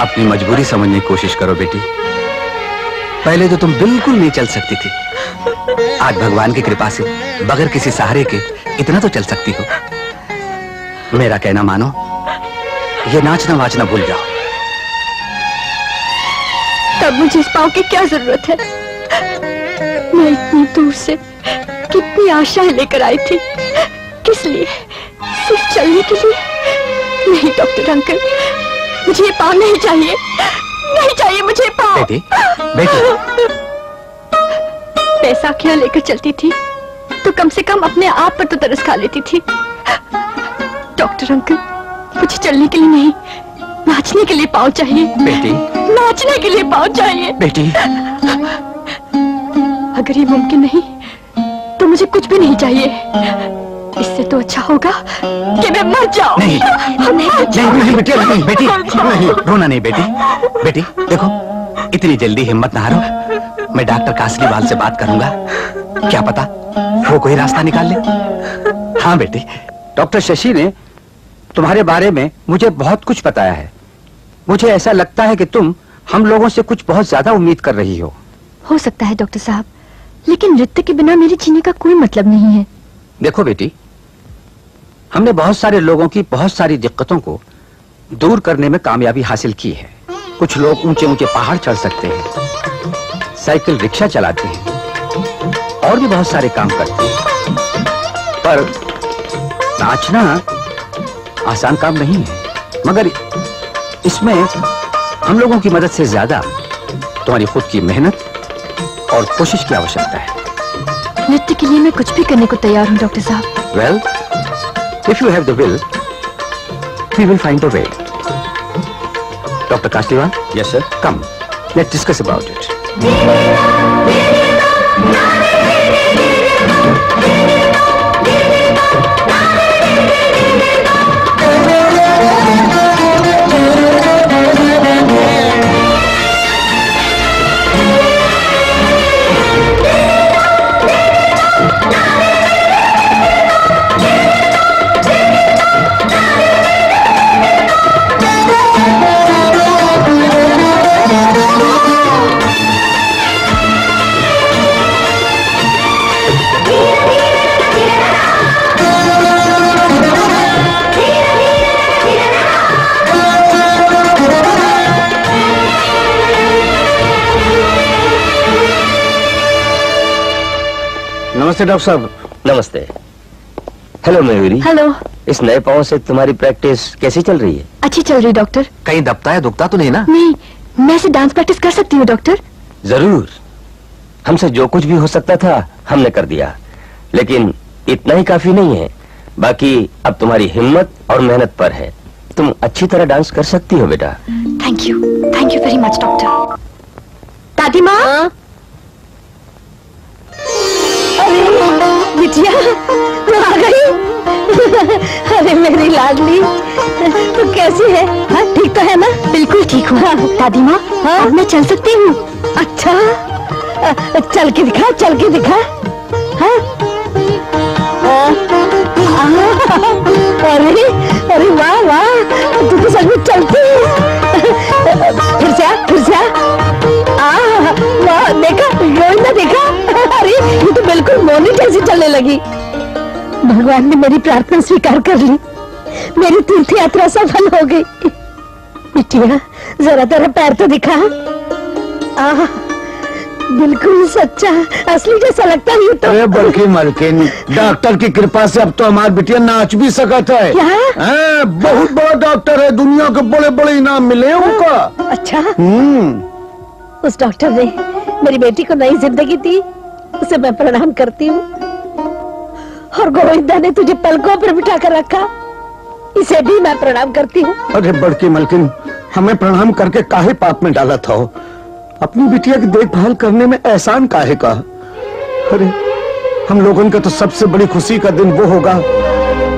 अपनी मजबूरी समझने की कोशिश करो बेटी। पहले तो तुम बिल्कुल नहीं चल सकती थी। आज भगवान की कृपा से बगैर किसी सहारे के इतना तो चल सकती हो। मेरा कहना मानो, ये नाचना वाचना भूल जाओ। तब मुझे इस पाँव की क्या ज़रूरत है? मैं इतनी दूर से कितनी आशाएँ लेकर आई थी। लिए सिर्फ़ चलने के लिए। नहीं डॉक्टर अंकल मुझे ये पाँव नहीं चाहिए। नहीं चाहिए मुझे पाँव। बेटी बेटी। पैसा क्या लेकर चलती थी तो कम से कम अपने आप पर तो तरस खा लेती थी। डॉक्टर अंकल मुझे चलने के लिए नहीं नाचने के लिए पाँव चाहिए। बेटी। नाचने के लिए पाँव चाहिए। बेटी। अगर ये मुमकिन नहीं तो मुझे कुछ भी नहीं चाहिए। इससे तो अच्छा होगा कि मैं मर जाऊँ। नहीं। नहीं। नहीं बेटी नहीं बेटी। नहीं रोना नहीं बेटी। बेटी देखो इतनी जल्दी हिम्मत ना हारो। मैं डॉक्टर कासलीवाल से बात करूँगा। क्या पता वो कोई रास्ता निकाल ले। हाँ बेटी डॉक्टर शशि ने तुम्हारे बारे में मुझे बहुत कुछ बताया है। मुझे ऐसा लगता है कि तुम हम लोगों से कुछ बहुत ज़्यादा उम्मीद कर रही हो। हो सकता है डॉक्टर साहब लेकिन नृत्य के बिना मेरे जीने का कोई मतलब नहीं है। देखो बेटी हमने बहुत सारे लोगों की बहुत सारी दिक्कतों को दूर करने में कामयाबी हासिल की है। कुछ लोग ऊँचे ऊँचे पहाड़ चढ़ सकते हैं साइकिल रिक्शा चलाते हैं और भी बहुत सारे काम करते हैं। पर नाचना आसान काम नहीं है मगर इसमें हम लोगों की मदद से ज़्यादा तुम्हारी खुद की मेहनत और कोशिश की आवश्यकता है। नृत्य के लिए मैं कुछ भी करने को तैयार हूँ डॉक्टर साहब। Well, if you have the will, we will find a way. Dr. Kastiwan? Yes, sir. Come, let's discuss about it. नमस्ते डॉक्टर साहब। नमस्ते। Hello Mayuri hello. इस नए पाँव से तुम्हारी प्रैक्टिस कैसी चल रही है? अच्छी चल रही डॉक्टर। कहीं दबता है दुखता तो नहीं ना? नहीं मैं से डांस प्रैक्टिस कर सकती हूँ डॉक्टर। ज़रूर। हमसे जो कुछ भी हो सकता था हमने कर दिया। लेकिन इतना ही काफ़ी नहीं है। बाकी अब तुम्हारी हिम्मत और मेहनत पर है। तुम अच्छी तरह डांस कर सकती हो बेटा। Thank you thank you very much doctor. दादी माँ? अरे बिटिया आ गई। अरे मेरी लाडली तू कैसी है? हाँ ठीक तो है ना? बिल्कुल ठीक हूँ। दादी माँ हाँ? मैं चल सकती हूँ। अच्छा। चल के दिखा चल के दिखा। हाँ? आ, अरे अरे वाह वाह तू तो सच में चलती है। फिर से आ, फिर से आ, वाह देखा रोई ना देखा। अरे ये तो बिल्कुल मोनी जैसी चलने लगी। भगवान ने मेरी प्रार्थना स्वीकार कर ली। मेरी तीर्थ यात्रा सफल हो गई। बिटिया जरा तेरा पैर तो दिखा। आह, बिल्कुल सच्चा असली जैसा लगता है तो। अरे मालकिन डॉक्टर की कृपा से अब तो हमारी बिटिया नाच भी सकत है। क्या? हैं, बहुत बड़ा डॉक्टर है दुनिया के बड़े बड़े इनाम मिले उनका। अच्छा। हम्म। उस डॉक्टर ने मेरी बेटी को नई ज़िंदगी दी, उसे मैं प्रणाम करती हूँ। और गोविंदा ने तुझे पलकों पर बिठा कर रखा। इसे भी मैं प्रणाम करती हूँ। अरे बड़की मलकिन, हमें प्रणाम करके काहे पाप में डाला था? अपनी बिटिया की देखभाल करने में एहसान काहे का? अरे, हम लोगों का तो सबसे बड़ी खुशी का दिन वो होगा,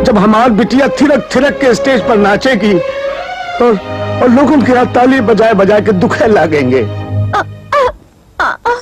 जब हमारी बिटिया थिरक थिरक के स्टेज पर नाचेगी, और और लोगों के ताली बजाए बजाए के दुखे लागेंगे। बेटी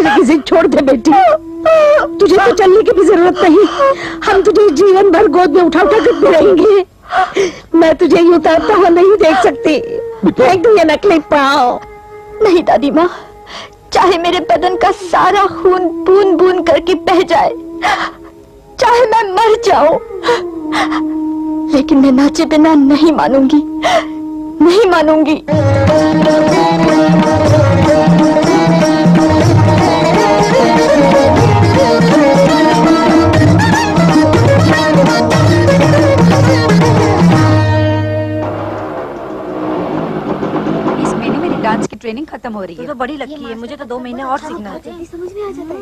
नाचने की जिद छोड़ दे बेटी। तुझे तो चलने की भी ज़रूरत नहीं। हम तुझे जीवन भर गोद में उठा उठा कर रहेंगे मैं तुझे यूँ उतारता हुआ नहीं देख सकती। फेंक दो ये नकली पाँव। नहीं दादी माँ चाहे मेरे बदन का सारा खून बूंद बूंद करके बह जाए चाहे मैं मर जाऊँ लेकिन मैं नाचे बिना नहीं मानूँगी नहीं मानूँगी। ट्रेनिंग खत्म हो रही है। तो बड़ी लकी है मुझे तो दो महीने और सीखना है। समझ में आ जाता है।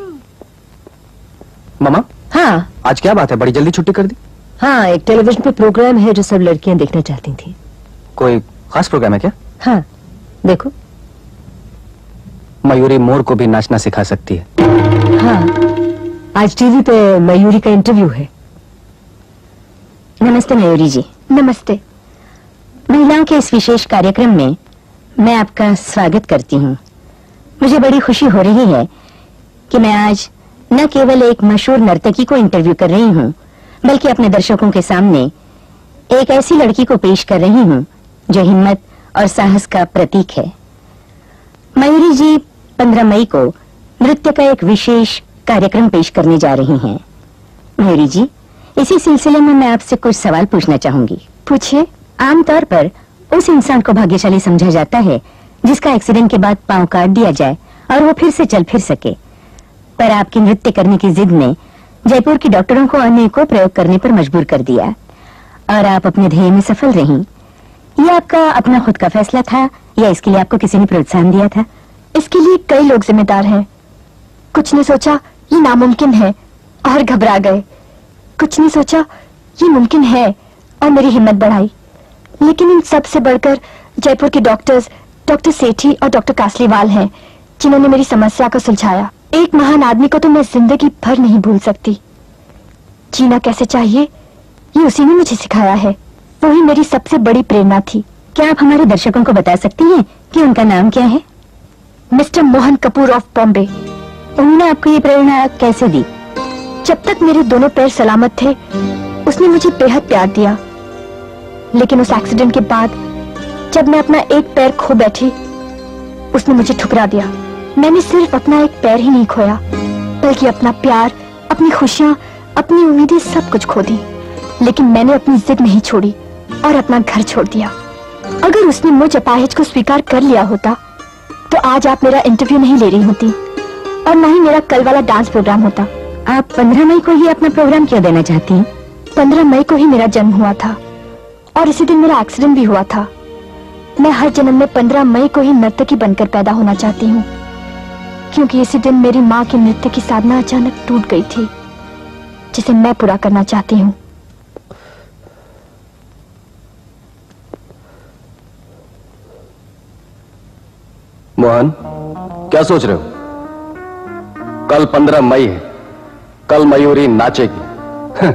मामा? हाँ। आज क्या बात है? बड़ी जल्दी छुट्टी कर दी? हाँ एक टेलीविज़न पे प्रोग्राम है जो सब लड़कियाँ देखना चाहती थी। कोई खास प्रोग्राम है क्या? हाँ देखो। मयूरी मोर को भी नाचना सिखा सकती है। हाँ। आज टीवी पे मयूरी का इंटरव्यू है। नमस्ते मयूरी जी। नमस्ते। महिलाओं के इस विशेष कार्यक्रम में मैं आपका स्वागत करती हूँ। मुझे बड़ी खुशी हो रही है कि मैं आज न केवल एक मशहूर नर्तकी को इंटरव्यू कर रही हूँ बल्कि अपने दर्शकों के सामने एक ऐसी लड़की को पेश कर रही हूँ जो हिम्मत और साहस का प्रतीक है। मयूरी जी 15 मई को नृत्य का एक विशेष कार्यक्रम पेश करने जा रही हैं। मयूरी जी, इसी सिलसिले में मैं आपसे कुछ सवाल पूछना चाहूँगी। पूछिए। आमतौर पर उस इंसान को भाग्यशाली समझा जाता है, जिसका एक्सीडेंट के बाद पाँव काट दिया जाए और वो फिर से चल फिर सके। पर आपकी नृत्य करने की जिद ने जयपुर के डॉक्टरों को अनेकों प्रयोग करने पर मजबूर कर दिया। और आप अपने ध्येय में सफल रही। ये आपका अपना खुद का फैसला था या इसके लिए आपको किसी ने प्रोत्साहन दिया था? इसके लिए कई लोग जिम्मेदार हैं। कुछ ने सोचा ये नामुमकिन है, और घबरा गए। कुछ ने सोचा ये मुमकिन है, और मेरी हिम्मत बढ़ाई। लेकिन इन सबसे बढ़कर जयपुर के डॉक्टर्स, डॉक्टर सेठी और डॉक्टर कासलीवाल हैं, जिन्होंने मेरी समस्या को सुलझाया। एक महान आदमी को तो मैं ज़िंदगी भर नहीं भूल सकती। जीना कैसे चाहिए, ये उसी ने मुझे सिखाया है। वही मेरी सबसे बड़ी प्रेरणा थी। क्या आप हमारे दर्शकों को बता सकती हैं कि उनका नाम क्या है? Mister Mohan Kapoor of Bombay. उन्होंने आपको ये प्रेरणा कैसे दी? जब तक मेरे दोनों पैर सलामत थे, उसने मुझे बेहद प्यार दिया। लेकिन उस एक्सीडेंट के बाद, जब मैं अपना एक पैर खो बैठी, उसने मुझे ठुकरा दिया। मैंने सिर्फ़ अपना एक पैर ही नहीं खोया, बल्कि अपना प्यार, अपनी खुशियाँ, अपनी उम्मीदें सब कुछ खो दी। लेकिन मैंने अपनी जिद नहीं छोड़ी और अपना घर छोड़ दिया। अगर उसने मुझ अपाहिज को स्वीकार कर लिया होता तो आज आप मेरा इंटरव्यू नहीं ले रही होती। और ना ही मेरा कल वाला डांस प्रोग्राम होता। आप पंद्रह मई को ही अपना प्रोग्राम क्यों देना चाहती हैं। पंद्रह मई को ही मेरा जन्म हुआ था। और इसी दिन मेरा एक्सीडेंट भी हुआ था। मैं हर जन्म में पंद्रह मई को ही नर्तकी बनकर पैदा होना चाहती हूँ। क्योंकि इसी दिन मेरी माँ की नृत्य की साधना अचानक टूट गई थी, जिसे मैं पूरा करना चाहती हूँ। मोहन, क्या सोच रहे हो? कल पंद्रह मई है। कल मयूरी नाचेगी।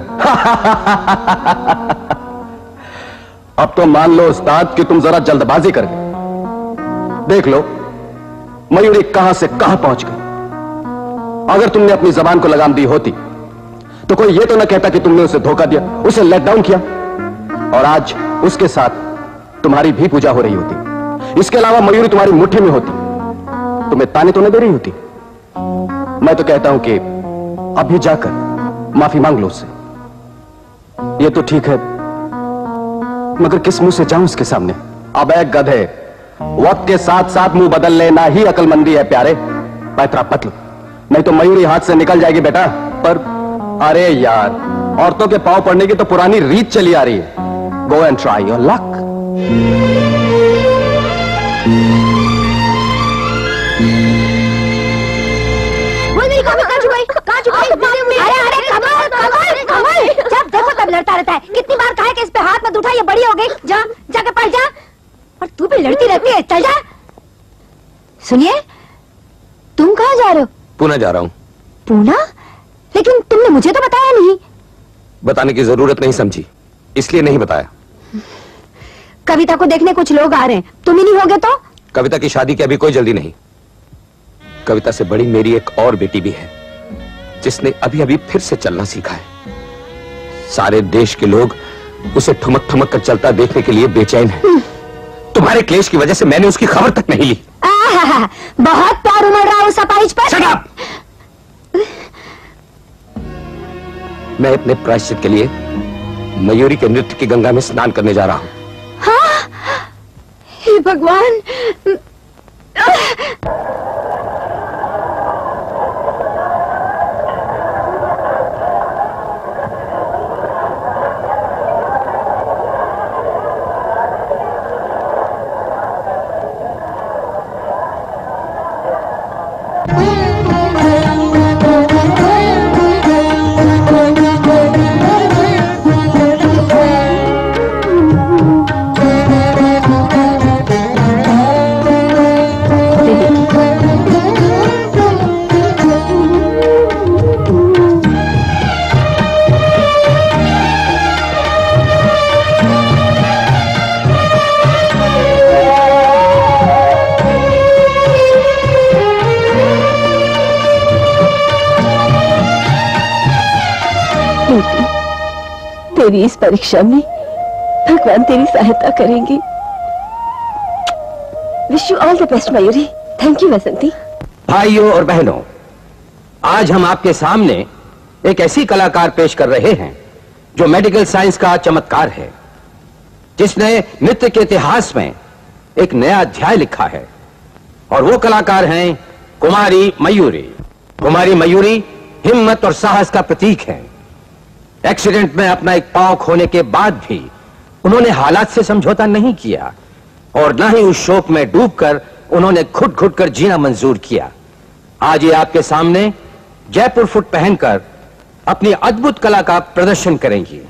अब तो मान लो उस्ताद कि तुम जरा जल्दबाजी कर गए। देख लो, मयूरी कहाँ से कहाँ पहुँच गई। अगर तुमने अपनी जबान को लगाम दी होती तो कोई यह तो ना कहता कि तुमने उसे धोखा दिया, उसे लेट डाउन किया। और आज उसके साथ तुम्हारी भी पूजा हो रही होती। इसके अलावा मयूरी तुम्हारी मुट्ठी में होती। तुम्हें ताने तो नहीं दे रही होती। मैं तो कहता हूँ कि अभी जाकर माफ़ी मांग लो उससे। ये तो ठीक है, मगर किस मुँह से जाऊँ उसके सामने? अब एक गधे वक्त के साथ साथ मुँह बदल लेना ही अकलमंदी है, प्यारे। पैतरा पतलू नहीं तो मयूरी हाथ से निकल जाएगी बेटा, पर अरे यार, औरतों के पाव पड़ने की तो पुरानी रीत चली आ रही है। Go and try your luck लड़ता रहता है। कितनी बार कहा है कि इस पे हाथ मत उठा ये बड़ी हो गई। जा जाके पढ़ जा। और तू भी लड़ती रहती है। चल जा। सुनिए तुम कहाँ जा रहे हो? पुणे जा रहा हूँ। पूना लेकिन तुमने मुझे तो बताया नहीं। बताने की ज़रूरत नहीं समझी। इसलिए नहीं बताया। कविता को देखने कुछ लोग आ रहे हैं। तुम ही नहीं होगे तो? कविता की शादी की अभी कोई जल्दी नहीं। कविता से बड़ी मेरी एक और बेटी भी है जिसने अभी अभी फिर से चलना सीखा है। सारे देश के लोग उसे ठुमक ठुमक कर चलता देखने के लिए बेचैन है। तुम्हारे क्लेश की वजह से मैंने उसकी खबर तक नहीं ली। आहा, बहुत प्यार उमड़ रहा उस अपाहिज पर। मैं अपने प्रायश्चित के लिए मयूरी के नृत्य की गंगा में स्नान करने जा रहा हूँ। हाँ? हे भगवान! तेरी इस परीक्षा में भगवान तेरी सहायता करेंगे। Wish you all the best Mayuri thank you Vasanti भाइयों और बहनों, आज हम आपके सामने एक ऐसी कलाकार पेश कर रहे हैं, जो मेडिकल साइंस का चमत्कार है, जिसने नृत्य के इतिहास में एक नया अध्याय लिखा है, और वो कलाकार हैं कुमारी मयूरी। कुमारी मयूरी हिम्मत और साहस का प्रतीक है। एक्सीडेंट में अपना एक पाँव खोने के बाद भी उन्होंने हालात से समझौता नहीं किया और न ही उस शोक में डूबकर उन्होंने घुट घुट कर जीना मंजूर किया। आज ये आपके सामने जयपुर फुट पहनकर अपनी अद्भुत कला का प्रदर्शन करेंगी।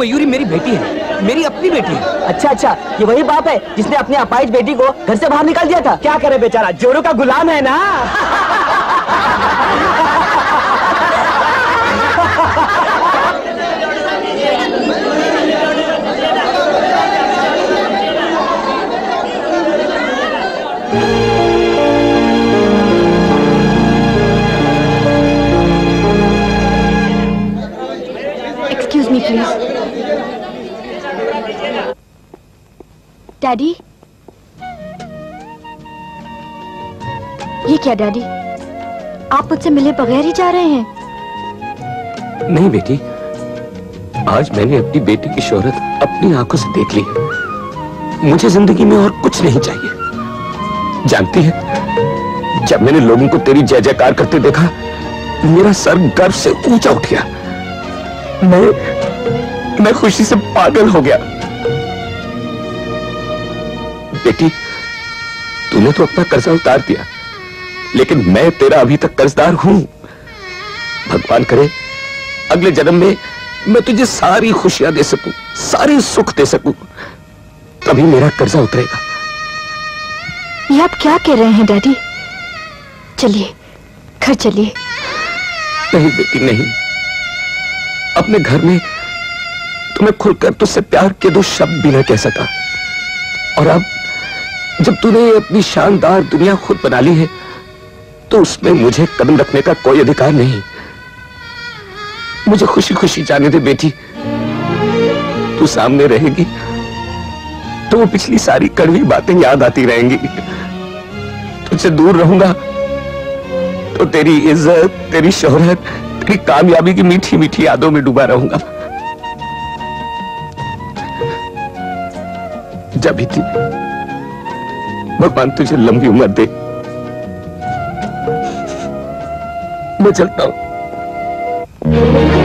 मयूरी मेरी बेटी है, मेरी अपनी बेटी है। अच्छा अच्छा ये वही बाप है जिसने अपने अपाइज बेटी को घर से बाहर निकाल दिया था। क्या करे बेचारा जोरू का गुलाम है ना? डैडी ये क्या डैडी आप मुझसे मिले बगैर ही जा रहे हैं। नहीं, बेटी। आज मैंने अपनी बेटी की शोहरत अपनी आँखों से देख ली। मुझे ज़िंदगी में और कुछ नहीं चाहिए। जानती है, जब मैंने लोगों को तेरी जय जयकार करते देखा, मेरा सर गर्व से ऊँचा उठ गया। मैं मैं खुशी से पागल हो गया। बेटी तूने तो अपना कर्जा उतार दिया लेकिन मैं तेरा अभी तक कर्जदार हूँ। भगवान करे अगले जन्म में मैं तुझे सारी खुशियाँ दे सकूँ सारे सुख दे सकूँ तभी मेरा कर्जा उतरेगा। ये आप क्या कह रहे हैं डैडी? चलिए घर चलिए। नहीं बेटी नहीं। अपने घर में तुम्हें खुलकर तुझसे प्यार के दो शब्द भी न कह सका और अब जब तूने अपनी शानदार दुनिया खुद बना ली है तो उसमें मुझे कदम रखने का कोई अधिकार नहीं। मुझे खुशी खुशी जाने दे, बेटी। तू सामने रहेगी तो वो पिछली सारी कड़वी बातें याद आती रहेंगी। तुझसे दूर रहूँगा तो तेरी इज़्ज़त, तेरी शोहरत, तेरी कामयाबी की मीठी मीठी यादों में डूबा रहूँगा। जब भी भगवान तुझे लंबी उम्र दे। मैं चलता हूँ।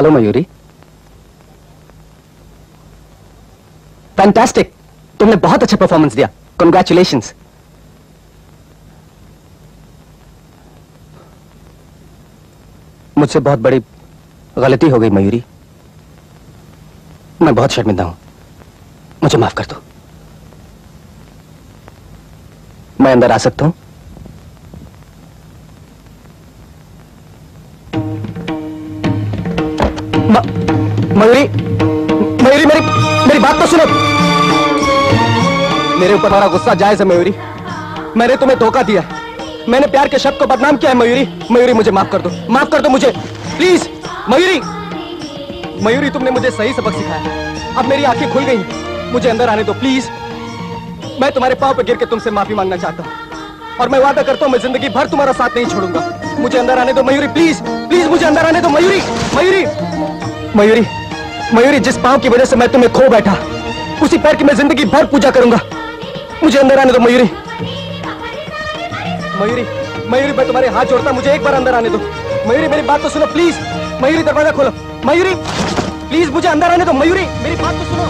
हेलो मयूरी फैंटास्टिक तुमने बहुत अच्छा परफॉर्मेंस दिया. कंग्रेचुलेशन मुझसे बहुत बड़ी गलती हो गई मयूरी मैं बहुत शर्मिंदा हूँ. मुझे माफ़ कर दो. मैं अंदर आ सकता हूँ. मयूरी मयूरी, मेरी मेरी बात तो सुनो। मेरे ऊपर तुम्हारा गुस्सा जायज़ है, मयूरी। मैंने तुम्हें धोखा दिया। मैंने प्यार के शब्द को बदनाम किया है, मयूरी। मयूरी, मुझे माफ़ कर दो। माफ़ कर दो मुझे। प्लीज़, मयूरी। मयूरी, तुमने मुझे सही सबक सिखाया। अब मेरी आँखें खुल गई मुझे अंदर आने दो, प्लीज़। मैं तुम्हारे पाँव पर गिर के तुमसे माफ़ी मांगना चाहता हूँ। और मैं वादा करता हूँ, मैं ज़िंदगी भर तुम्हारा साथ नहीं छोड़ूँगा। मुझे अंदर आने दो, मयूरी, प्लीज़। प्लीज़ मुझे अंदर आने दो, मयूरी मयूरी मयूरी मयूरी, जिस पाँव की वजह से मैं तुम्हें खो बैठा, उसी पैर की मैं ज़िंदगी भर पूजा करूँगा। मुझे अंदर आने दो, मयूरी। मयूरी मयूरी, मैं तुम्हारे हाथ जोड़ता, मुझे एक बार अंदर आने दो। मयूरी, मेरी बात तो सुनो, प्लीज़। मयूरी, दरवाज़ा खोलो। मयूरी, प्लीज़ मुझे अंदर आने दो, मयूरी, मेरी बात तो सुनो।